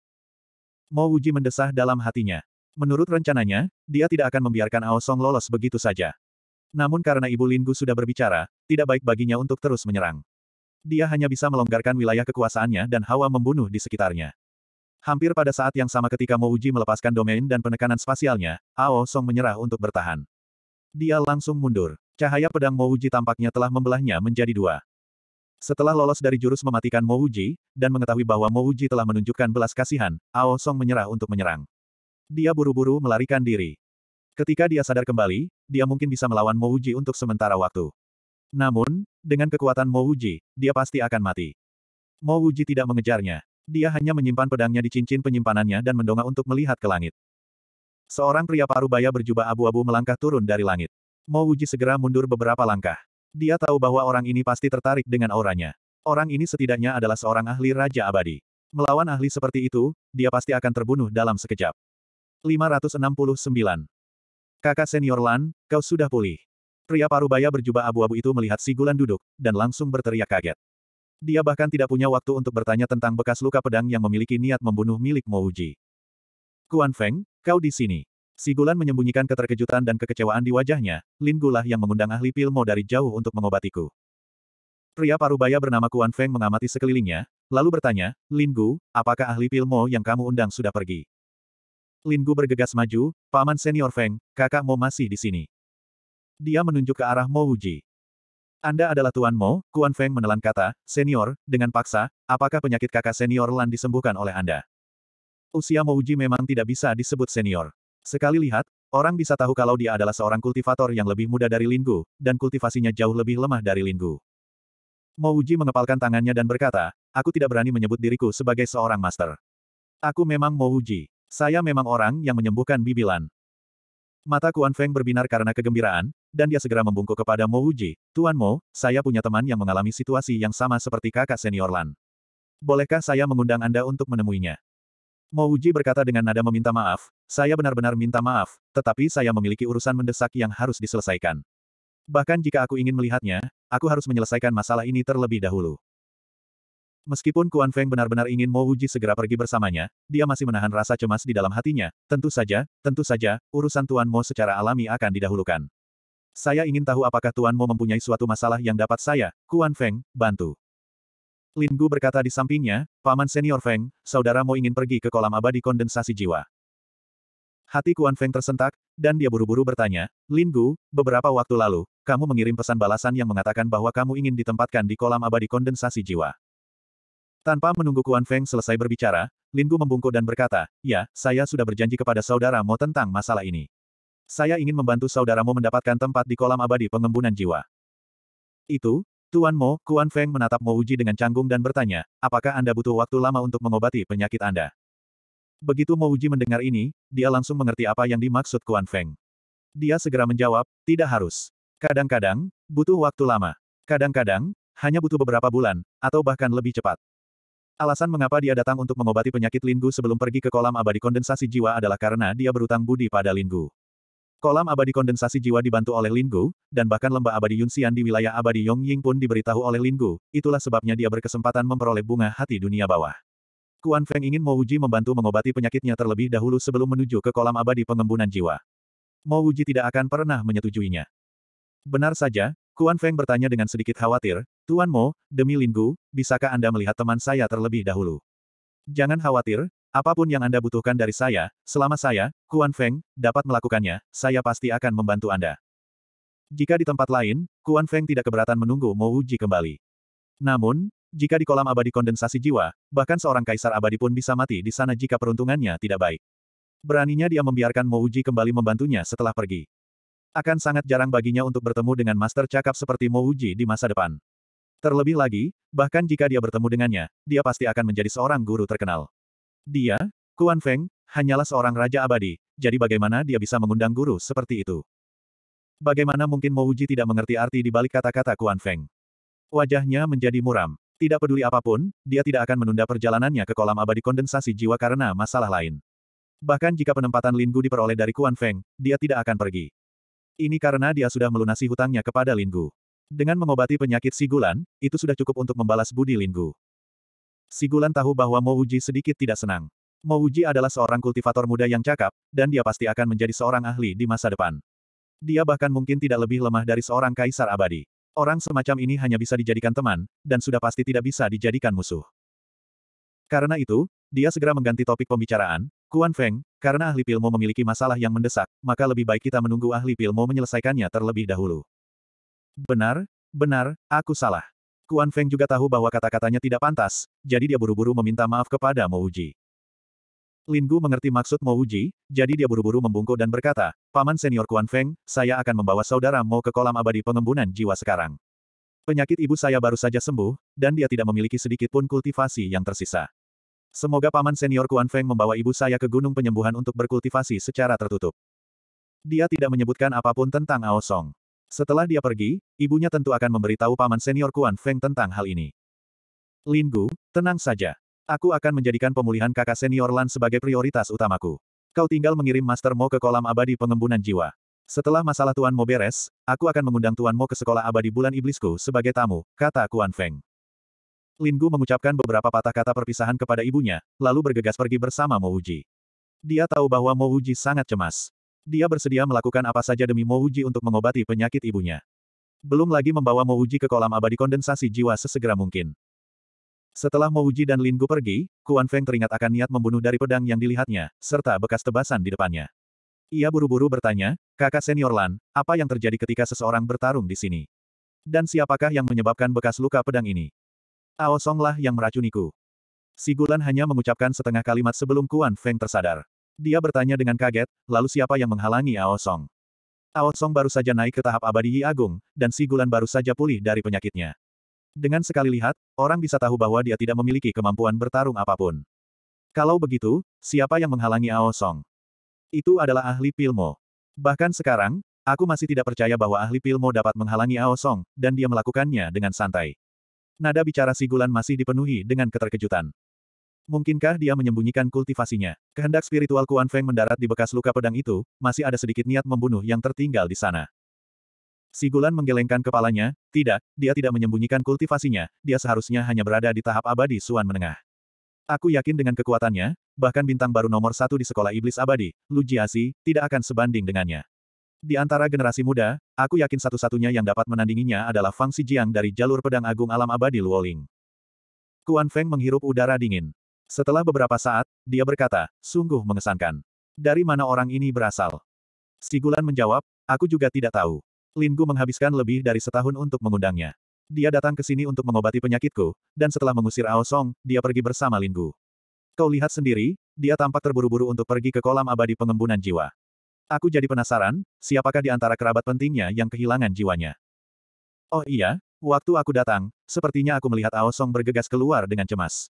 Mo Wuji mendesah dalam hatinya. Menurut rencananya, dia tidak akan membiarkan Aosong lolos begitu saja. Namun karena Ibu Lin Gu sudah berbicara, tidak baik baginya untuk terus menyerang. Dia hanya bisa melonggarkan wilayah kekuasaannya dan hawa membunuh di sekitarnya. Hampir pada saat yang sama ketika Mo Uji melepaskan domain dan penekanan spasialnya, Ao Song menyerah untuk bertahan. Dia langsung mundur. Cahaya pedang Mo Uji tampaknya telah membelahnya menjadi dua. Setelah lolos dari jurus mematikan Mo Uji, dan mengetahui bahwa Mo Uji telah menunjukkan belas kasihan, Ao Song menyerah untuk menyerang. Dia buru-buru melarikan diri. Ketika dia sadar kembali, dia mungkin bisa melawan Mo Uji untuk sementara waktu. Namun, dengan kekuatan Mo Wuji, dia pasti akan mati. Mo Wuji tidak mengejarnya. Dia hanya menyimpan pedangnya di cincin penyimpanannya dan mendongak untuk melihat ke langit. Seorang pria parubaya berjubah abu-abu melangkah turun dari langit. Mo Wuji segera mundur beberapa langkah. Dia tahu bahwa orang ini pasti tertarik dengan auranya. Orang ini setidaknya adalah seorang ahli Raja Abadi. Melawan ahli seperti itu, dia pasti akan terbunuh dalam sekejap. 569. Kakak senior Lan, kau sudah pulih. Pria parubaya berjubah abu-abu itu melihat si Gulan duduk, dan langsung berteriak kaget. Dia bahkan tidak punya waktu untuk bertanya tentang bekas luka pedang yang memiliki niat membunuh milik Mo Uji. Kuan Feng, kau di sini. Si Gulan menyembunyikan keterkejutan dan kekecewaan di wajahnya, Lin Gulah yang mengundang ahli Pilmo dari jauh untuk mengobatiku. Pria parubaya bernama Kuan Feng mengamati sekelilingnya, lalu bertanya, Lin Gu, apakah ahli Pilmo yang kamu undang sudah pergi? Lin Gu bergegas maju, Paman Senior Feng, kakak Mo masih di sini. Dia menunjuk ke arah Mo Wuji. Anda adalah Tuan Mo, Kuan Feng menelan kata, senior, dengan paksa, apakah penyakit kakak senior Lan disembuhkan oleh Anda? Usia Mo Wuji memang tidak bisa disebut senior. Sekali lihat, orang bisa tahu kalau dia adalah seorang kultivator yang lebih muda dari Linggu, dan kultivasinya jauh lebih lemah dari Linggu. Mo Wuji mengepalkan tangannya dan berkata, aku tidak berani menyebut diriku sebagai seorang master. Aku memang Mo Wuji. Saya memang orang yang menyembuhkan bibilan. Mata Kuan Feng berbinar karena kegembiraan, dan dia segera membungkuk kepada Mo Wuji. Tuan Mo, saya punya teman yang mengalami situasi yang sama seperti kakak senior Lan. Bolehkah saya mengundang Anda untuk menemuinya? Mo Wuji berkata dengan nada meminta maaf, saya benar-benar minta maaf, tetapi saya memiliki urusan mendesak yang harus diselesaikan. Bahkan jika aku ingin melihatnya, aku harus menyelesaikan masalah ini terlebih dahulu. Meskipun Kuan Feng benar-benar ingin Mo Wuji segera pergi bersamanya, dia masih menahan rasa cemas di dalam hatinya. Tentu saja, tentu saja, urusan Tuan Mo secara alami akan didahulukan. Saya ingin tahu apakah Tuan Mo mempunyai suatu masalah yang dapat saya, Kuan Feng, bantu. Lin Gu berkata di sampingnya, Paman Senior Feng, saudara Mo ingin pergi ke kolam abadi kondensasi jiwa. Hati Kuan Feng tersentak, dan dia buru-buru bertanya, Lin Gu, beberapa waktu lalu, kamu mengirim pesan balasan yang mengatakan bahwa kamu ingin ditempatkan di kolam abadi kondensasi jiwa. Tanpa menunggu Kuan Feng selesai berbicara, Lin Gu membungkuk dan berkata, ya, saya sudah berjanji kepada saudara Mo tentang masalah ini. Saya ingin membantu saudara Mo mendapatkan tempat di kolam abadi pengembunan jiwa. Itu, Tuan Mo, Kuan Feng menatap Mo Uji dengan canggung dan bertanya, apakah Anda butuh waktu lama untuk mengobati penyakit Anda? Begitu Mo Uji mendengar ini, dia langsung mengerti apa yang dimaksud Kuan Feng. Dia segera menjawab, tidak harus. Kadang-kadang, butuh waktu lama. Kadang-kadang, hanya butuh beberapa bulan, atau bahkan lebih cepat. Alasan mengapa dia datang untuk mengobati penyakit Linggu sebelum pergi ke kolam abadi kondensasi jiwa adalah karena dia berutang budi pada Linggu. Kolam abadi kondensasi jiwa dibantu oleh Linggu, dan bahkan lembah abadi Yunxian di wilayah abadi Yongying pun diberitahu oleh Linggu, itulah sebabnya dia berkesempatan memperoleh bunga hati dunia bawah. Kuan Feng ingin Mo Wuji membantu mengobati penyakitnya terlebih dahulu sebelum menuju ke kolam abadi pengembunan jiwa. Mo Wuji tidak akan pernah menyetujuinya. Benar saja, Kuan Feng bertanya dengan sedikit khawatir, Tuan Mo, demi Linggu, bisakah Anda melihat teman saya terlebih dahulu? Jangan khawatir, apa pun yang Anda butuhkan dari saya, selama saya, Kuan Feng, dapat melakukannya, saya pasti akan membantu Anda. Jika di tempat lain, Kuan Feng tidak keberatan menunggu Mo Wuji kembali. Namun, jika di kolam abadi kondensasi jiwa, bahkan seorang kaisar abadi pun bisa mati di sana jika peruntungannya tidak baik. Beraninya dia membiarkan Mo Wuji kembali membantunya setelah pergi. Akan sangat jarang baginya untuk bertemu dengan master cakap seperti Mo Wuji di masa depan. Terlebih lagi, bahkan jika dia bertemu dengannya, dia pasti akan menjadi seorang guru terkenal. Dia, Kuan Feng, hanyalah seorang raja abadi, jadi bagaimana dia bisa mengundang guru seperti itu? Bagaimana mungkin Mo Wuji tidak mengerti arti di balik kata-kata Kuan Feng? Wajahnya menjadi muram. Tidak peduli apa pun, dia tidak akan menunda perjalanannya ke kolam abadi kondensasi jiwa karena masalah lain. Bahkan jika penempatan Lin Gu diperoleh dari Kuan Feng, dia tidak akan pergi. Ini karena dia sudah melunasi hutangnya kepada Lin Gu. Dengan mengobati penyakit Sigulan, itu sudah cukup untuk membalas budi Lin Gu. Sigulan tahu bahwa Mo Wuji sedikit tidak senang. Mo Wuji adalah seorang kultivator muda yang cakap, dan dia pasti akan menjadi seorang ahli di masa depan. Dia bahkan mungkin tidak lebih lemah dari seorang kaisar abadi. Orang semacam ini hanya bisa dijadikan teman, dan sudah pasti tidak bisa dijadikan musuh. Karena itu, dia segera mengganti topik pembicaraan, Kuan Feng, karena ahli Pilmo memiliki masalah yang mendesak, maka lebih baik kita menunggu ahli Pilmo menyelesaikannya terlebih dahulu. Benar, benar, aku salah. Kuan Feng juga tahu bahwa kata-katanya tidak pantas, jadi dia buru-buru meminta maaf kepada Mo Wuji. Lin Gu mengerti maksud Mo Wuji, jadi dia buru-buru membungkuk dan berkata, Paman senior Kuan Feng, saya akan membawa saudara Mo ke kolam abadi pengembunan jiwa sekarang. Penyakit ibu saya baru saja sembuh, dan dia tidak memiliki sedikit pun kultivasi yang tersisa. Semoga Paman senior Kuan Feng membawa ibu saya ke gunung penyembuhan untuk berkultivasi secara tertutup. Dia tidak menyebutkan apa pun tentang Ao Song. Setelah dia pergi, ibunya tentu akan memberitahu Paman senior Kuan Feng tentang hal ini. Lin Gu, tenang saja. Aku akan menjadikan pemulihan kakak senior Lan sebagai prioritas utamaku. Kau tinggal mengirim Master Mo ke kolam abadi pengembunan jiwa. Setelah masalah Tuan Mo beres, aku akan mengundang Tuan Mo ke sekolah abadi bulan iblisku sebagai tamu, kata Kuan Feng. Lin Gu mengucapkan beberapa patah kata perpisahan kepada ibunya, lalu bergegas pergi bersama Mo Wuji. Dia tahu bahwa Mo Wuji sangat cemas. Dia bersedia melakukan apa saja demi Mo Wuji untuk mengobati penyakit ibunya. Belum lagi membawa Mo Wuji ke kolam abadi kondensasi jiwa sesegera mungkin. Setelah Mo Wuji dan Lin Gu pergi, Kuan Feng teringat akan niat membunuh dari pedang yang dilihatnya, serta bekas tebasan di depannya. Ia buru-buru bertanya, kakak senior Lan, apa yang terjadi ketika seseorang bertarung di sini? Dan siapakah yang menyebabkan bekas luka pedang ini? Ao yang meracuniku. Si Gulan hanya mengucapkan setengah kalimat sebelum Kuan Feng tersadar. Dia bertanya dengan kaget, lalu siapa yang menghalangi Ao Song? Ao Song baru saja naik ke tahap abadi Yi Agung, dan si Gulan baru saja pulih dari penyakitnya. Dengan sekali lihat, orang bisa tahu bahwa dia tidak memiliki kemampuan bertarung apa pun. Kalau begitu, siapa yang menghalangi Ao Song? Itu adalah ahli Pilmo. Bahkan sekarang, aku masih tidak percaya bahwa ahli Pilmo dapat menghalangi Ao Song, dan dia melakukannya dengan santai. Nada bicara si Gulan masih dipenuhi dengan keterkejutan. Mungkinkah dia menyembunyikan kultivasinya? Kehendak spiritual Kuan Feng mendarat di bekas luka pedang itu, masih ada sedikit niat membunuh yang tertinggal di sana. Si Gulan menggelengkan kepalanya, tidak, dia tidak menyembunyikan kultivasinya, dia seharusnya hanya berada di tahap abadi Suan menengah. Aku yakin dengan kekuatannya, bahkan bintang baru nomor satu di sekolah iblis abadi, Lu Jiasi, tidak akan sebanding dengannya. Di antara generasi muda, aku yakin satu-satunya yang dapat menandinginya adalah Fang Jiang dari jalur pedang agung alam abadi Luoling. Kuan Feng menghirup udara dingin. Setelah beberapa saat, dia berkata, sungguh mengesankan. Dari mana orang ini berasal? Si Gulan menjawab, aku juga tidak tahu. Lin Gu menghabiskan lebih dari setahun untuk mengundangnya. Dia datang ke sini untuk mengobati penyakitku, dan setelah mengusir Ao Song, dia pergi bersama Lin Gu. Kau lihat sendiri, dia tampak terburu-buru untuk pergi ke kolam abadi pengembunan jiwa. Aku jadi penasaran, siapakah di antara kerabat pentingnya yang kehilangan jiwanya? Oh iya, waktu aku datang, sepertinya aku melihat Ao Song bergegas keluar dengan cemas.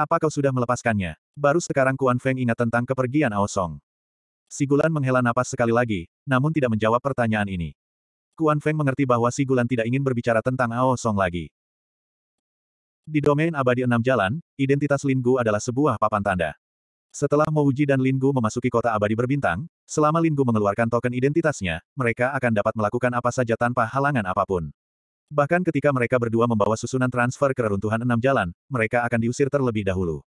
Apa kau sudah melepaskannya? Baru sekarang Kuan Feng ingat tentang kepergian Ao Song. Si Gulan menghela napas sekali lagi, namun tidak menjawab pertanyaan ini. Kuan Feng mengerti bahwa si Gulan tidak ingin berbicara tentang Ao Song lagi. Di domain abadi enam jalan, identitas Lin Gu adalah sebuah papan tanda. Setelah Mo Wuji dan Lin Gu memasuki kota abadi berbintang, selama Lin Gu mengeluarkan token identitasnya, mereka akan dapat melakukan apa saja tanpa halangan apa pun. Bahkan ketika mereka berdua membawa susunan transfer ke reruntuhan enam jalan, mereka akan diusir terlebih dahulu.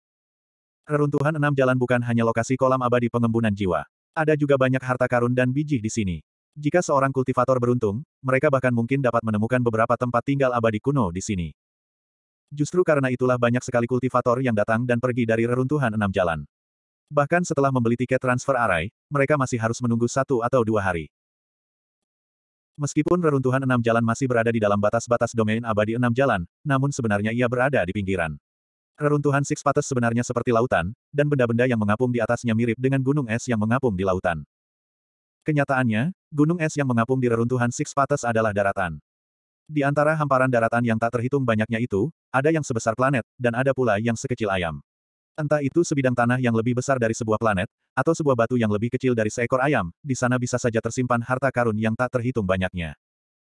Reruntuhan enam jalan bukan hanya lokasi kolam abadi pengembunan jiwa. Ada juga banyak harta karun dan biji di sini. Jika seorang kultivator beruntung, mereka bahkan mungkin dapat menemukan beberapa tempat tinggal abadi kuno di sini. Justru karena itulah banyak sekali kultivator yang datang dan pergi dari reruntuhan enam jalan. Bahkan setelah membeli tiket transfer arai, mereka masih harus menunggu satu atau dua hari. Meskipun reruntuhan enam jalan masih berada di dalam batas-batas domain abadi enam jalan, namun sebenarnya ia berada di pinggiran. Reruntuhan Six Pates sebenarnya seperti lautan, dan benda-benda yang mengapung di atasnya mirip dengan gunung es yang mengapung di lautan. Kenyataannya, gunung es yang mengapung di reruntuhan Six Pates adalah daratan. Di antara hamparan daratan yang tak terhitung banyaknya itu, ada yang sebesar planet, dan ada pula yang sekecil ayam. Entah itu sebidang tanah yang lebih besar dari sebuah planet, atau sebuah batu yang lebih kecil dari seekor ayam, di sana bisa saja tersimpan harta karun yang tak terhitung banyaknya.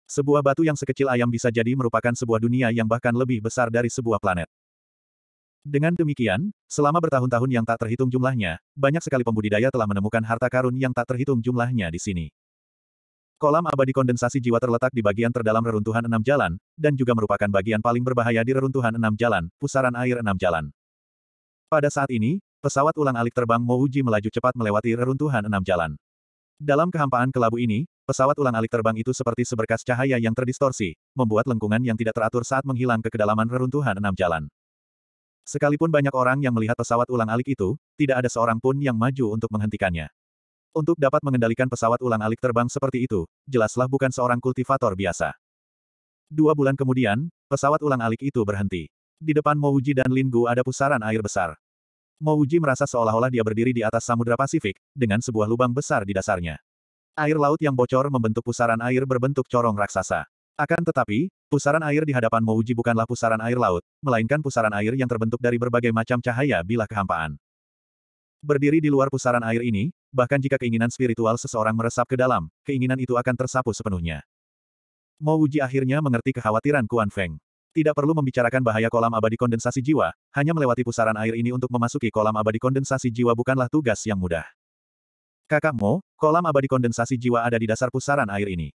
Sebuah batu yang sekecil ayam bisa jadi merupakan sebuah dunia yang bahkan lebih besar dari sebuah planet. Dengan demikian, selama bertahun-tahun yang tak terhitung jumlahnya, banyak sekali pembudidaya telah menemukan harta karun yang tak terhitung jumlahnya di sini. Kolam abadi kondensasi jiwa terletak di bagian terdalam reruntuhan enam jalan, dan juga merupakan bagian paling berbahaya di reruntuhan enam jalan, pusaran air enam jalan. Pada saat ini, pesawat ulang-alik terbang Mouji melaju cepat melewati reruntuhan enam jalan. Dalam kehampaan kelabu ini, pesawat ulang-alik terbang itu seperti seberkas cahaya yang terdistorsi, membuat lengkungan yang tidak teratur saat menghilang ke kedalaman reruntuhan enam jalan. Sekalipun banyak orang yang melihat pesawat ulang-alik itu, tidak ada seorang pun yang maju untuk menghentikannya. Untuk dapat mengendalikan pesawat ulang-alik terbang seperti itu, jelaslah bukan seorang kultivator biasa. Dua bulan kemudian, pesawat ulang-alik itu berhenti. Di depan Mouji dan Linggu ada pusaran air besar. Mouji merasa seolah-olah dia berdiri di atas Samudra Pasifik, dengan sebuah lubang besar di dasarnya. Air laut yang bocor membentuk pusaran air berbentuk corong raksasa. Akan tetapi, pusaran air di hadapan Mouji bukanlah pusaran air laut, melainkan pusaran air yang terbentuk dari berbagai macam cahaya bila kehampaan. Berdiri di luar pusaran air ini, bahkan jika keinginan spiritual seseorang meresap ke dalam, keinginan itu akan tersapu sepenuhnya. Mouji akhirnya mengerti kekhawatiran Kuan Feng. Tidak perlu membicarakan bahaya kolam abadi kondensasi jiwa, hanya melewati pusaran air ini untuk memasuki kolam abadi kondensasi jiwa bukanlah tugas yang mudah. Kakak Mo, kolam abadi kondensasi jiwa ada di dasar pusaran air ini.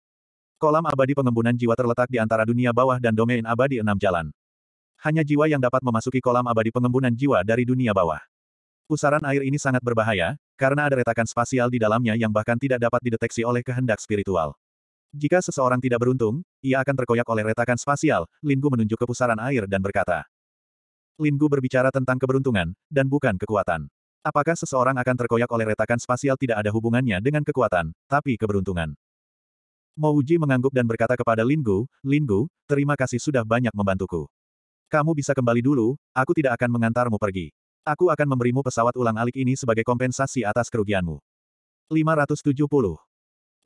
Kolam abadi pengembunan jiwa terletak di antara dunia bawah dan domain abadi enam jalan. Hanya jiwa yang dapat memasuki kolam abadi pengembunan jiwa dari dunia bawah. Pusaran air ini sangat berbahaya, karena ada retakan spasial di dalamnya yang bahkan tidak dapat dideteksi oleh kehendak spiritual. Jika seseorang tidak beruntung, ia akan terkoyak oleh retakan spasial, Linggu menunjuk ke pusaran air dan berkata. Linggu berbicara tentang keberuntungan, dan bukan kekuatan. Apakah seseorang akan terkoyak oleh retakan spasial tidak ada hubungannya dengan kekuatan, tapi keberuntungan. Mouji mengangguk dan berkata kepada Linggu, Linggu, terima kasih sudah banyak membantuku. Kamu bisa kembali dulu, aku tidak akan mengantarmu pergi. Aku akan memberimu pesawat ulang-alik ini sebagai kompensasi atas kerugianmu. 570.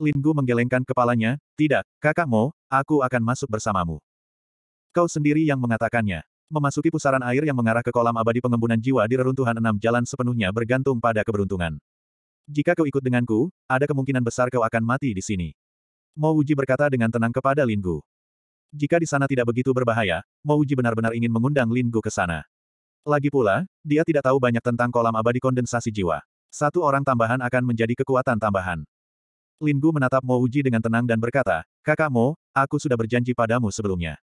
Linggu menggelengkan kepalanya, tidak, kakak Mo, aku akan masuk bersamamu. Kau sendiri yang mengatakannya. Memasuki pusaran air yang mengarah ke kolam abadi pengembunan jiwa di reruntuhan enam jalan sepenuhnya bergantung pada keberuntungan. Jika kau ikut denganku, ada kemungkinan besar kau akan mati di sini. Mo Wuji berkata dengan tenang kepada Lin Gu. Jika di sana tidak begitu berbahaya, Mo Wuji benar-benar ingin mengundang Lin Gu ke sana. Lagi pula, dia tidak tahu banyak tentang kolam abadi kondensasi jiwa. Satu orang tambahan akan menjadi kekuatan tambahan. Lin Gu menatap Mo Wuji dengan tenang dan berkata, Kakak Mo, aku sudah berjanji padamu sebelumnya.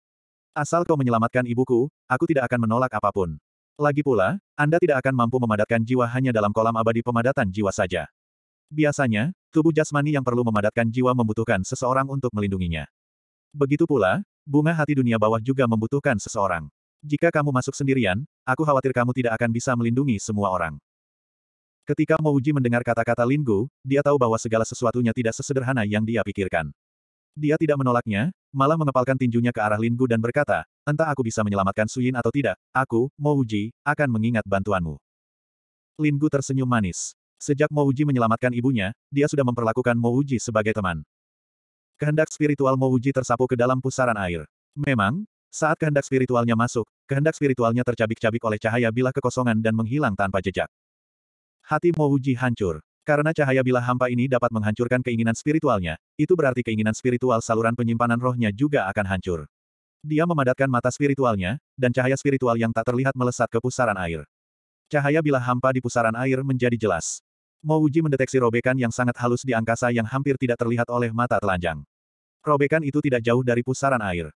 Asal kau menyelamatkan ibuku, aku tidak akan menolak apa pun. Lagi pula, Anda tidak akan mampu memadatkan jiwa hanya dalam kolam abadi pemadatan jiwa saja. Biasanya, tubuh jasmani yang perlu memadatkan jiwa membutuhkan seseorang untuk melindunginya. Begitu pula, bunga hati dunia bawah juga membutuhkan seseorang. Jika kamu masuk sendirian, aku khawatir kamu tidak akan bisa melindungi semua orang. Ketika Mouji mendengar kata-kata Linggu, dia tahu bahwa segala sesuatunya tidak sesederhana yang dia pikirkan. Dia tidak menolaknya, malah mengepalkan tinjunya ke arah Linggu dan berkata, entah aku bisa menyelamatkan Suyin atau tidak, aku, Mouji, akan mengingat bantuanmu. Linggu tersenyum manis. Sejak Mouji menyelamatkan ibunya, dia sudah memperlakukan Mouji sebagai teman. Kehendak spiritual Mouji tersapu ke dalam pusaran air. Memang, saat kehendak spiritualnya masuk, kehendak spiritualnya tercabik-cabik oleh cahaya bilah kekosongan dan menghilang tanpa jejak. Hati Mouji hancur. Karena cahaya bilah hampa ini dapat menghancurkan keinginan spiritualnya, itu berarti keinginan spiritual saluran penyimpanan rohnya juga akan hancur. Dia memadatkan mata spiritualnya, dan cahaya spiritual yang tak terlihat melesat ke pusaran air. Cahaya bilah hampa di pusaran air menjadi jelas. Mouji mendeteksi robekan yang sangat halus di angkasa yang hampir tidak terlihat oleh mata telanjang. Robekan itu tidak jauh dari pusaran air.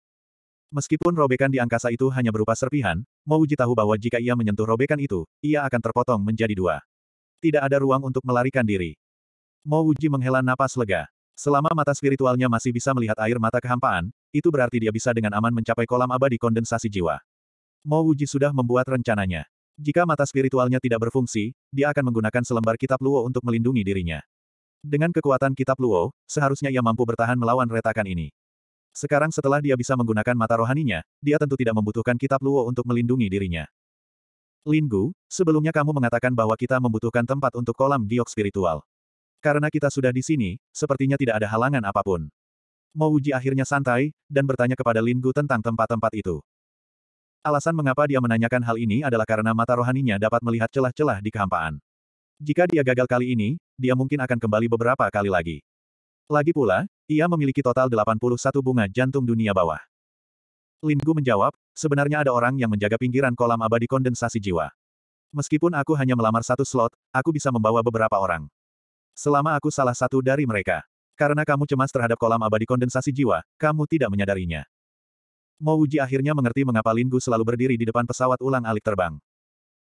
Meskipun robekan di angkasa itu hanya berupa serpihan, Mouji tahu bahwa jika ia menyentuh robekan itu, ia akan terpotong menjadi dua. Tidak ada ruang untuk melarikan diri. Mouji menghela napas lega. Selama mata spiritualnya masih bisa melihat air mata kehampaan, itu berarti dia bisa dengan aman mencapai kolam abadi kondensasi jiwa. Mouji sudah membuat rencananya. Jika mata spiritualnya tidak berfungsi, dia akan menggunakan selembar kitab Luo untuk melindungi dirinya. Dengan kekuatan kitab Luo, seharusnya ia mampu bertahan melawan retakan ini. Sekarang setelah dia bisa menggunakan mata rohaninya, dia tentu tidak membutuhkan kitab Luo untuk melindungi dirinya. Linggu, sebelumnya kamu mengatakan bahwa kita membutuhkan tempat untuk kolam giok spiritual. Karena kita sudah di sini, sepertinya tidak ada halangan apa pun. Mouji akhirnya santai, dan bertanya kepada Linggu tentang tempat-tempat itu. Alasan mengapa dia menanyakan hal ini adalah karena mata rohaninya dapat melihat celah-celah di kehampaan. Jika dia gagal kali ini, dia mungkin akan kembali beberapa kali lagi. Lagi pula, Ia memiliki total 81 bunga jantung dunia bawah. Lin Gu menjawab, sebenarnya ada orang yang menjaga pinggiran kolam abadi kondensasi jiwa. Meskipun aku hanya melamar satu slot, aku bisa membawa beberapa orang. Selama aku salah satu dari mereka. Karena kamu cemas terhadap kolam abadi kondensasi jiwa, kamu tidak menyadarinya. Mo Wuji akhirnya mengerti mengapa Lin Gu selalu berdiri di depan pesawat ulang-alik terbang.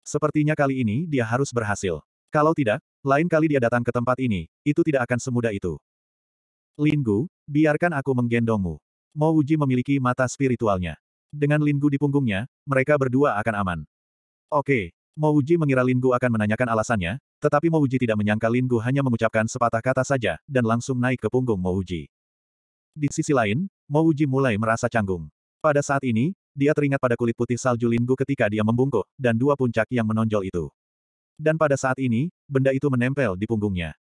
Sepertinya kali ini dia harus berhasil. Kalau tidak, lain kali dia datang ke tempat ini, itu tidak akan semudah itu. Lin Gu, biarkan aku menggendongmu. Mo Wuji memiliki mata spiritualnya. Dengan Lin Gu di punggungnya, mereka berdua akan aman. Oke, Mo Wuji mengira Lin Gu akan menanyakan alasannya, tetapi Mo Wuji tidak menyangka Lin Gu hanya mengucapkan sepatah kata saja, dan langsung naik ke punggung Mo Wuji. Di sisi lain, Mo Wuji mulai merasa canggung. Pada saat ini, dia teringat pada kulit putih salju Lin Gu ketika dia membungkuk, dan dua puncak yang menonjol itu. Dan pada saat ini, benda itu menempel di punggungnya.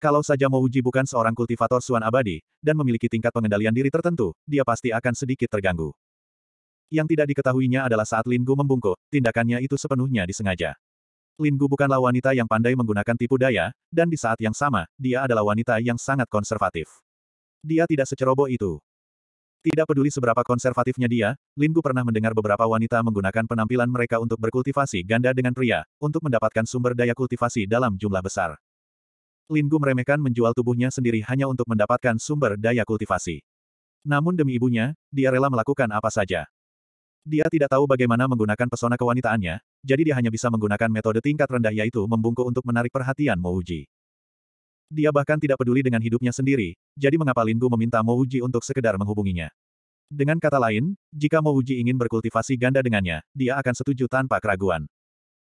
Kalau saja Mo Wuji bukan seorang kultivator suan abadi, dan memiliki tingkat pengendalian diri tertentu, dia pasti akan sedikit terganggu. Yang tidak diketahuinya adalah saat Lin Gu membungkuk, tindakannya itu sepenuhnya disengaja. Lin Gu bukanlah wanita yang pandai menggunakan tipu daya, dan di saat yang sama, dia adalah wanita yang sangat konservatif. Dia tidak seceroboh itu. Tidak peduli seberapa konservatifnya dia, Lin Gu pernah mendengar beberapa wanita menggunakan penampilan mereka untuk berkultivasi ganda dengan pria, untuk mendapatkan sumber daya kultivasi dalam jumlah besar. Lin Gu meremehkan menjual tubuhnya sendiri hanya untuk mendapatkan sumber daya kultivasi. Namun demi ibunya, dia rela melakukan apa saja. Dia tidak tahu bagaimana menggunakan pesona kewanitaannya, jadi dia hanya bisa menggunakan metode tingkat rendah yaitu membungkuk untuk menarik perhatian Mo Wuji. Dia bahkan tidak peduli dengan hidupnya sendiri, jadi mengapa Lin Gu meminta Mo Wuji untuk sekedar menghubunginya. Dengan kata lain, jika Mo Wuji ingin berkultivasi ganda dengannya, dia akan setuju tanpa keraguan.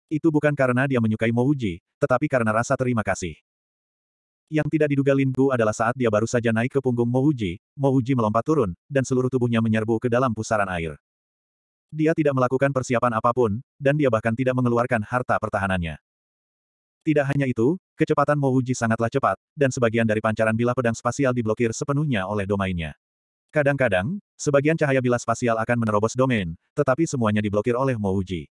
Itu bukan karena dia menyukai Mo Wuji, tetapi karena rasa terima kasih. Yang tidak diduga Lin Gu adalah saat dia baru saja naik ke punggung Mo Wuji, Mo Wuji melompat turun, dan seluruh tubuhnya menyerbu ke dalam pusaran air. Dia tidak melakukan persiapan apa pun, dan dia bahkan tidak mengeluarkan harta pertahanannya. Tidak hanya itu, kecepatan Mo Wuji sangatlah cepat, dan sebagian dari pancaran bilah pedang spasial diblokir sepenuhnya oleh domainnya. Kadang-kadang, sebagian cahaya bilah spasial akan menerobos domain, tetapi semuanya diblokir oleh Mo Wuji.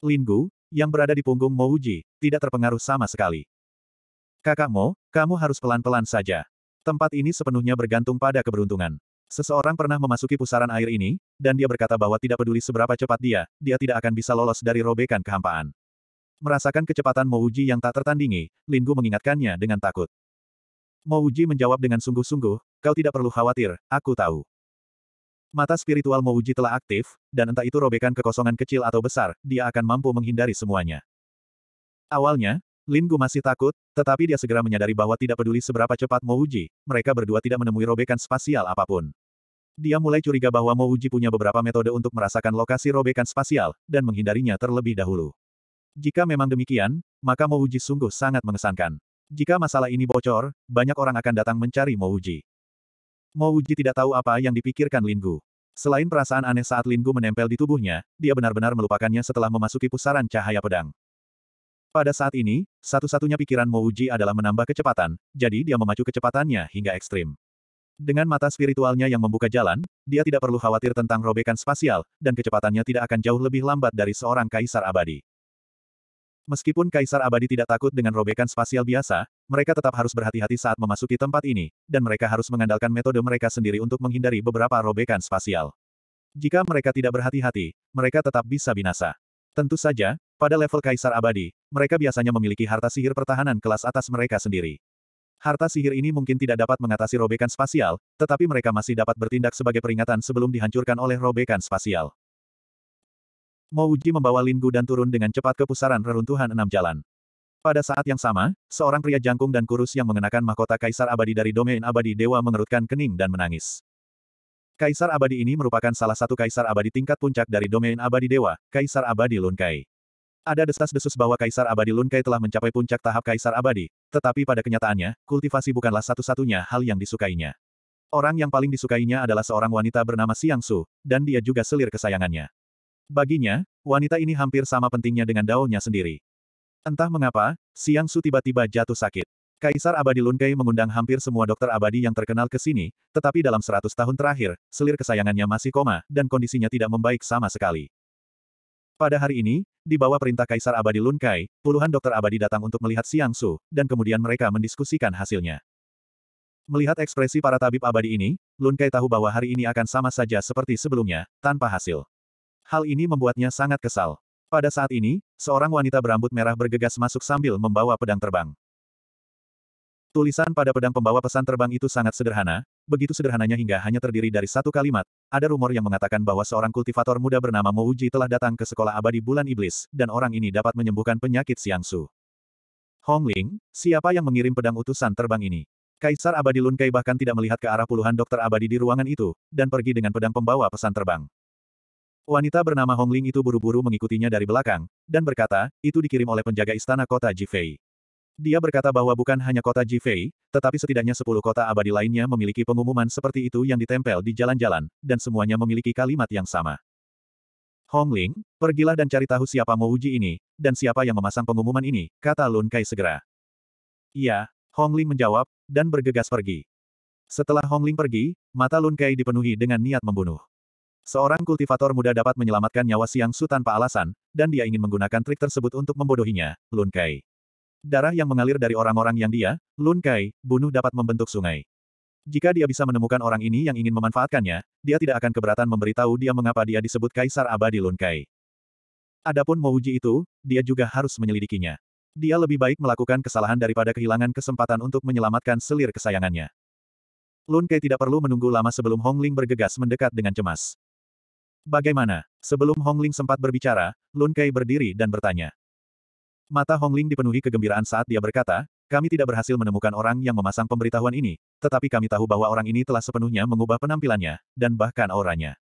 Lin Gu, yang berada di punggung Mo Wuji, tidak terpengaruh sama sekali. Kakak Mo, kamu harus pelan-pelan saja. Tempat ini sepenuhnya bergantung pada keberuntungan. Seseorang pernah memasuki pusaran air ini, dan dia berkata bahwa tidak peduli seberapa cepat dia, dia tidak akan bisa lolos dari robekan kehampaan. Merasakan kecepatan Mouji yang tak tertandingi, Lin Gu mengingatkannya dengan takut. Mouji menjawab dengan sungguh-sungguh, kau tidak perlu khawatir, aku tahu. Mata spiritual Mouji telah aktif, dan entah itu robekan kekosongan kecil atau besar, dia akan mampu menghindari semuanya. Awalnya, Lin Gu masih takut, tetapi dia segera menyadari bahwa tidak peduli seberapa cepat Mo Wuji, mereka berdua tidak menemui robekan spasial apa pun. Dia mulai curiga bahwa Mo Wuji punya beberapa metode untuk merasakan lokasi robekan spasial, dan menghindarinya terlebih dahulu. Jika memang demikian, maka Mo Wuji sungguh sangat mengesankan. Jika masalah ini bocor, banyak orang akan datang mencari Mo Wuji. Mo Wuji tidak tahu apa yang dipikirkan Lin Gu. Selain perasaan aneh saat Lin Gu menempel di tubuhnya, dia benar-benar melupakannya setelah memasuki pusaran cahaya pedang. Pada saat ini, satu-satunya pikiran Mo Wuji adalah menambah kecepatan, jadi dia memacu kecepatannya hingga ekstrim. Dengan mata spiritualnya yang membuka jalan, dia tidak perlu khawatir tentang robekan spasial, dan kecepatannya tidak akan jauh lebih lambat dari seorang kaisar abadi. Meskipun kaisar abadi tidak takut dengan robekan spasial biasa, mereka tetap harus berhati-hati saat memasuki tempat ini, dan mereka harus mengandalkan metode mereka sendiri untuk menghindari beberapa robekan spasial. Jika mereka tidak berhati-hati, mereka tetap bisa binasa. Tentu saja, pada level Kaisar Abadi, mereka biasanya memiliki harta sihir pertahanan kelas atas mereka sendiri. Harta sihir ini mungkin tidak dapat mengatasi robekan spasial, tetapi mereka masih dapat bertindak sebagai peringatan sebelum dihancurkan oleh robekan spasial. Mo Wuji membawa Lin Gu dan turun dengan cepat ke pusaran reruntuhan enam jalan. Pada saat yang sama, seorang pria jangkung dan kurus yang mengenakan mahkota Kaisar Abadi dari domain Abadi Dewa mengerutkan kening dan menangis. Kaisar Abadi ini merupakan salah satu Kaisar Abadi tingkat puncak dari domain Abadi Dewa, Kaisar Abadi Lunkai. Ada desas-desus bahwa Kaisar Abadi Lunkai telah mencapai puncak tahap Kaisar Abadi, tetapi pada kenyataannya, kultivasi bukanlah satu-satunya hal yang disukainya. Orang yang paling disukainya adalah seorang wanita bernama Siang Su, dan dia juga selir kesayangannya. Baginya, wanita ini hampir sama pentingnya dengan daunnya sendiri. Entah mengapa, Siang Su tiba-tiba jatuh sakit. Kaisar Abadi Lunkai mengundang hampir semua dokter abadi yang terkenal ke sini, tetapi dalam seratus tahun terakhir, selir kesayangannya masih koma, dan kondisinya tidak membaik sama sekali. Pada hari ini, di bawah perintah Kaisar Abadi Lun Kai, puluhan dokter abadi datang untuk melihat Siang Su, dan kemudian mereka mendiskusikan hasilnya. Melihat ekspresi para tabib abadi ini, Lun Kai tahu bahwa hari ini akan sama saja seperti sebelumnya, tanpa hasil. Hal ini membuatnya sangat kesal. Pada saat ini, seorang wanita berambut merah bergegas masuk sambil membawa pedang terbang. Tulisan pada pedang pembawa pesan terbang itu sangat sederhana, begitu sederhananya hingga hanya terdiri dari satu kalimat. Ada rumor yang mengatakan bahwa seorang kultivator muda bernama Mouji telah datang ke sekolah abadi bulan iblis, dan orang ini dapat menyembuhkan penyakit Siangsu. Hong Ling, siapa yang mengirim pedang utusan terbang ini? Kaisar abadi Lun Kai bahkan tidak melihat ke arah puluhan dokter abadi di ruangan itu, dan pergi dengan pedang pembawa pesan terbang. Wanita bernama Hong Ling itu buru-buru mengikutinya dari belakang, dan berkata, itu dikirim oleh penjaga istana kota Jifei. Dia berkata bahwa bukan hanya kota Jifei, tetapi setidaknya sepuluh kota abadi lainnya memiliki pengumuman seperti itu yang ditempel di jalan-jalan, dan semuanya memiliki kalimat yang sama. Hong Ling, pergilah dan cari tahu siapa Mouji ini, dan siapa yang memasang pengumuman ini, kata Lun Kai segera. Iya, Hong Ling menjawab, dan bergegas pergi. Setelah Hong Ling pergi, mata Lun Kai dipenuhi dengan niat membunuh. Seorang kultivator muda dapat menyelamatkan nyawa Siang Su tanpa alasan, dan dia ingin menggunakan trik tersebut untuk membodohinya, Lun Kai. Darah yang mengalir dari orang-orang yang dia, Lun Kai, bunuh dapat membentuk sungai. Jika dia bisa menemukan orang ini yang ingin memanfaatkannya, dia tidak akan keberatan memberitahu dia mengapa dia disebut Kaisar Abadi Lun Kai. Adapun Mouji itu, dia juga harus menyelidikinya. Dia lebih baik melakukan kesalahan daripada kehilangan kesempatan untuk menyelamatkan selir kesayangannya. Lun Kei tidak perlu menunggu lama sebelum Hong Ling bergegas mendekat dengan cemas. Bagaimana? Sebelum Hong Ling sempat berbicara, Lun Kei berdiri dan bertanya. Mata Hong Ling dipenuhi kegembiraan saat dia berkata, kami tidak berhasil menemukan orang yang memasang pemberitahuan ini, tetapi kami tahu bahwa orang ini telah sepenuhnya mengubah penampilannya, dan bahkan auranya.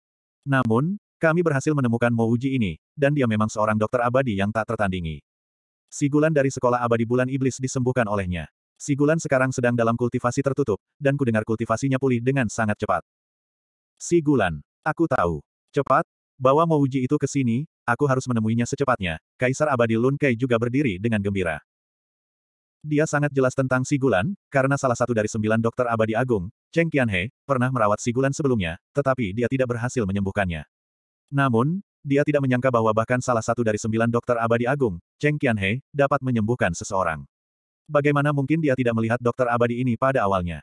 Namun, kami berhasil menemukan Mo Uji ini, dan dia memang seorang dokter abadi yang tak tertandingi. Sigulan dari sekolah abadi bulan iblis disembuhkan olehnya. Sigulan sekarang sedang dalam kultivasi tertutup, dan kudengar kultivasinya pulih dengan sangat cepat. Sigulan, aku tahu. Cepat, bawa Mouji itu ke sini, aku harus menemuinya secepatnya. Kaisar abadi Lun Kai juga berdiri dengan gembira. Dia sangat jelas tentang Sigulan, karena salah satu dari sembilan dokter abadi agung, Cheng Qianhe, pernah merawat Sigulan sebelumnya, tetapi dia tidak berhasil menyembuhkannya. Namun, dia tidak menyangka bahwa bahkan salah satu dari sembilan dokter abadi agung, Cheng Qianhe, dapat menyembuhkan seseorang. Bagaimana mungkin dia tidak melihat dokter abadi ini pada awalnya?